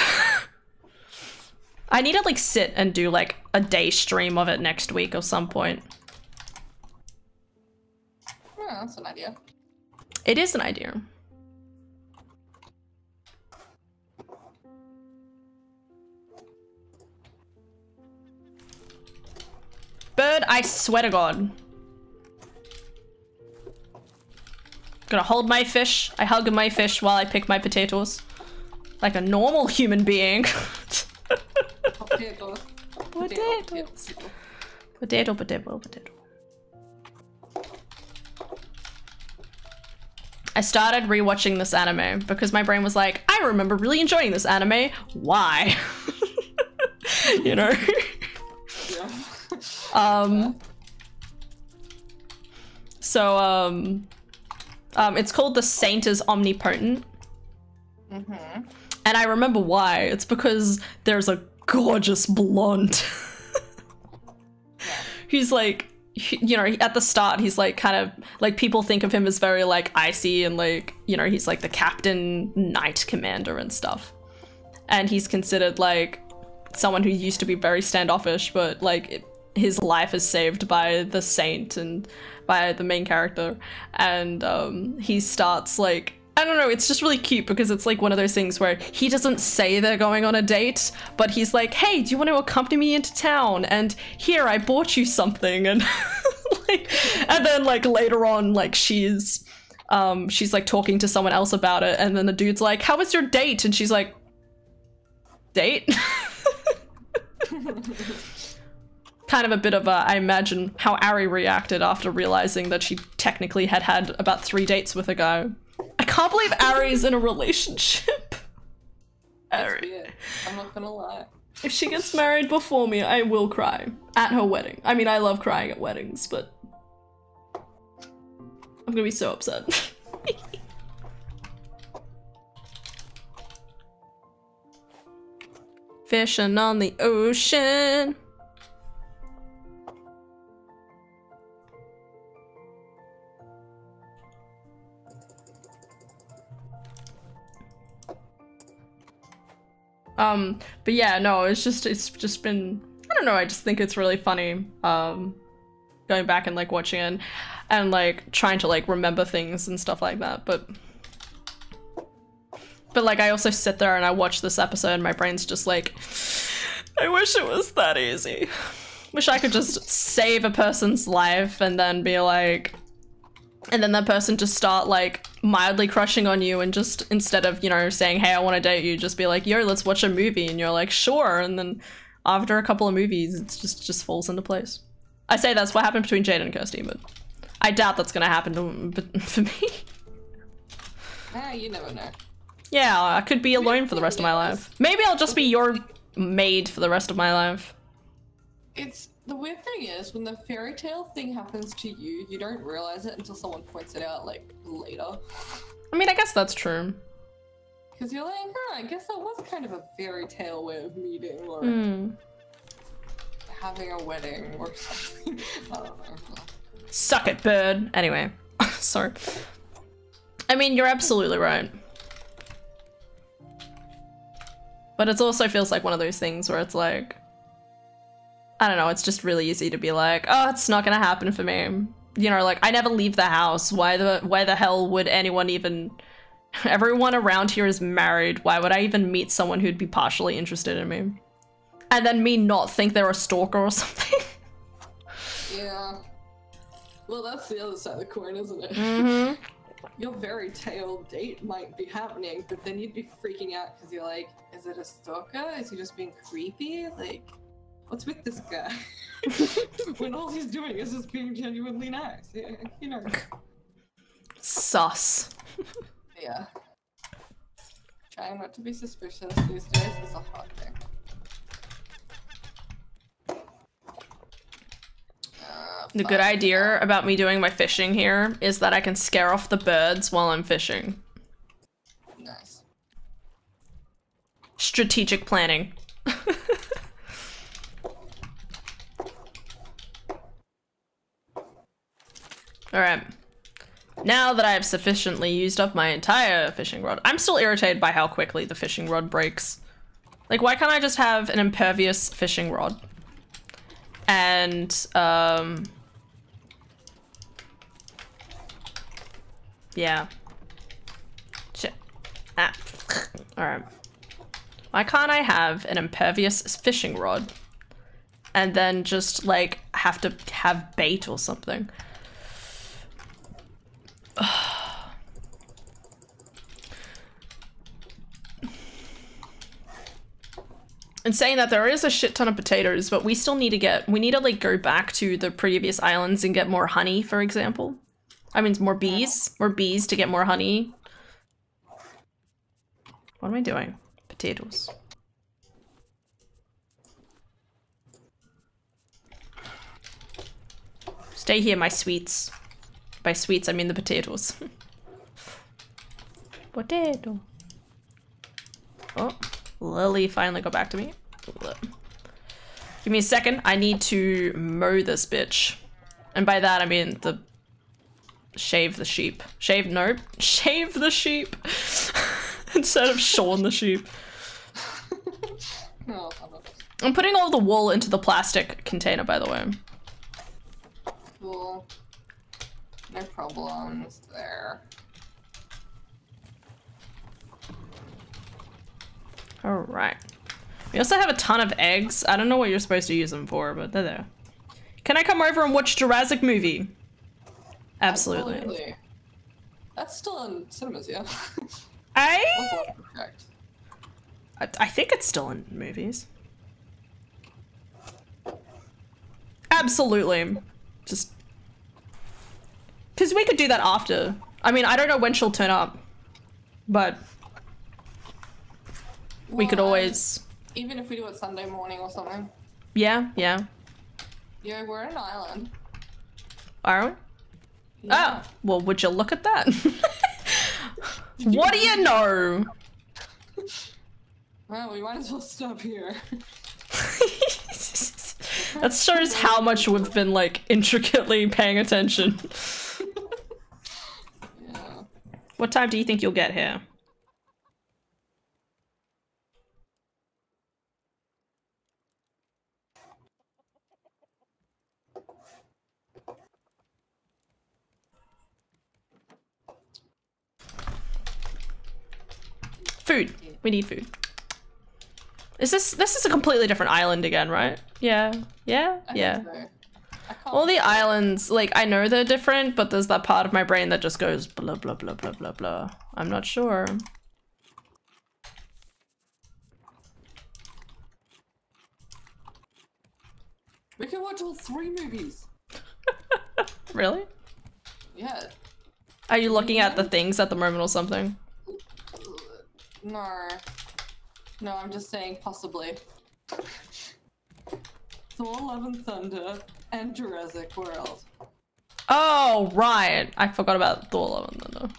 I need to like sit and do like a day stream of it next week or some point. Yeah, that's an idea. It is an idea. Bird, I swear to God. Gonna hold my fish. I hug my fish while I pick my potatoes. Like a normal human being. Potatoes. Potatoes. Potato, potato, potato. I started rewatching this anime because my brain was like, I remember really enjoying this anime. Why? (laughs) you know? Um So um um it's called The Saint is Omnipotent. Mm-hmm. And I remember why. It's because there's a gorgeous blonde. (laughs) he's like, you know, at the start, he's like kind of like people think of him as very like icy and like, you know, he's like the captain, knight commander and stuff. And he's considered like someone who used to be very standoffish, but like it, his life is saved by the saint and by the main character. And um, he starts like I don't know, it's just really cute because it's like one of those things where he doesn't say they're going on a date, but he's like, hey, do you want to accompany me into town? And here, I bought you something. (laughs) And like, and then like later on, like she's, um, she's like talking to someone else about it. And then the dude's like, how was your date? And she's like, date? (laughs) kind of a bit of a, I imagine how Ari reacted after realizing that she technically had had about three dates with a guy. I can't believe Ari's in a relationship. Ari. I'm not gonna lie. If she gets married before me, I will cry at her wedding. I mean, I love crying at weddings, but I'm gonna be so upset. (laughs) Fishing on the ocean. Um, but yeah, no, it's just it's just been I don't know, I just think it's really funny. Um going back and like watching it and like trying to like remember things and stuff like that. But but like I also sit there and I watch this episode and my brain's just like I wish it was that easy. Wish I could just save a person's life and then be like and then that person just start like mildly crushing on you and just instead of you know saying hey i want to date you just be like yo let's watch a movie. And you're like sure. And then after a couple of movies it's just just falls into place. I say that's what happened between jade and kirsty but i doubt that's gonna happen to, but (laughs) for me. Ah, you never know. yeah i could be alone for the rest of my life. Maybe i'll just be your maid for the rest of my life. It's the weird thing is when the fairy tale thing happens to you, you don't realize it until someone points it out like later. i mean i guess that's true Because you're like, huh, I guess that was kind of a fairy tale way of meeting or Hmm. having a wedding or something. (laughs) I don't know. Suck it, bird. Anyway, (laughs) sorry. I mean, you're absolutely right. But it also feels like one of those things where it's like, I don't know, it's just really easy to be like, oh, it's not gonna happen for me. You know, like I never leave the house. Why the why the hell would anyone even? (laughs) Everyone around here is married. Why would I even meet someone who'd be partially interested in me? And then me not think they're a stalker or (laughs) something. Yeah. Well, that's the other side of the coin, isn't it? mm-hmm. (laughs) Your very tale date might be happening, but then you'd be freaking out because you're like, is it a stalker? Is he just being creepy? Like, what's with this guy? (laughs) when all he's doing is just being genuinely nice. Yeah, you know. Sus. Yeah. Trying not to be suspicious these days is a hard thing. Uh, The good idea about me doing my fishing here is that I can scare off the birds while I'm fishing. Nice. Strategic planning. (laughs) Alright. Now that I have sufficiently used up my entire fishing rod, I'm still irritated by how quickly the fishing rod breaks. Like, why can't I just have an impervious fishing rod? And, um... Yeah. Shit. Ah. (laughs) Alright. Why can't I have an impervious fishing rod? And then just, like, have to have bait or something? (sighs) and saying that there is a shit ton of potatoes, but we still need to get we need to like go back to the previous islands and get more honey, for example. I mean more bees. More bees to get more honey. What am I doing? Potatoes. Stay here, my sweets. By sweets, I mean the potatoes. (laughs) Potato. Oh, Lily finally got back to me. Give me a second. I need to mow this bitch. And by that, I mean the... Shave the sheep. Shave, no. (laughs) Shave the sheep. (laughs) Instead of shorn the sheep. I'm putting all the wool into the plastic container, by the way. cool. No problems there. Alright. We also have a ton of eggs. I don't know what you're supposed to use them for, but they're there. Can I come over and watch Jurassic movie? Absolutely. Absolutely. That's still in cinemas, yeah. I. (laughs) I I think it's still in movies. Absolutely. Just because we could do that after. I mean, I don't know when she'll turn up, but we could Well, I- always. Even if we do it Sunday morning or something. Yeah, yeah. Yeah, we're in an island. Are we? Yeah. Oh, well, would you look at that? (laughs) what do you know? Well, we might as well stop here. (laughs) that shows how much we've been like intricately paying attention. What time do you think you'll get here? Food. We need food. Is this this is a completely different island again, right? Yeah. Yeah. Yeah. Think so. I can't All the islands, like I know they're different, but there's that part of my brain that just goes blah blah blah blah blah blah. I'm not sure. We can watch all three movies. (laughs) Really? Yeah. Are you looking at the things at the moment or something? No. No, I'm just saying possibly. (laughs) Thor Love and Thunder and Jurassic World. Oh right, I forgot about Thor: Love and Thunder.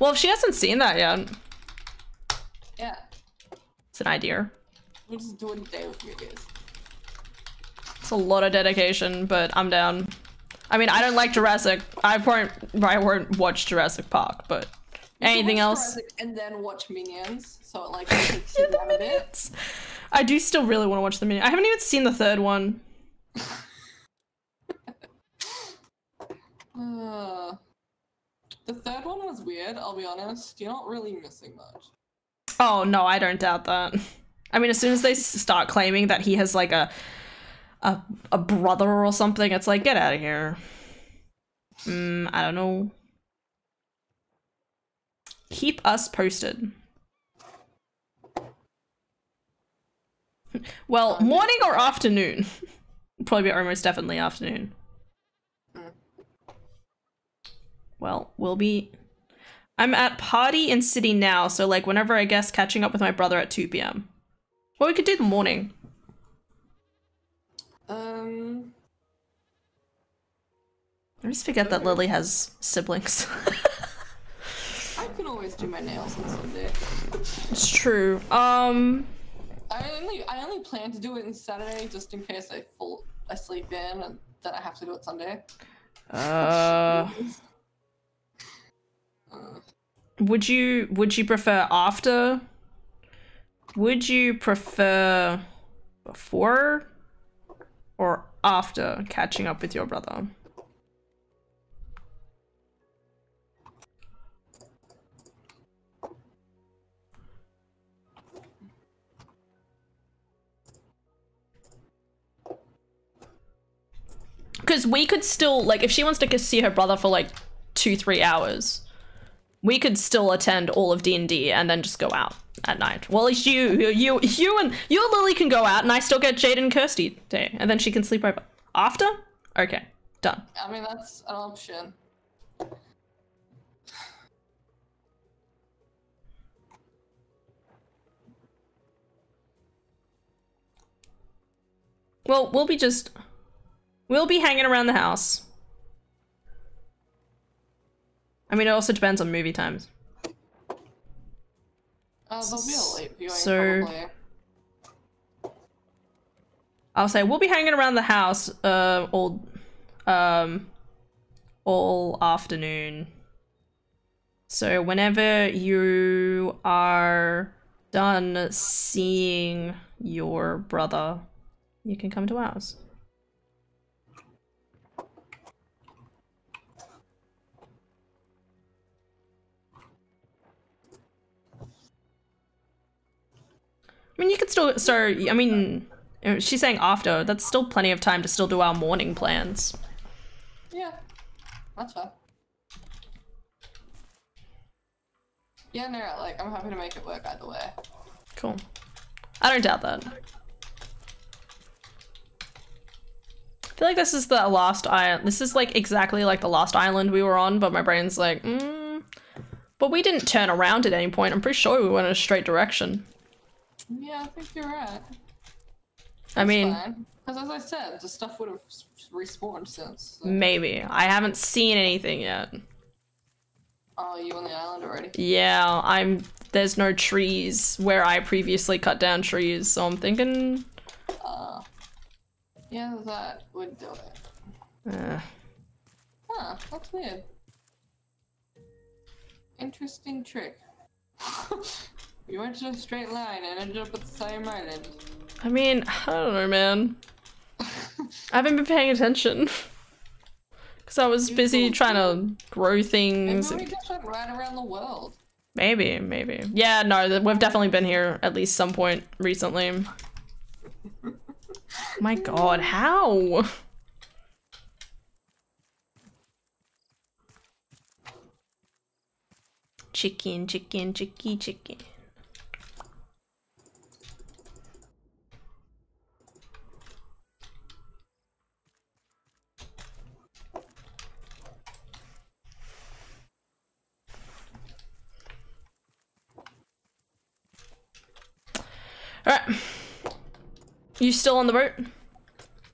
Well, if she hasn't seen that yet, Yeah. it's an idea. We're just doing a day of movies. It's a lot of dedication, but I'm down. I mean, I don't like Jurassic. I won't. I won't watch Jurassic Park, but We anything else? Jurassic And then watch Minions, so (laughs) it like takes a bit. Minions. I do still really want to watch the Minions. I haven't even seen the third one. (laughs) The third one was weird, I'll be honest. You're not really missing much. Oh no, I don't doubt that. I mean, as soon as they start claiming that he has like a a a brother or something, it's like get out of here. Mm, I don't know. Keep us posted. Well, morning or afternoon? (laughs) Probably almost definitely afternoon. Well, we'll be. I'm at party in city now, so like whenever I guess catching up with my brother at 2 p.m. Well, we could do the morning. Um, I just forget that Lily has siblings. (laughs) I can always do my nails on Sunday. it's true. Um, I only I only plan to do it on Saturday just in case I fall I sleep in and then I have to do it Sunday. Uh, (laughs) would you would you prefer after? Would you prefer before or after catching up with your brother? Because we could still, like, if she wants to see her brother for like two, three hours, we could still attend all of D and D and then just go out at night. Well, at least you, you, you, and you and Lily can go out, and I still get Jade and Kirsty day, and then she can sleep over. After? Okay, done. I mean, that's an option. Well, we'll be just, we'll be hanging around the house. I mean, it also depends on movie times. Uh, there'll be a late viewing, So- probably. I'll say we'll be hanging around the house uh all um all afternoon. So whenever you are done seeing your brother, you can come to ours. I mean, you could still. So, I mean, she's saying after. That's still plenty of time to still do our morning plans. Yeah, that's fine. Yeah, no, like, I'm happy to make it work either way. Cool. I don't doubt that. I feel like this is the last island. This is like exactly like the last island we were on, but my brain's like, mm. But we didn't turn around at any point. I'm pretty sure we went in a straight direction. Yeah, I think you're right. I mean, Because as I said, the stuff would have respawned since. so- maybe. I haven't seen anything yet. Oh, you on the island already? Yeah, I'm. There's no trees where I previously cut down trees, so I'm thinking. Uh, yeah, that would do it. Uh, Huh, that's weird. Interesting trick. (laughs) you went in a straight line and ended up at the same island. I mean, I don't know, man. (laughs) I haven't been paying attention. (laughs) Because I was busy trying to grow Maybe things. we just went right around the world. Maybe, maybe. Yeah, no, we've definitely been here at least some point recently. (laughs) My god, how? Chicken, chicken, chicky, chicken. Alright. You still on the boat?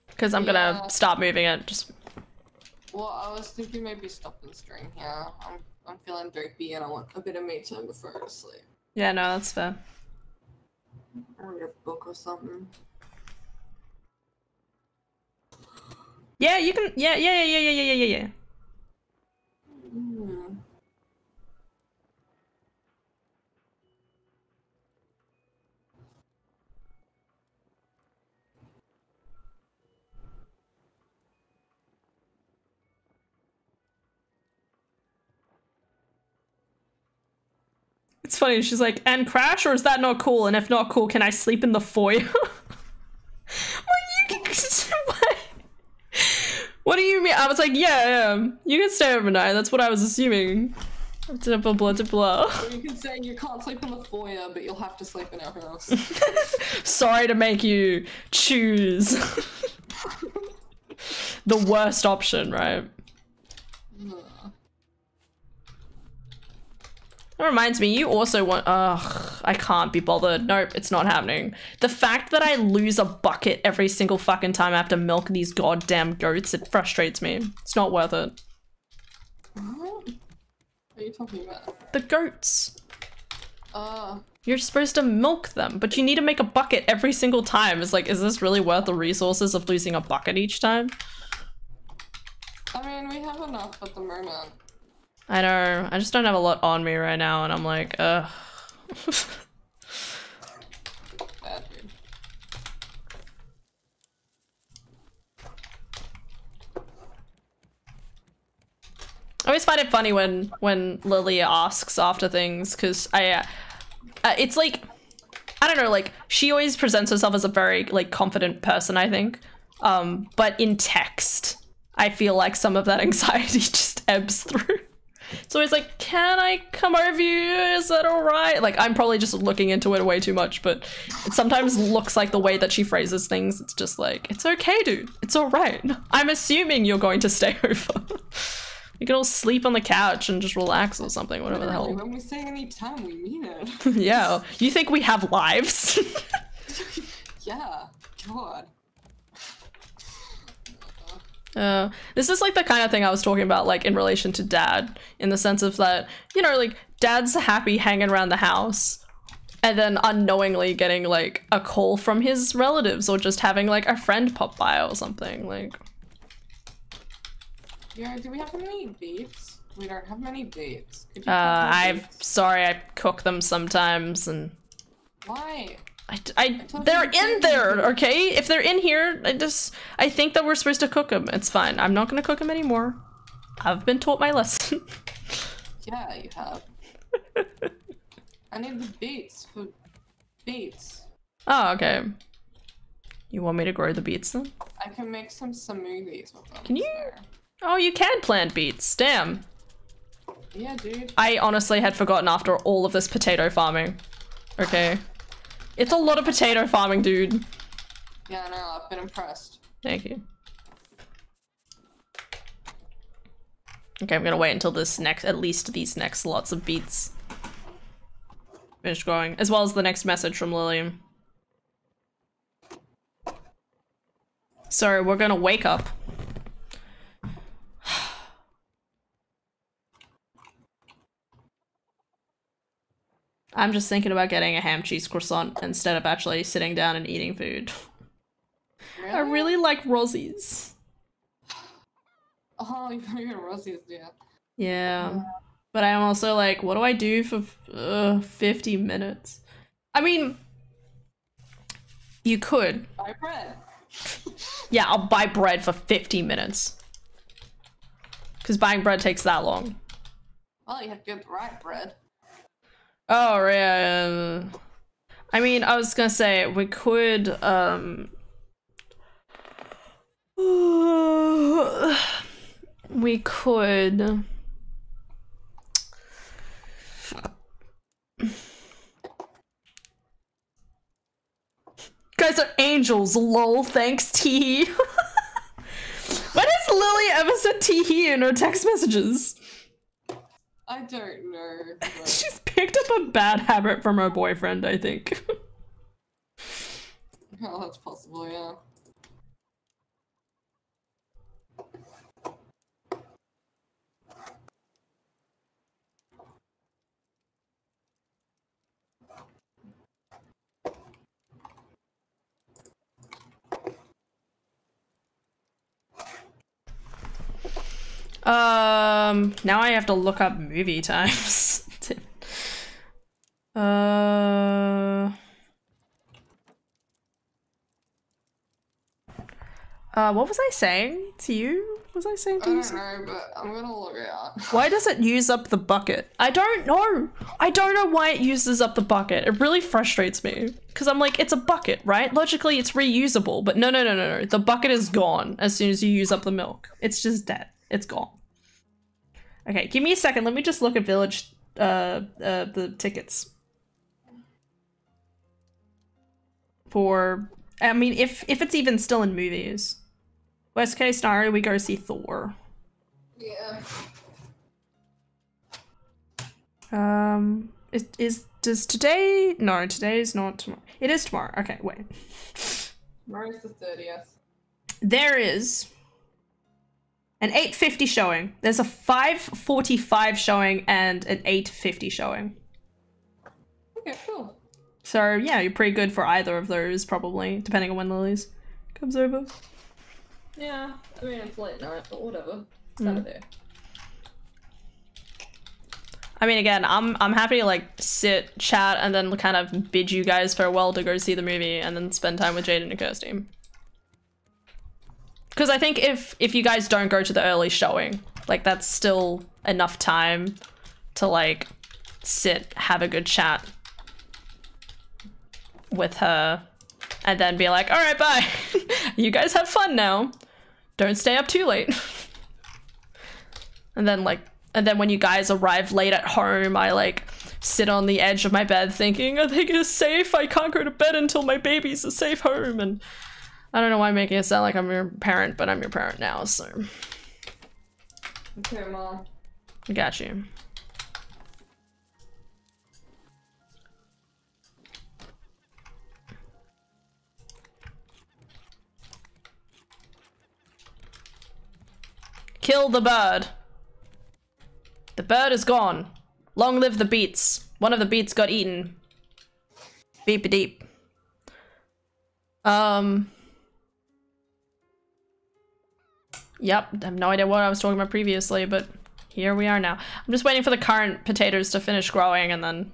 Because I'm Yeah. gonna start moving it. Just Well, I was thinking maybe stop and stream here. I'm, I'm feeling dopey and I want a bit of me time before I go to sleep. yeah, no, that's fair. Or read a book or something. Yeah, you can. Yeah, yeah, yeah, yeah, yeah, yeah, yeah, yeah. Hmm. It's funny. She's like, and crash, or is that not cool? And if not cool, can I sleep in the foyer? (laughs) Well, you can- (laughs) what? What do you mean? I was like, yeah, yeah, you can stay overnight. That's what I was assuming. Blah blah blah blah. Or you can say you can't sleep in the foyer, but you'll have to sleep in our house. (laughs) Sorry to make you choose the worst option, right? That reminds me, you also want. Ugh, I can't be bothered. Nope, it's not happening. The fact that I lose a bucket every single fucking time I have to milk these goddamn goats, it frustrates me. It's not worth it. what are you talking about? The goats. Uh, You're supposed to milk them, but you need to make a bucket every single time. It's like, is this really worth the resources of losing a bucket each time? I mean, we have enough at the moment. I know. I just don't have a lot on me right now, and I'm like, ugh. I always find it funny when when Lily asks after things because I, uh, uh, it's like, I don't know, like she always presents herself as a very like confident person. I think, um, but in text, I feel like some of that (laughs) anxiety just ebbs through. It's always like, can I come over you? Is that all right? Like I'm probably just looking into it way too much, but it sometimes looks like the way that she phrases things. It's just like, it's okay, dude. It's all right. (laughs) I'm assuming you're going to stay (laughs) over. We can all sleep on the couch and just relax or something, whatever the hell. When we say any time, we mean it. (laughs) yeah. You think we have lives? yeah. God. Uh, this is like the kind of thing I was talking about, like in relation to dad, in the sense of that, you know, like dad's happy hanging around the house and then unknowingly getting like a call from his relatives or just having like a friend pop by or something. Like, Yeah, do we have any dates? We don't have many dates. Uh, I'm sorry, I cook them sometimes and Why? I, I they're in there, okay? If they're in here, I just I think that we're supposed to cook them. It's fine. I'm not gonna cook them anymore. I've been taught my lesson. (laughs) Yeah, you have. (laughs) I need the beets for beets. oh, okay. You want me to grow the beets then? I can make some smoothies with them. Can you? so- Oh, you can plant beets. Damn. Yeah, dude. I honestly had forgotten after all of this potato farming. Okay. It's a lot of potato farming, dude. Yeah, no, I've been impressed. Thank you. Okay, I'm gonna wait until this next, at least these next lots of beats finish growing, as well as the next message from Lillian. So we're gonna wake up. I'm just thinking about getting a ham cheese croissant instead of actually sitting down and eating food. (laughs) I really like Rosie's. Oh, (laughs) gonna Rosie's, yeah. Yeah. But I'm also like, what do I do for uh, 50 minutes? I mean, you could. Buy bread. (laughs) Yeah, I'll buy bread for 50 minutes. Because buying bread takes that long. Well, you have to get the right bread. Oh, yeah. I mean, I was gonna say, we could, um... (sighs) We could... (sighs) Guys are angels, lol, thanks, T. (laughs) when has Lily ever said T in her text messages? I don't know. but- (laughs) She's picked up a bad habit from her boyfriend, I think. (laughs) oh, that's possible, yeah. Um, now I have to look up movie times. (laughs) uh, uh, what was I saying to you? Was I saying I to you? don't know, but I'm gonna look it up. Why does it use up the bucket? I don't know. I don't know why it uses up the bucket. It really frustrates me. Because I'm like, it's a bucket, right? Logically, it's reusable. But no, no, no, no, no. The bucket is gone as soon as you use up the milk. It's just dead. It's gone. Okay, give me a second. Let me just look at Village, uh, uh, the tickets. For, I mean, if if it's even still in movies. Worst case scenario, we go see Thor. Yeah. Um, is, is does today? No, today is not tomorrow. It is tomorrow. Okay, wait. Tomorrow's the 30th. There is an 8:50 showing. There's a 5:45 showing and an 8:50 showing. Okay, cool. So yeah, you're pretty good for either of those, probably, depending on when Lily's comes over. Yeah, I mean, it's late night, but whatever. It's never there. I mean, again, I'm I'm happy to like sit, chat, and then kind of bid you guys farewell to go see the movie, and then spend time with Jaden and Kirsty. Because I think if if you guys don't go to the early showing, like that's still enough time to like sit, have a good chat with her, and then be like, all right, bye. (laughs) you guys have fun now. Don't stay up too late. and then like and then when you guys arrive late at home, I like sit on the edge of my bed thinking, I think it's safe. I can't go to bed until my baby's a safe home. And I don't know why I'm making it sound like I'm your parent, but I'm your parent now, so Okay, mom. I got you. Kill the bird. The bird is gone. Long live the beets. One of the beets got eaten. Beep deep. Um. Yep, I have no idea what I was talking about previously, but here we are now. I'm just waiting for the current potatoes to finish growing and then.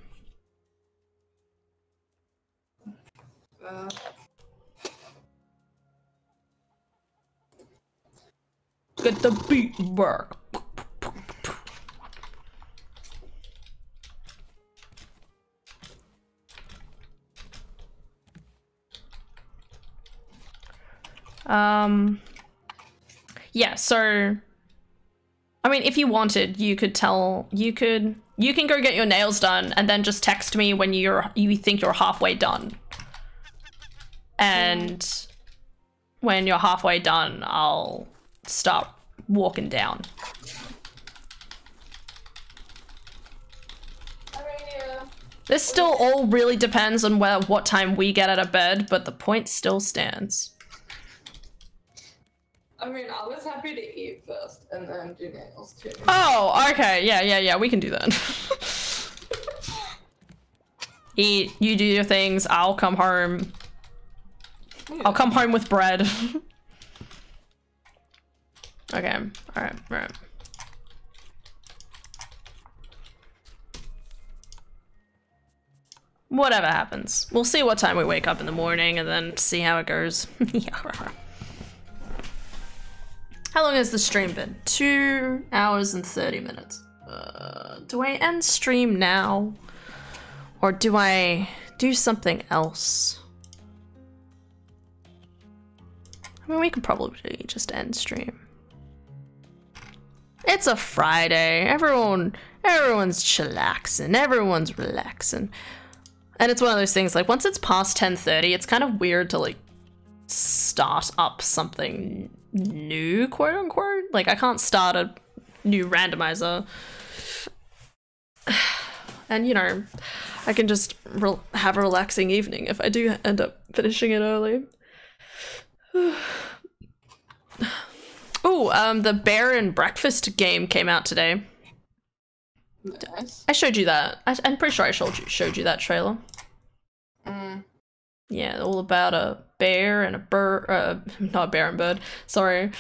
Uh, Get the beat work. Um, yeah, so, I mean, if you wanted, you could tell, you could, you can go get your nails done and then just text me when you're, you think you're halfway done. And when you're halfway done, I'll start walking down. This still all really depends on where, what time we get out of bed, but the point still stands. I mean, I was happy to eat first and then do nails too. Oh, okay. Yeah, yeah, yeah. We can do that. (laughs) Eat, you do your things. I'll come home. I'll come home with bread. (laughs) okay. All right. All right. Whatever happens. We'll see what time we wake up in the morning and then see how it goes. (laughs) How long has the stream been? Two hours and 30 minutes. Uh, do I end stream now? Or do I do something else? I mean, we could probably just end stream. It's a Friday. Everyone, everyone's chillaxing. Everyone's relaxing. And it's one of those things, like, once it's past 10.30, it's kind of weird to, like, start up something new, quote unquote. Like, I can't start a new randomizer. (sighs) And, you know, I can just re have a relaxing evening if I do end up finishing it early. (sighs) Oh, um, the Bear and Breakfast game came out today. Nice. I showed you that. I, I'm pretty sure I showed you, showed you that trailer. Mm. Yeah, all about a bear and a bird. Uh, (laughs) not a bear and bird. Sorry.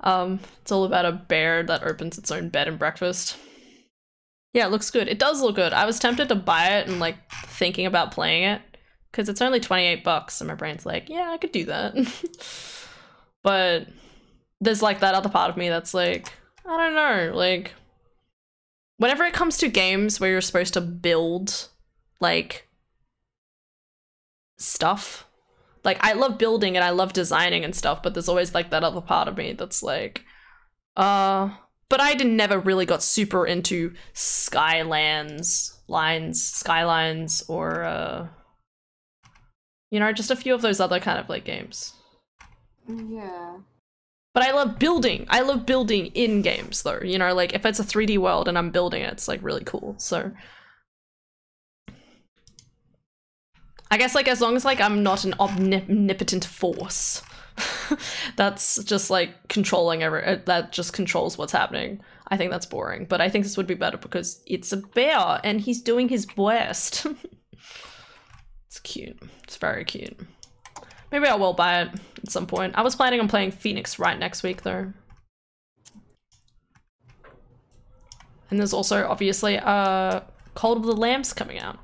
Um, it's all about a bear that opens its own bed and breakfast. Yeah, it looks good. It does look good. I was tempted to buy it and like thinking about playing it because it's only 28 bucks, and my brain's like, yeah, I could do that. (laughs) but there's like that other part of me that's like, I don't know, like whenever it comes to games where you're supposed to build like stuff like i love building and i love designing and stuff but there's always like that other part of me that's like uh but i didn't never really got super into skylands lines skylines or uh you know just a few of those other kind of like games Yeah. but I love building. I love building in games though. You know, like if it's a 3D world and I'm building it, it's like really cool. So I guess like as long as like I'm not an omnipotent force (laughs) that's just like controlling every uh, that just controls what's happening. I think that's boring, but I think this would be better because it's a bear and he's doing his best. (laughs) it's cute. It's very cute. Maybe I will buy it at some point. I was planning on playing Phoenix Wright next week though. And there's also obviously uh Cult of the Lambs coming out.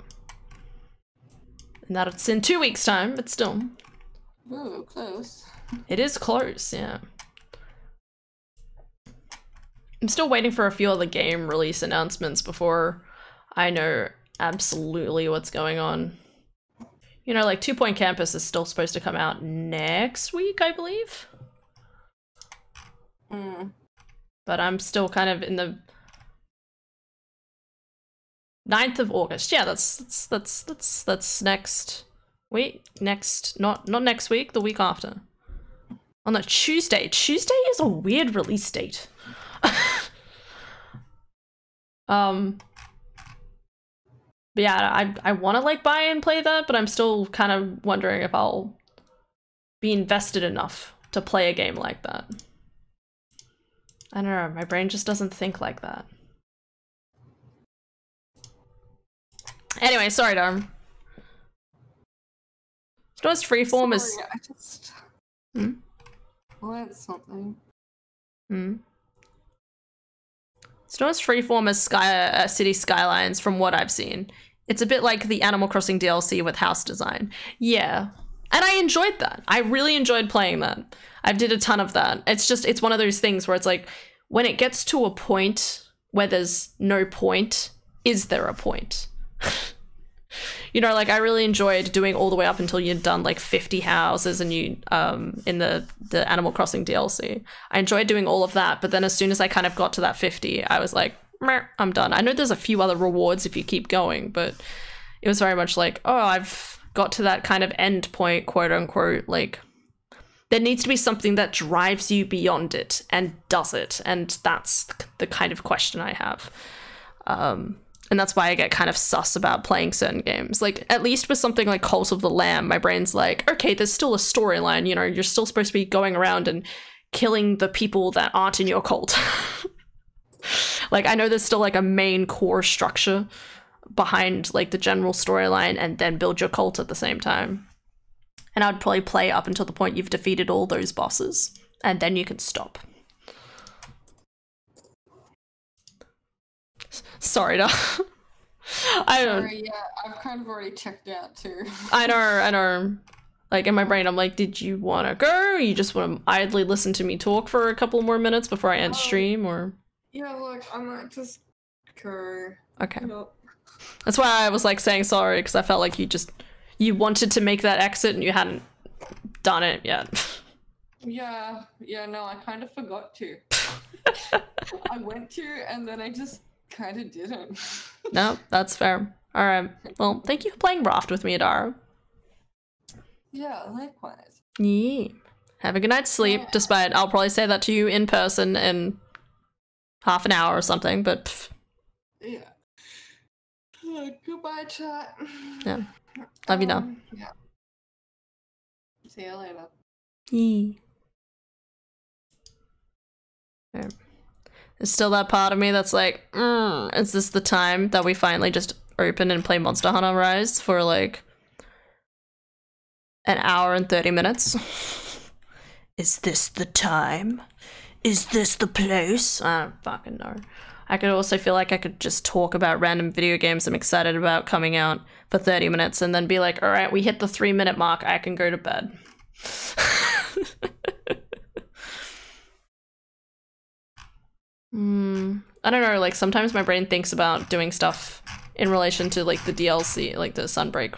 And that's in two weeks' time, but still. Ooh, close. It is close, yeah. I'm still waiting for a few other game release announcements before I know absolutely what's going on. You know, like Two Point Campus is still supposed to come out next week, I believe. Mm. But I'm still kind of in the 9th of August. Yeah, that's that's that's that's that's next week. Next not not next week, the week after. On the Tuesday. Tuesday is a weird release date. (laughs) um yeah, I I want to like buy and play that, but I'm still kind of wondering if I'll be invested enough to play a game like that. I don't know, my brain just doesn't think like that. Anyway, sorry, Darm. Just freeform is Sorry, I just Hmm? learned something. Hmm. It's not as freeform as Sky uh, City Skylines from what I've seen. It's a bit like the Animal Crossing DLC with house design. Yeah. And I enjoyed that. I really enjoyed playing that. I did a ton of that. It's just it's one of those things where it's like when it gets to a point where there's no point, is there a point? (laughs) you know, like I really enjoyed doing all the way up until you'd done like 50 houses and you um in the the Animal Crossing DLC. I enjoyed doing all of that, but then as soon as I kind of got to that 50, I was like, I'm done. I know there's a few other rewards if you keep going, but it was very much like, oh, I've got to that kind of end point, quote unquote, like there needs to be something that drives you beyond it and does it, and that's the kind of question I have. Um, and that's why I get kind of sus about playing certain games. Like, at least with something like Cult of the Lamb, my brain's like, okay, there's still a storyline, you know, you're still supposed to be going around and killing the people that aren't in your cult. (laughs) like, I know there's still like a main core structure behind like the general storyline and then build your cult at the same time. And I'd probably play up until the point you've defeated all those bosses, and then you can stop. S- Sorry, to. (laughs) I don't. Sorry, yeah, I've kind of already checked out too. I know, (laughs) I know. Like in my brain, I'm like, did you want to go? You just want to idly listen to me talk for a couple more minutes before I end Oh. stream, or yeah, look, I might just go. okay. Nope. That's why I was like saying sorry because I felt like you just you wanted to make that exit and you hadn't done it yet. Yeah, yeah, no, I kind of forgot to. (laughs) I went to, and then I just kind of didn't. no, that's fair. All right. Well, thank you for playing Raft with me, Adara. yeah, likewise. Yeah. Have a good night's sleep. Yeah. Despite I'll probably say that to you in person in half an hour or something, but pff, Yeah. Uh, goodbye, chat. Yeah. Love you now. Um, Yeah. See you later. yeah. Alright. There's still that part of me that's like, mm, is this the time that we finally just open and play Monster Hunter Rise for like an hour and 30 minutes? (laughs) is this the time? Is this the place? I don't fucking know. I could also feel like I could just talk about random video games I'm excited about coming out for 30 minutes and then be like, all right, we hit the three minute mark. I can go to bed. (laughs) Hmm. I don't know, like sometimes my brain thinks about doing stuff in relation to like the DLC, like the Sunbreak,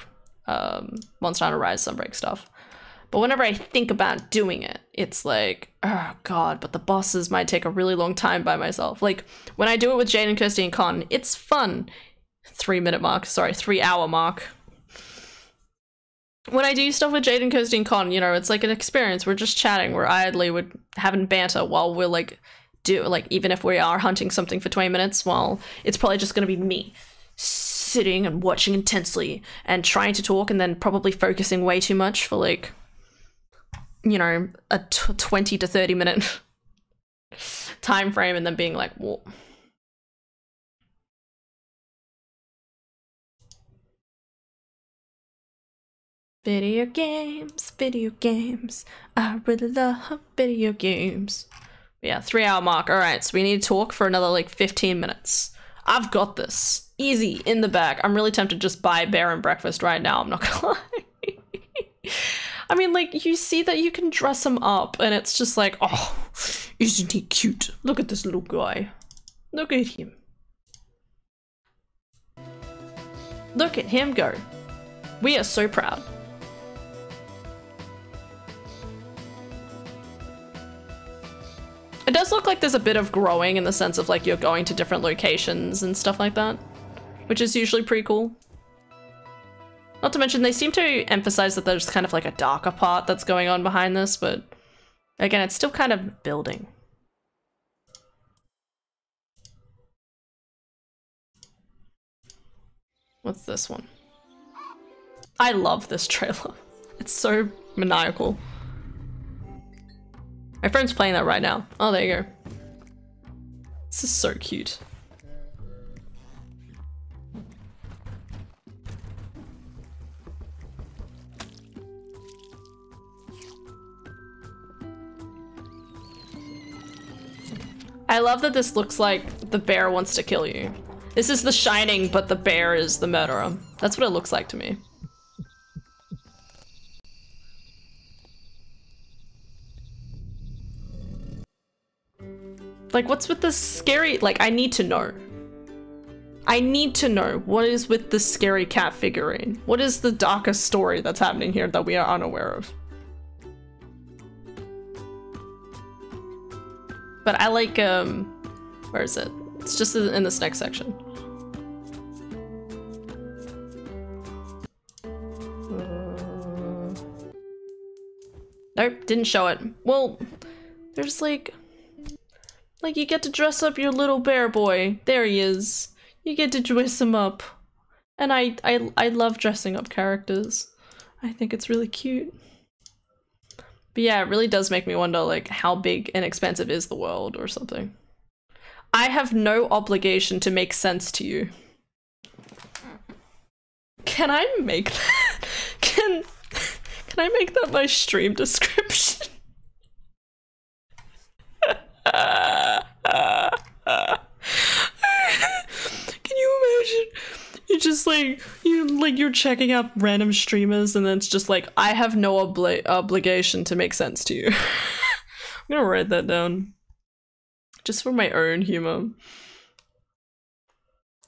um, Monster Hunter Rise Sunbreak stuff. But whenever I think about doing it, it's like, oh god, but the bosses might take a really long time by myself. Like when I do it with Jane and Kirsty and Con, it's fun. Three minute mark, sorry, three hour mark. When I do stuff with Jade and Kirsty and Con, you know, it's like an experience. We're just chatting, we're idly, we're having banter while we're like do like even if we are hunting something for 20 minutes well it's probably just going to be me sitting and watching intensely and trying to talk and then probably focusing way too much for like you know a t- 20 to 30 minute (laughs) time frame and then being like well Video games, video games. I really love video games. Yeah, three hour mark. All right, so we need to talk for another like 15 minutes. I've got this. Easy, in the bag. I'm really tempted to just buy bear and breakfast right now, I'm not gonna (laughs) lie. I mean, like, you see that you can dress him up, and it's just like, oh, isn't he cute? Look at this little guy. Look at him. Look at him go. We are so proud. It does look like there's a bit of growing in the sense of like you're going to different locations and stuff like that, which is usually pretty cool. Not to mention they seem to emphasize that there's kind of like a darker part that's going on behind this, but again, it's still kind of building. What's this one? I love this trailer. (laughs) It's so maniacal. My friend's playing that right now. Oh, there you go. This is so cute. I love that this looks like the bear wants to kill you. This is the shining, but the bear is the murderer. That's what it looks like to me. Like, what's with the scary- like, I need to know. I need to know what is with the scary cat figurine. What is the darkest story that's happening here that we are unaware of? But I like, um, where is it? It's just in this next section. Uh, nope, didn't show it. Well, there's like, like you get to dress up your little bear boy. There he is. You get to dress him up. And I, I, I love dressing up characters. I think it's really cute. But yeah, it really does make me wonder like how big and expensive is the world or something. I have no obligation to make sense to you. Can I make (laughs) that? Can (laughs) can I make that my stream description? (laughs) Can you imagine? You just like you like you're checking out random streamers and then it's just like I have no obli obligation to make sense to you. (laughs) I'm gonna write that down. Just for my own humor.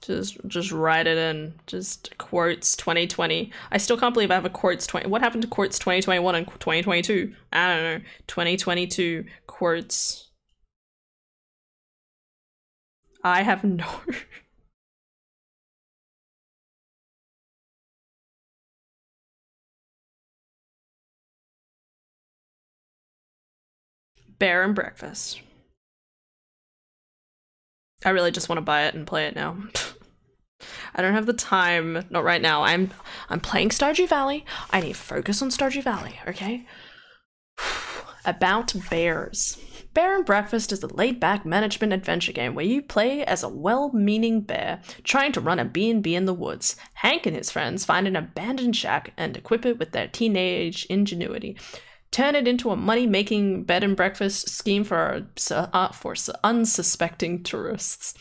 Just just write it in. Just quotes 2020. I still can't believe I have a quotes 20. What happened to quotes 2021 and 2022? I don't know. 2022 quotes. I have no (laughs) Bear and breakfast. I really just want to buy it and play it now. (laughs) I don't have the time, not right now. I'm I'm playing Stardew Valley. I need focus on Stardew Valley, okay? (sighs) About bears. Bear and Breakfast is a laid-back management adventure game where you play as a well-meaning bear trying to run a B&B in the woods. Hank and his friends find an abandoned shack and equip it with their teenage ingenuity turn it into a money-making bed and breakfast scheme for uh, for unsuspecting tourists.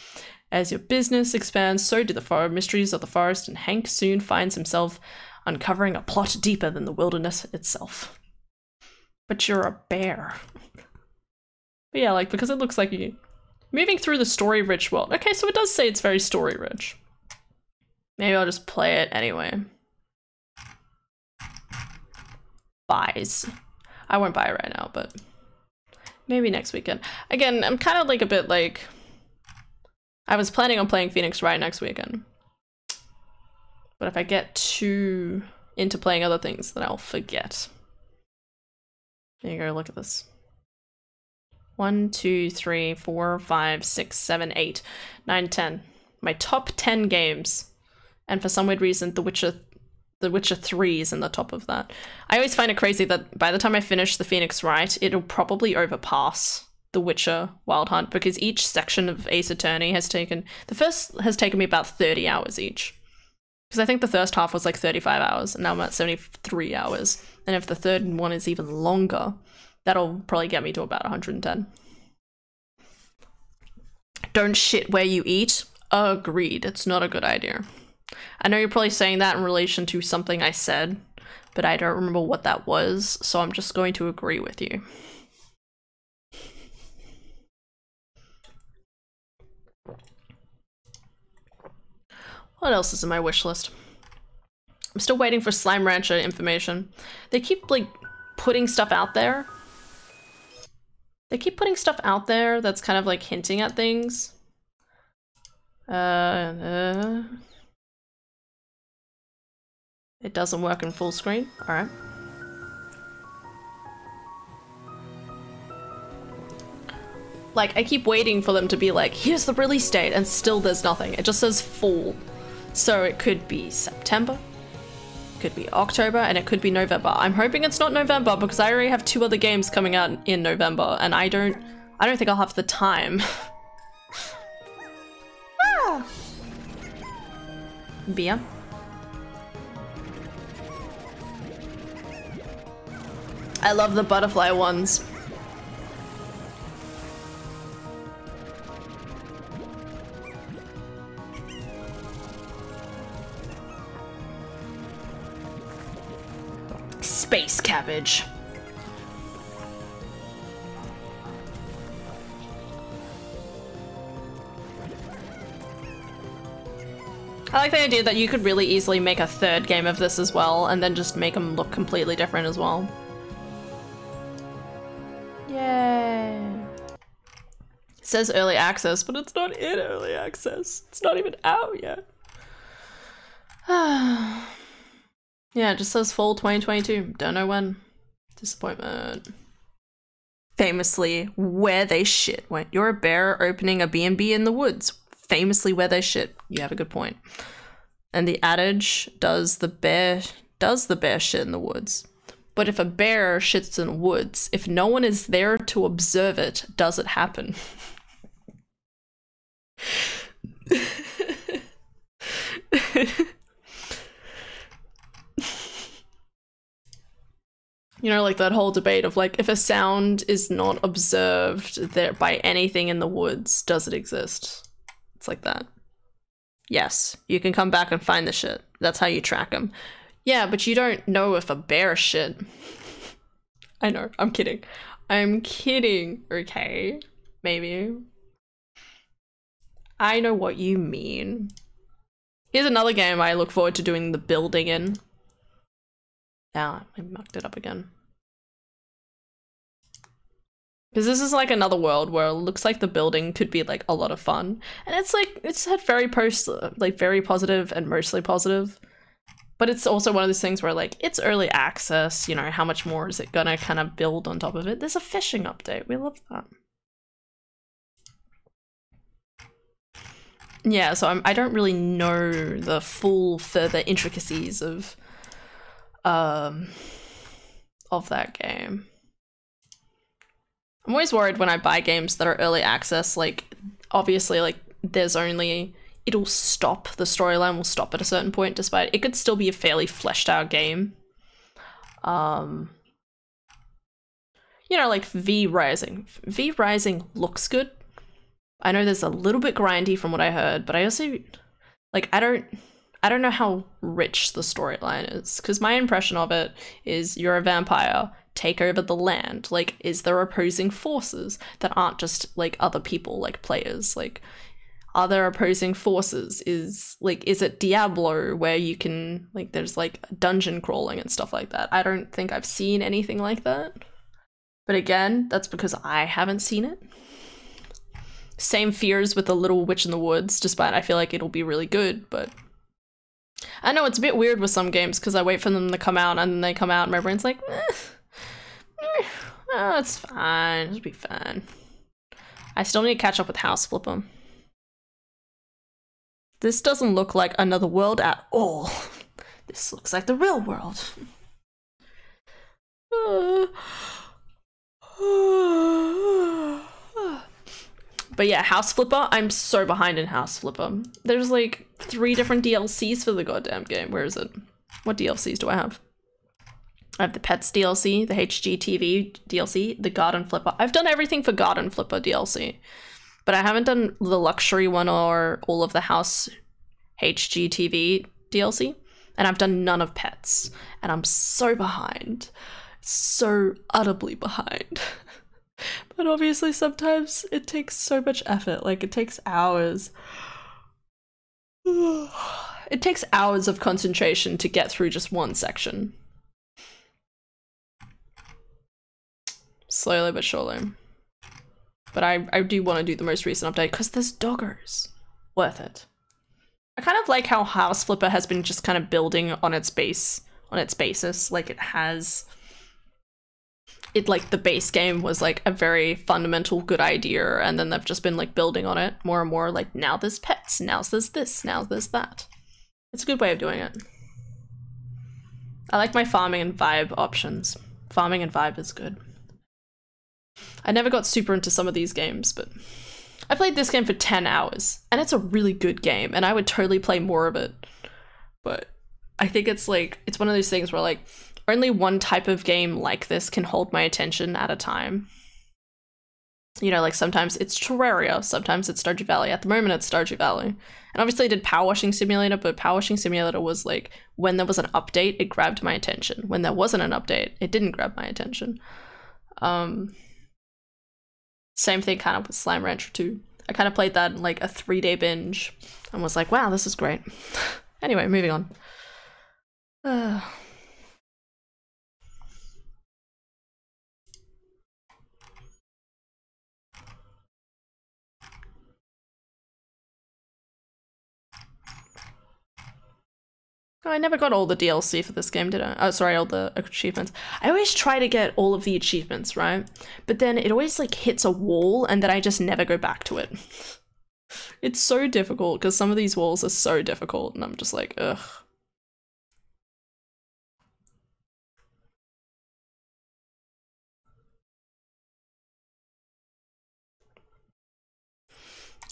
As your business expands, so do the far mysteries of the forest, and Hank soon finds himself uncovering a plot deeper than the wilderness itself. But you're a bear. But yeah, like because it looks like you moving through the story-rich world. Okay, so it does say it's very story-rich. Maybe I'll just play it anyway. Buys. I won't buy it right now, but maybe next weekend. Again, I'm kind of like a bit like, I was planning on playing Phoenix Wright next weekend. But if I get too into playing other things, then I'll forget. There you go, look at this. One, two, three, four, five, six, seven, eight, nine, ten. My top ten games. And for some weird reason, The Witcher the Witcher 3 is in the top of that. I always find it crazy that by the time I finish the Phoenix Wright, it'll probably overpass The Witcher Wild Hunt because each section of Ace Attorney has taken the first has taken me about 30 hours each. Because I think the first half was like 35 hours, and now I'm at 73 hours. And if the third one is even longer, that'll probably get me to about 110. Don't shit where you eat. Agreed. It's not a good idea. I know you're probably saying that in relation to something I said, but I don't remember what that was, so I'm just going to agree with you. What else is in my wish list? I'm still waiting for Slime Rancher information. They keep, like, putting stuff out there. They keep putting stuff out there that's kind of, like, hinting at things. Uh, uh... It doesn't work in full screen? Alright. Like, I keep waiting for them to be like, here's the release date, and still there's nothing. It just says fall. So it could be September, could be October, and it could be November. I'm hoping it's not November because I already have two other games coming out in November, and I don't, I don't think I'll have the time. (laughs) ah. Beer. I love the butterfly ones. Space cabbage. I like the idea that you could really easily make a third game of this as well, and then just make them look completely different as well. Yay. It says early access, but it's not in early access. It's not even out yet. (sighs) (sighs) yeah, it just says fall 2022. Don't know when. Disappointment. Famously, where they shit. Wait, you're a bear opening a B&B in the woods. Famously where they shit. You have a good point. And the adage does the bear does the bear shit in the woods. But if a bear shits in the woods, if no one is there to observe it, does it happen? (laughs) (laughs) you know, like that whole debate of like, if a sound is not observed there by anything in the woods, does it exist? It's like that. Yes, you can come back and find the shit. That's how you track them. Yeah, but you don't know if a bear shit. (laughs) I know, I'm kidding. I'm kidding, okay? Maybe. I know what you mean. Here's another game I look forward to doing the building in. Ah, I mucked it up again. Because this is like another world where it looks like the building could be like a lot of fun. And it's like, it's had very post, like very positive and mostly positive. But it's also one of those things where like, it's early access, you know, how much more is it gonna kind of build on top of it? There's a fishing update, we love that. Yeah, so I'm, I don't really know the full further intricacies of, um, of that game. I'm always worried when I buy games that are early access, like, obviously, like, there's only, it'll stop, the storyline will stop at a certain point, despite it could still be a fairly fleshed out game. Um, you know, like V Rising. V Rising looks good. I know there's a little bit grindy from what I heard, but I also, like, I don't, I don't know how rich the storyline is, because my impression of it is you're a vampire, take over the land. Like, is there opposing forces that aren't just like other people, like players? Like, are there opposing forces? Is like, is it Diablo where you can like, there's like dungeon crawling and stuff like that? I don't think I've seen anything like that. But again, that's because I haven't seen it. Same fears with the little witch in the woods, despite I feel like it'll be really good, but I know it's a bit weird with some games because I wait for them to come out and then they come out and my brain's like, eh, oh, it's fine, it'll be fine. I still need to catch up with House Flipper. This doesn't look like another world at all. This looks like the real world. (sighs) (sighs) (sighs) But yeah, House Flipper, I'm so behind in House Flipper. There's like three different DLCs for the goddamn game. Where is it? What DLCs do I have? I have the Pets DLC, the HGTV DLC, the Garden Flipper. I've done everything for Garden Flipper DLC. but I haven't done the luxury one or all of the house HGTV DLC, and I've done none of pets, and I'm so behind, so utterly behind. (laughs) but obviously, sometimes it takes so much effort. Like it takes hours. (sighs) it takes hours of concentration to get through just one section. Slowly but surely. But I, I do want to do the most recent update because there's doggers. Worth it. I kind of like how House Flipper has been just kind of building on its base, on its basis. Like it has, it like the base game was like a very fundamental good idea, and then they've just been like building on it more and more. Like now there's pets, now there's this, now there's that. It's a good way of doing it. I like my farming and vibe options. Farming and vibe is good. I never got super into some of these games, but I played this game for 10 hours and it's a really good game and I would totally play more of it. But I think it's like it's one of those things where like only one type of game like this can hold my attention at a time. You know, like sometimes it's Terraria, sometimes it's Stardew Valley. At the moment, it's Stardew Valley. And obviously, I did Power Washing Simulator, but Power Washing Simulator was like when there was an update, it grabbed my attention. When there wasn't an update, it didn't grab my attention. Um, same thing kind of with Slime Rancher 2. I kind of played that in like a three day binge and was like, wow, this is great. (laughs) anyway, moving on. (sighs) Uh. Oh, I never got all the DLC for this game, did I? Oh, sorry, all the achievements. I always try to get all of the achievements, right? But then it always like hits a wall and then I just never go back to it. (laughs) it's so difficult because some of these walls are so difficult and I'm just like, ugh.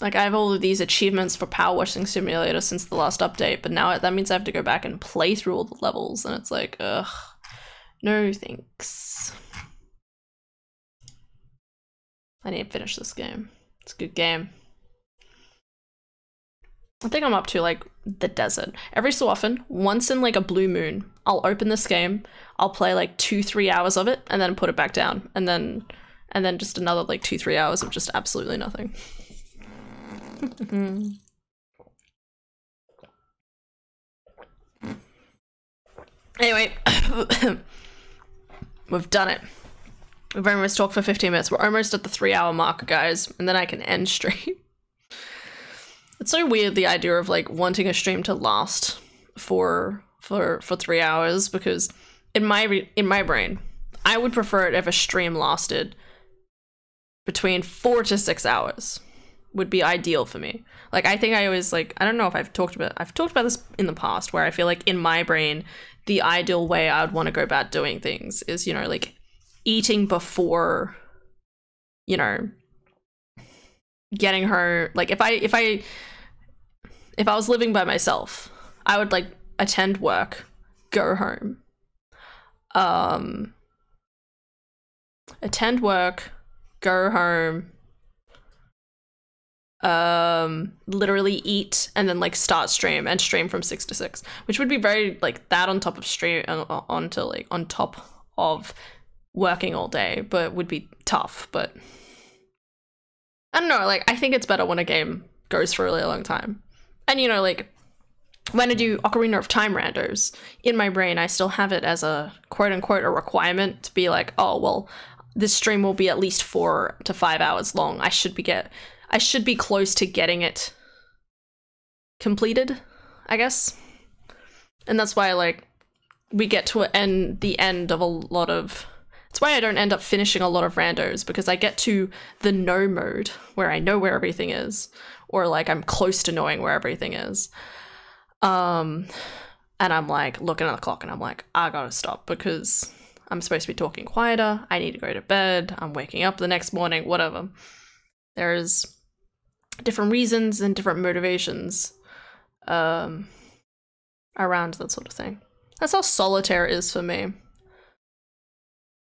Like I have all of these achievements for Power Washing Simulator since the last update, but now that means I have to go back and play through all the levels, and it's like, ugh, no thanks. I need to finish this game. It's a good game. I think I'm up to like the desert. Every so often, once in like a blue moon, I'll open this game, I'll play like two, three hours of it, and then put it back down, and then, and then just another like two, three hours of just absolutely nothing. Mm. anyway, (coughs) we've done it. We've almost talked for 15 minutes. We're almost at the three hour mark, guys, and then I can end stream. (laughs) it's so weird the idea of like wanting a stream to last for for for three hours because in my in my brain, I would prefer it if a stream lasted between four to six hours would be ideal for me. Like I think I always like I don't know if I've talked about I've talked about this in the past where I feel like in my brain the ideal way I would want to go about doing things is, you know, like eating before you know getting her like if I if I if I was living by myself, I would like attend work, go home. Um attend work, go home, um literally eat and then like start stream and stream from six to six which would be very like that on top of stream uh, onto like on top of working all day but would be tough but i don't know like i think it's better when a game goes for a really long time and you know like when I do Ocarina of Time randos, in my brain I still have it as a quote unquote a requirement to be like, oh well, this stream will be at least four to five hours long. I should be get I should be close to getting it completed, I guess. And that's why like we get to end the end of a lot of that's why I don't end up finishing a lot of randos because I get to the no mode where I know where everything is or like I'm close to knowing where everything is. Um and I'm like looking at the clock and I'm like I got to stop because I'm supposed to be talking quieter. I need to go to bed. I'm waking up the next morning, whatever. There's different reasons and different motivations um, around that sort of thing. That's how solitaire is for me.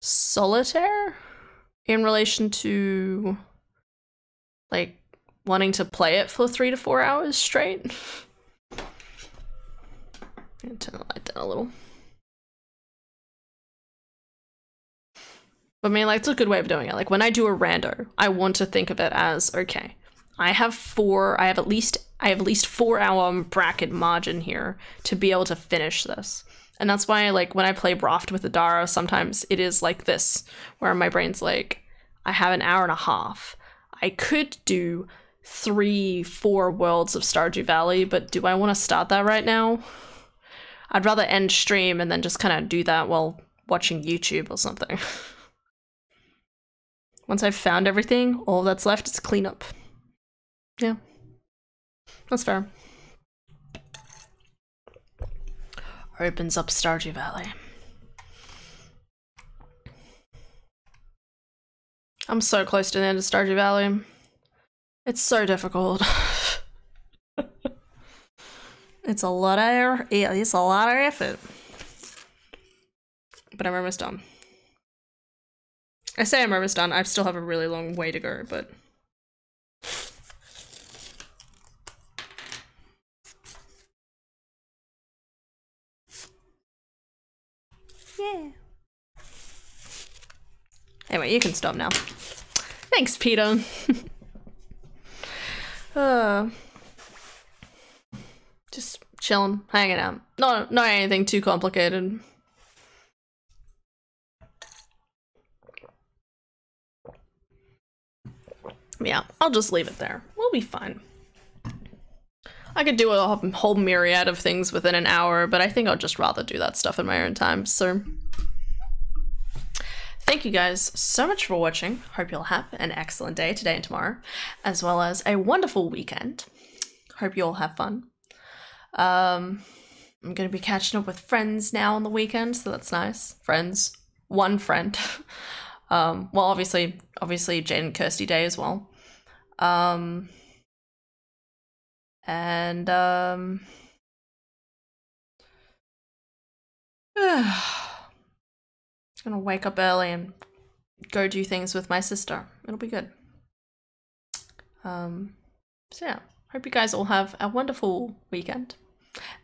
Solitaire in relation to like wanting to play it for three to four hours straight. (laughs) Turn the light down a little. But I mean, like, it's a good way of doing it. Like, when I do a rando, I want to think of it as okay. I have four. I have at least. I have at least four hour bracket margin here to be able to finish this, and that's why, like, when I play Raft with Adara, sometimes it is like this, where my brain's like, I have an hour and a half. I could do three, four worlds of Stardew Valley, but do I want to start that right now? I'd rather end stream and then just kind of do that while watching YouTube or something. (laughs) Once I've found everything, all that's left is cleanup. Yeah. That's fair. Opens up Stardew Valley. I'm so close to the end of Stardew Valley. It's so difficult. (laughs) it's a lot of yeah, it's a lot of effort. But I'm almost done. I say I'm almost done. I still have a really long way to go, but yeah. Anyway, you can stop now. Thanks, Peter. (laughs) uh, just chilling, hanging out. Not not anything too complicated. Yeah, I'll just leave it there. We'll be fine. I could do a whole myriad of things within an hour, but I think I'll just rather do that stuff in my own time. So, thank you guys so much for watching. Hope you'll have an excellent day today and tomorrow, as well as a wonderful weekend. Hope you all have fun. Um, I'm going to be catching up with friends now on the weekend, so that's nice. Friends, one friend. (laughs) um, well, obviously, obviously Jane and Kirsty Day as well. Um, and um, (sighs) I'm gonna wake up early and go do things with my sister. It'll be good. Um, so yeah, hope you guys all have a wonderful weekend,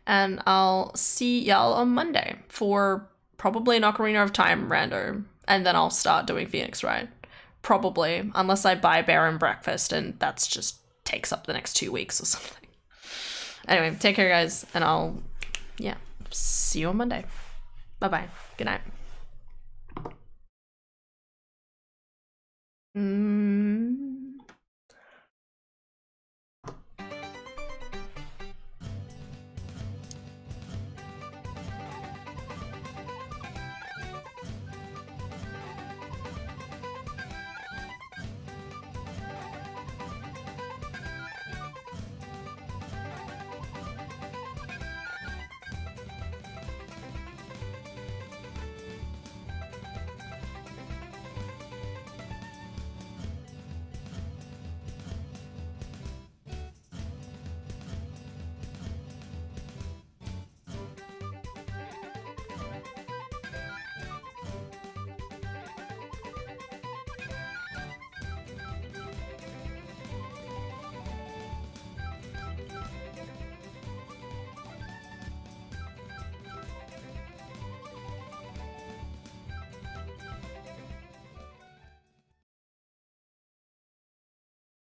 and I'll see y'all on Monday for probably an Ocarina of Time rando, and then I'll start doing Phoenix Wright. Probably, unless I buy Bear and Breakfast, and that's just takes up the next two weeks or (laughs) something. Anyway, take care, guys, and I'll, yeah, see you on Monday. Bye bye. Good night. Mm.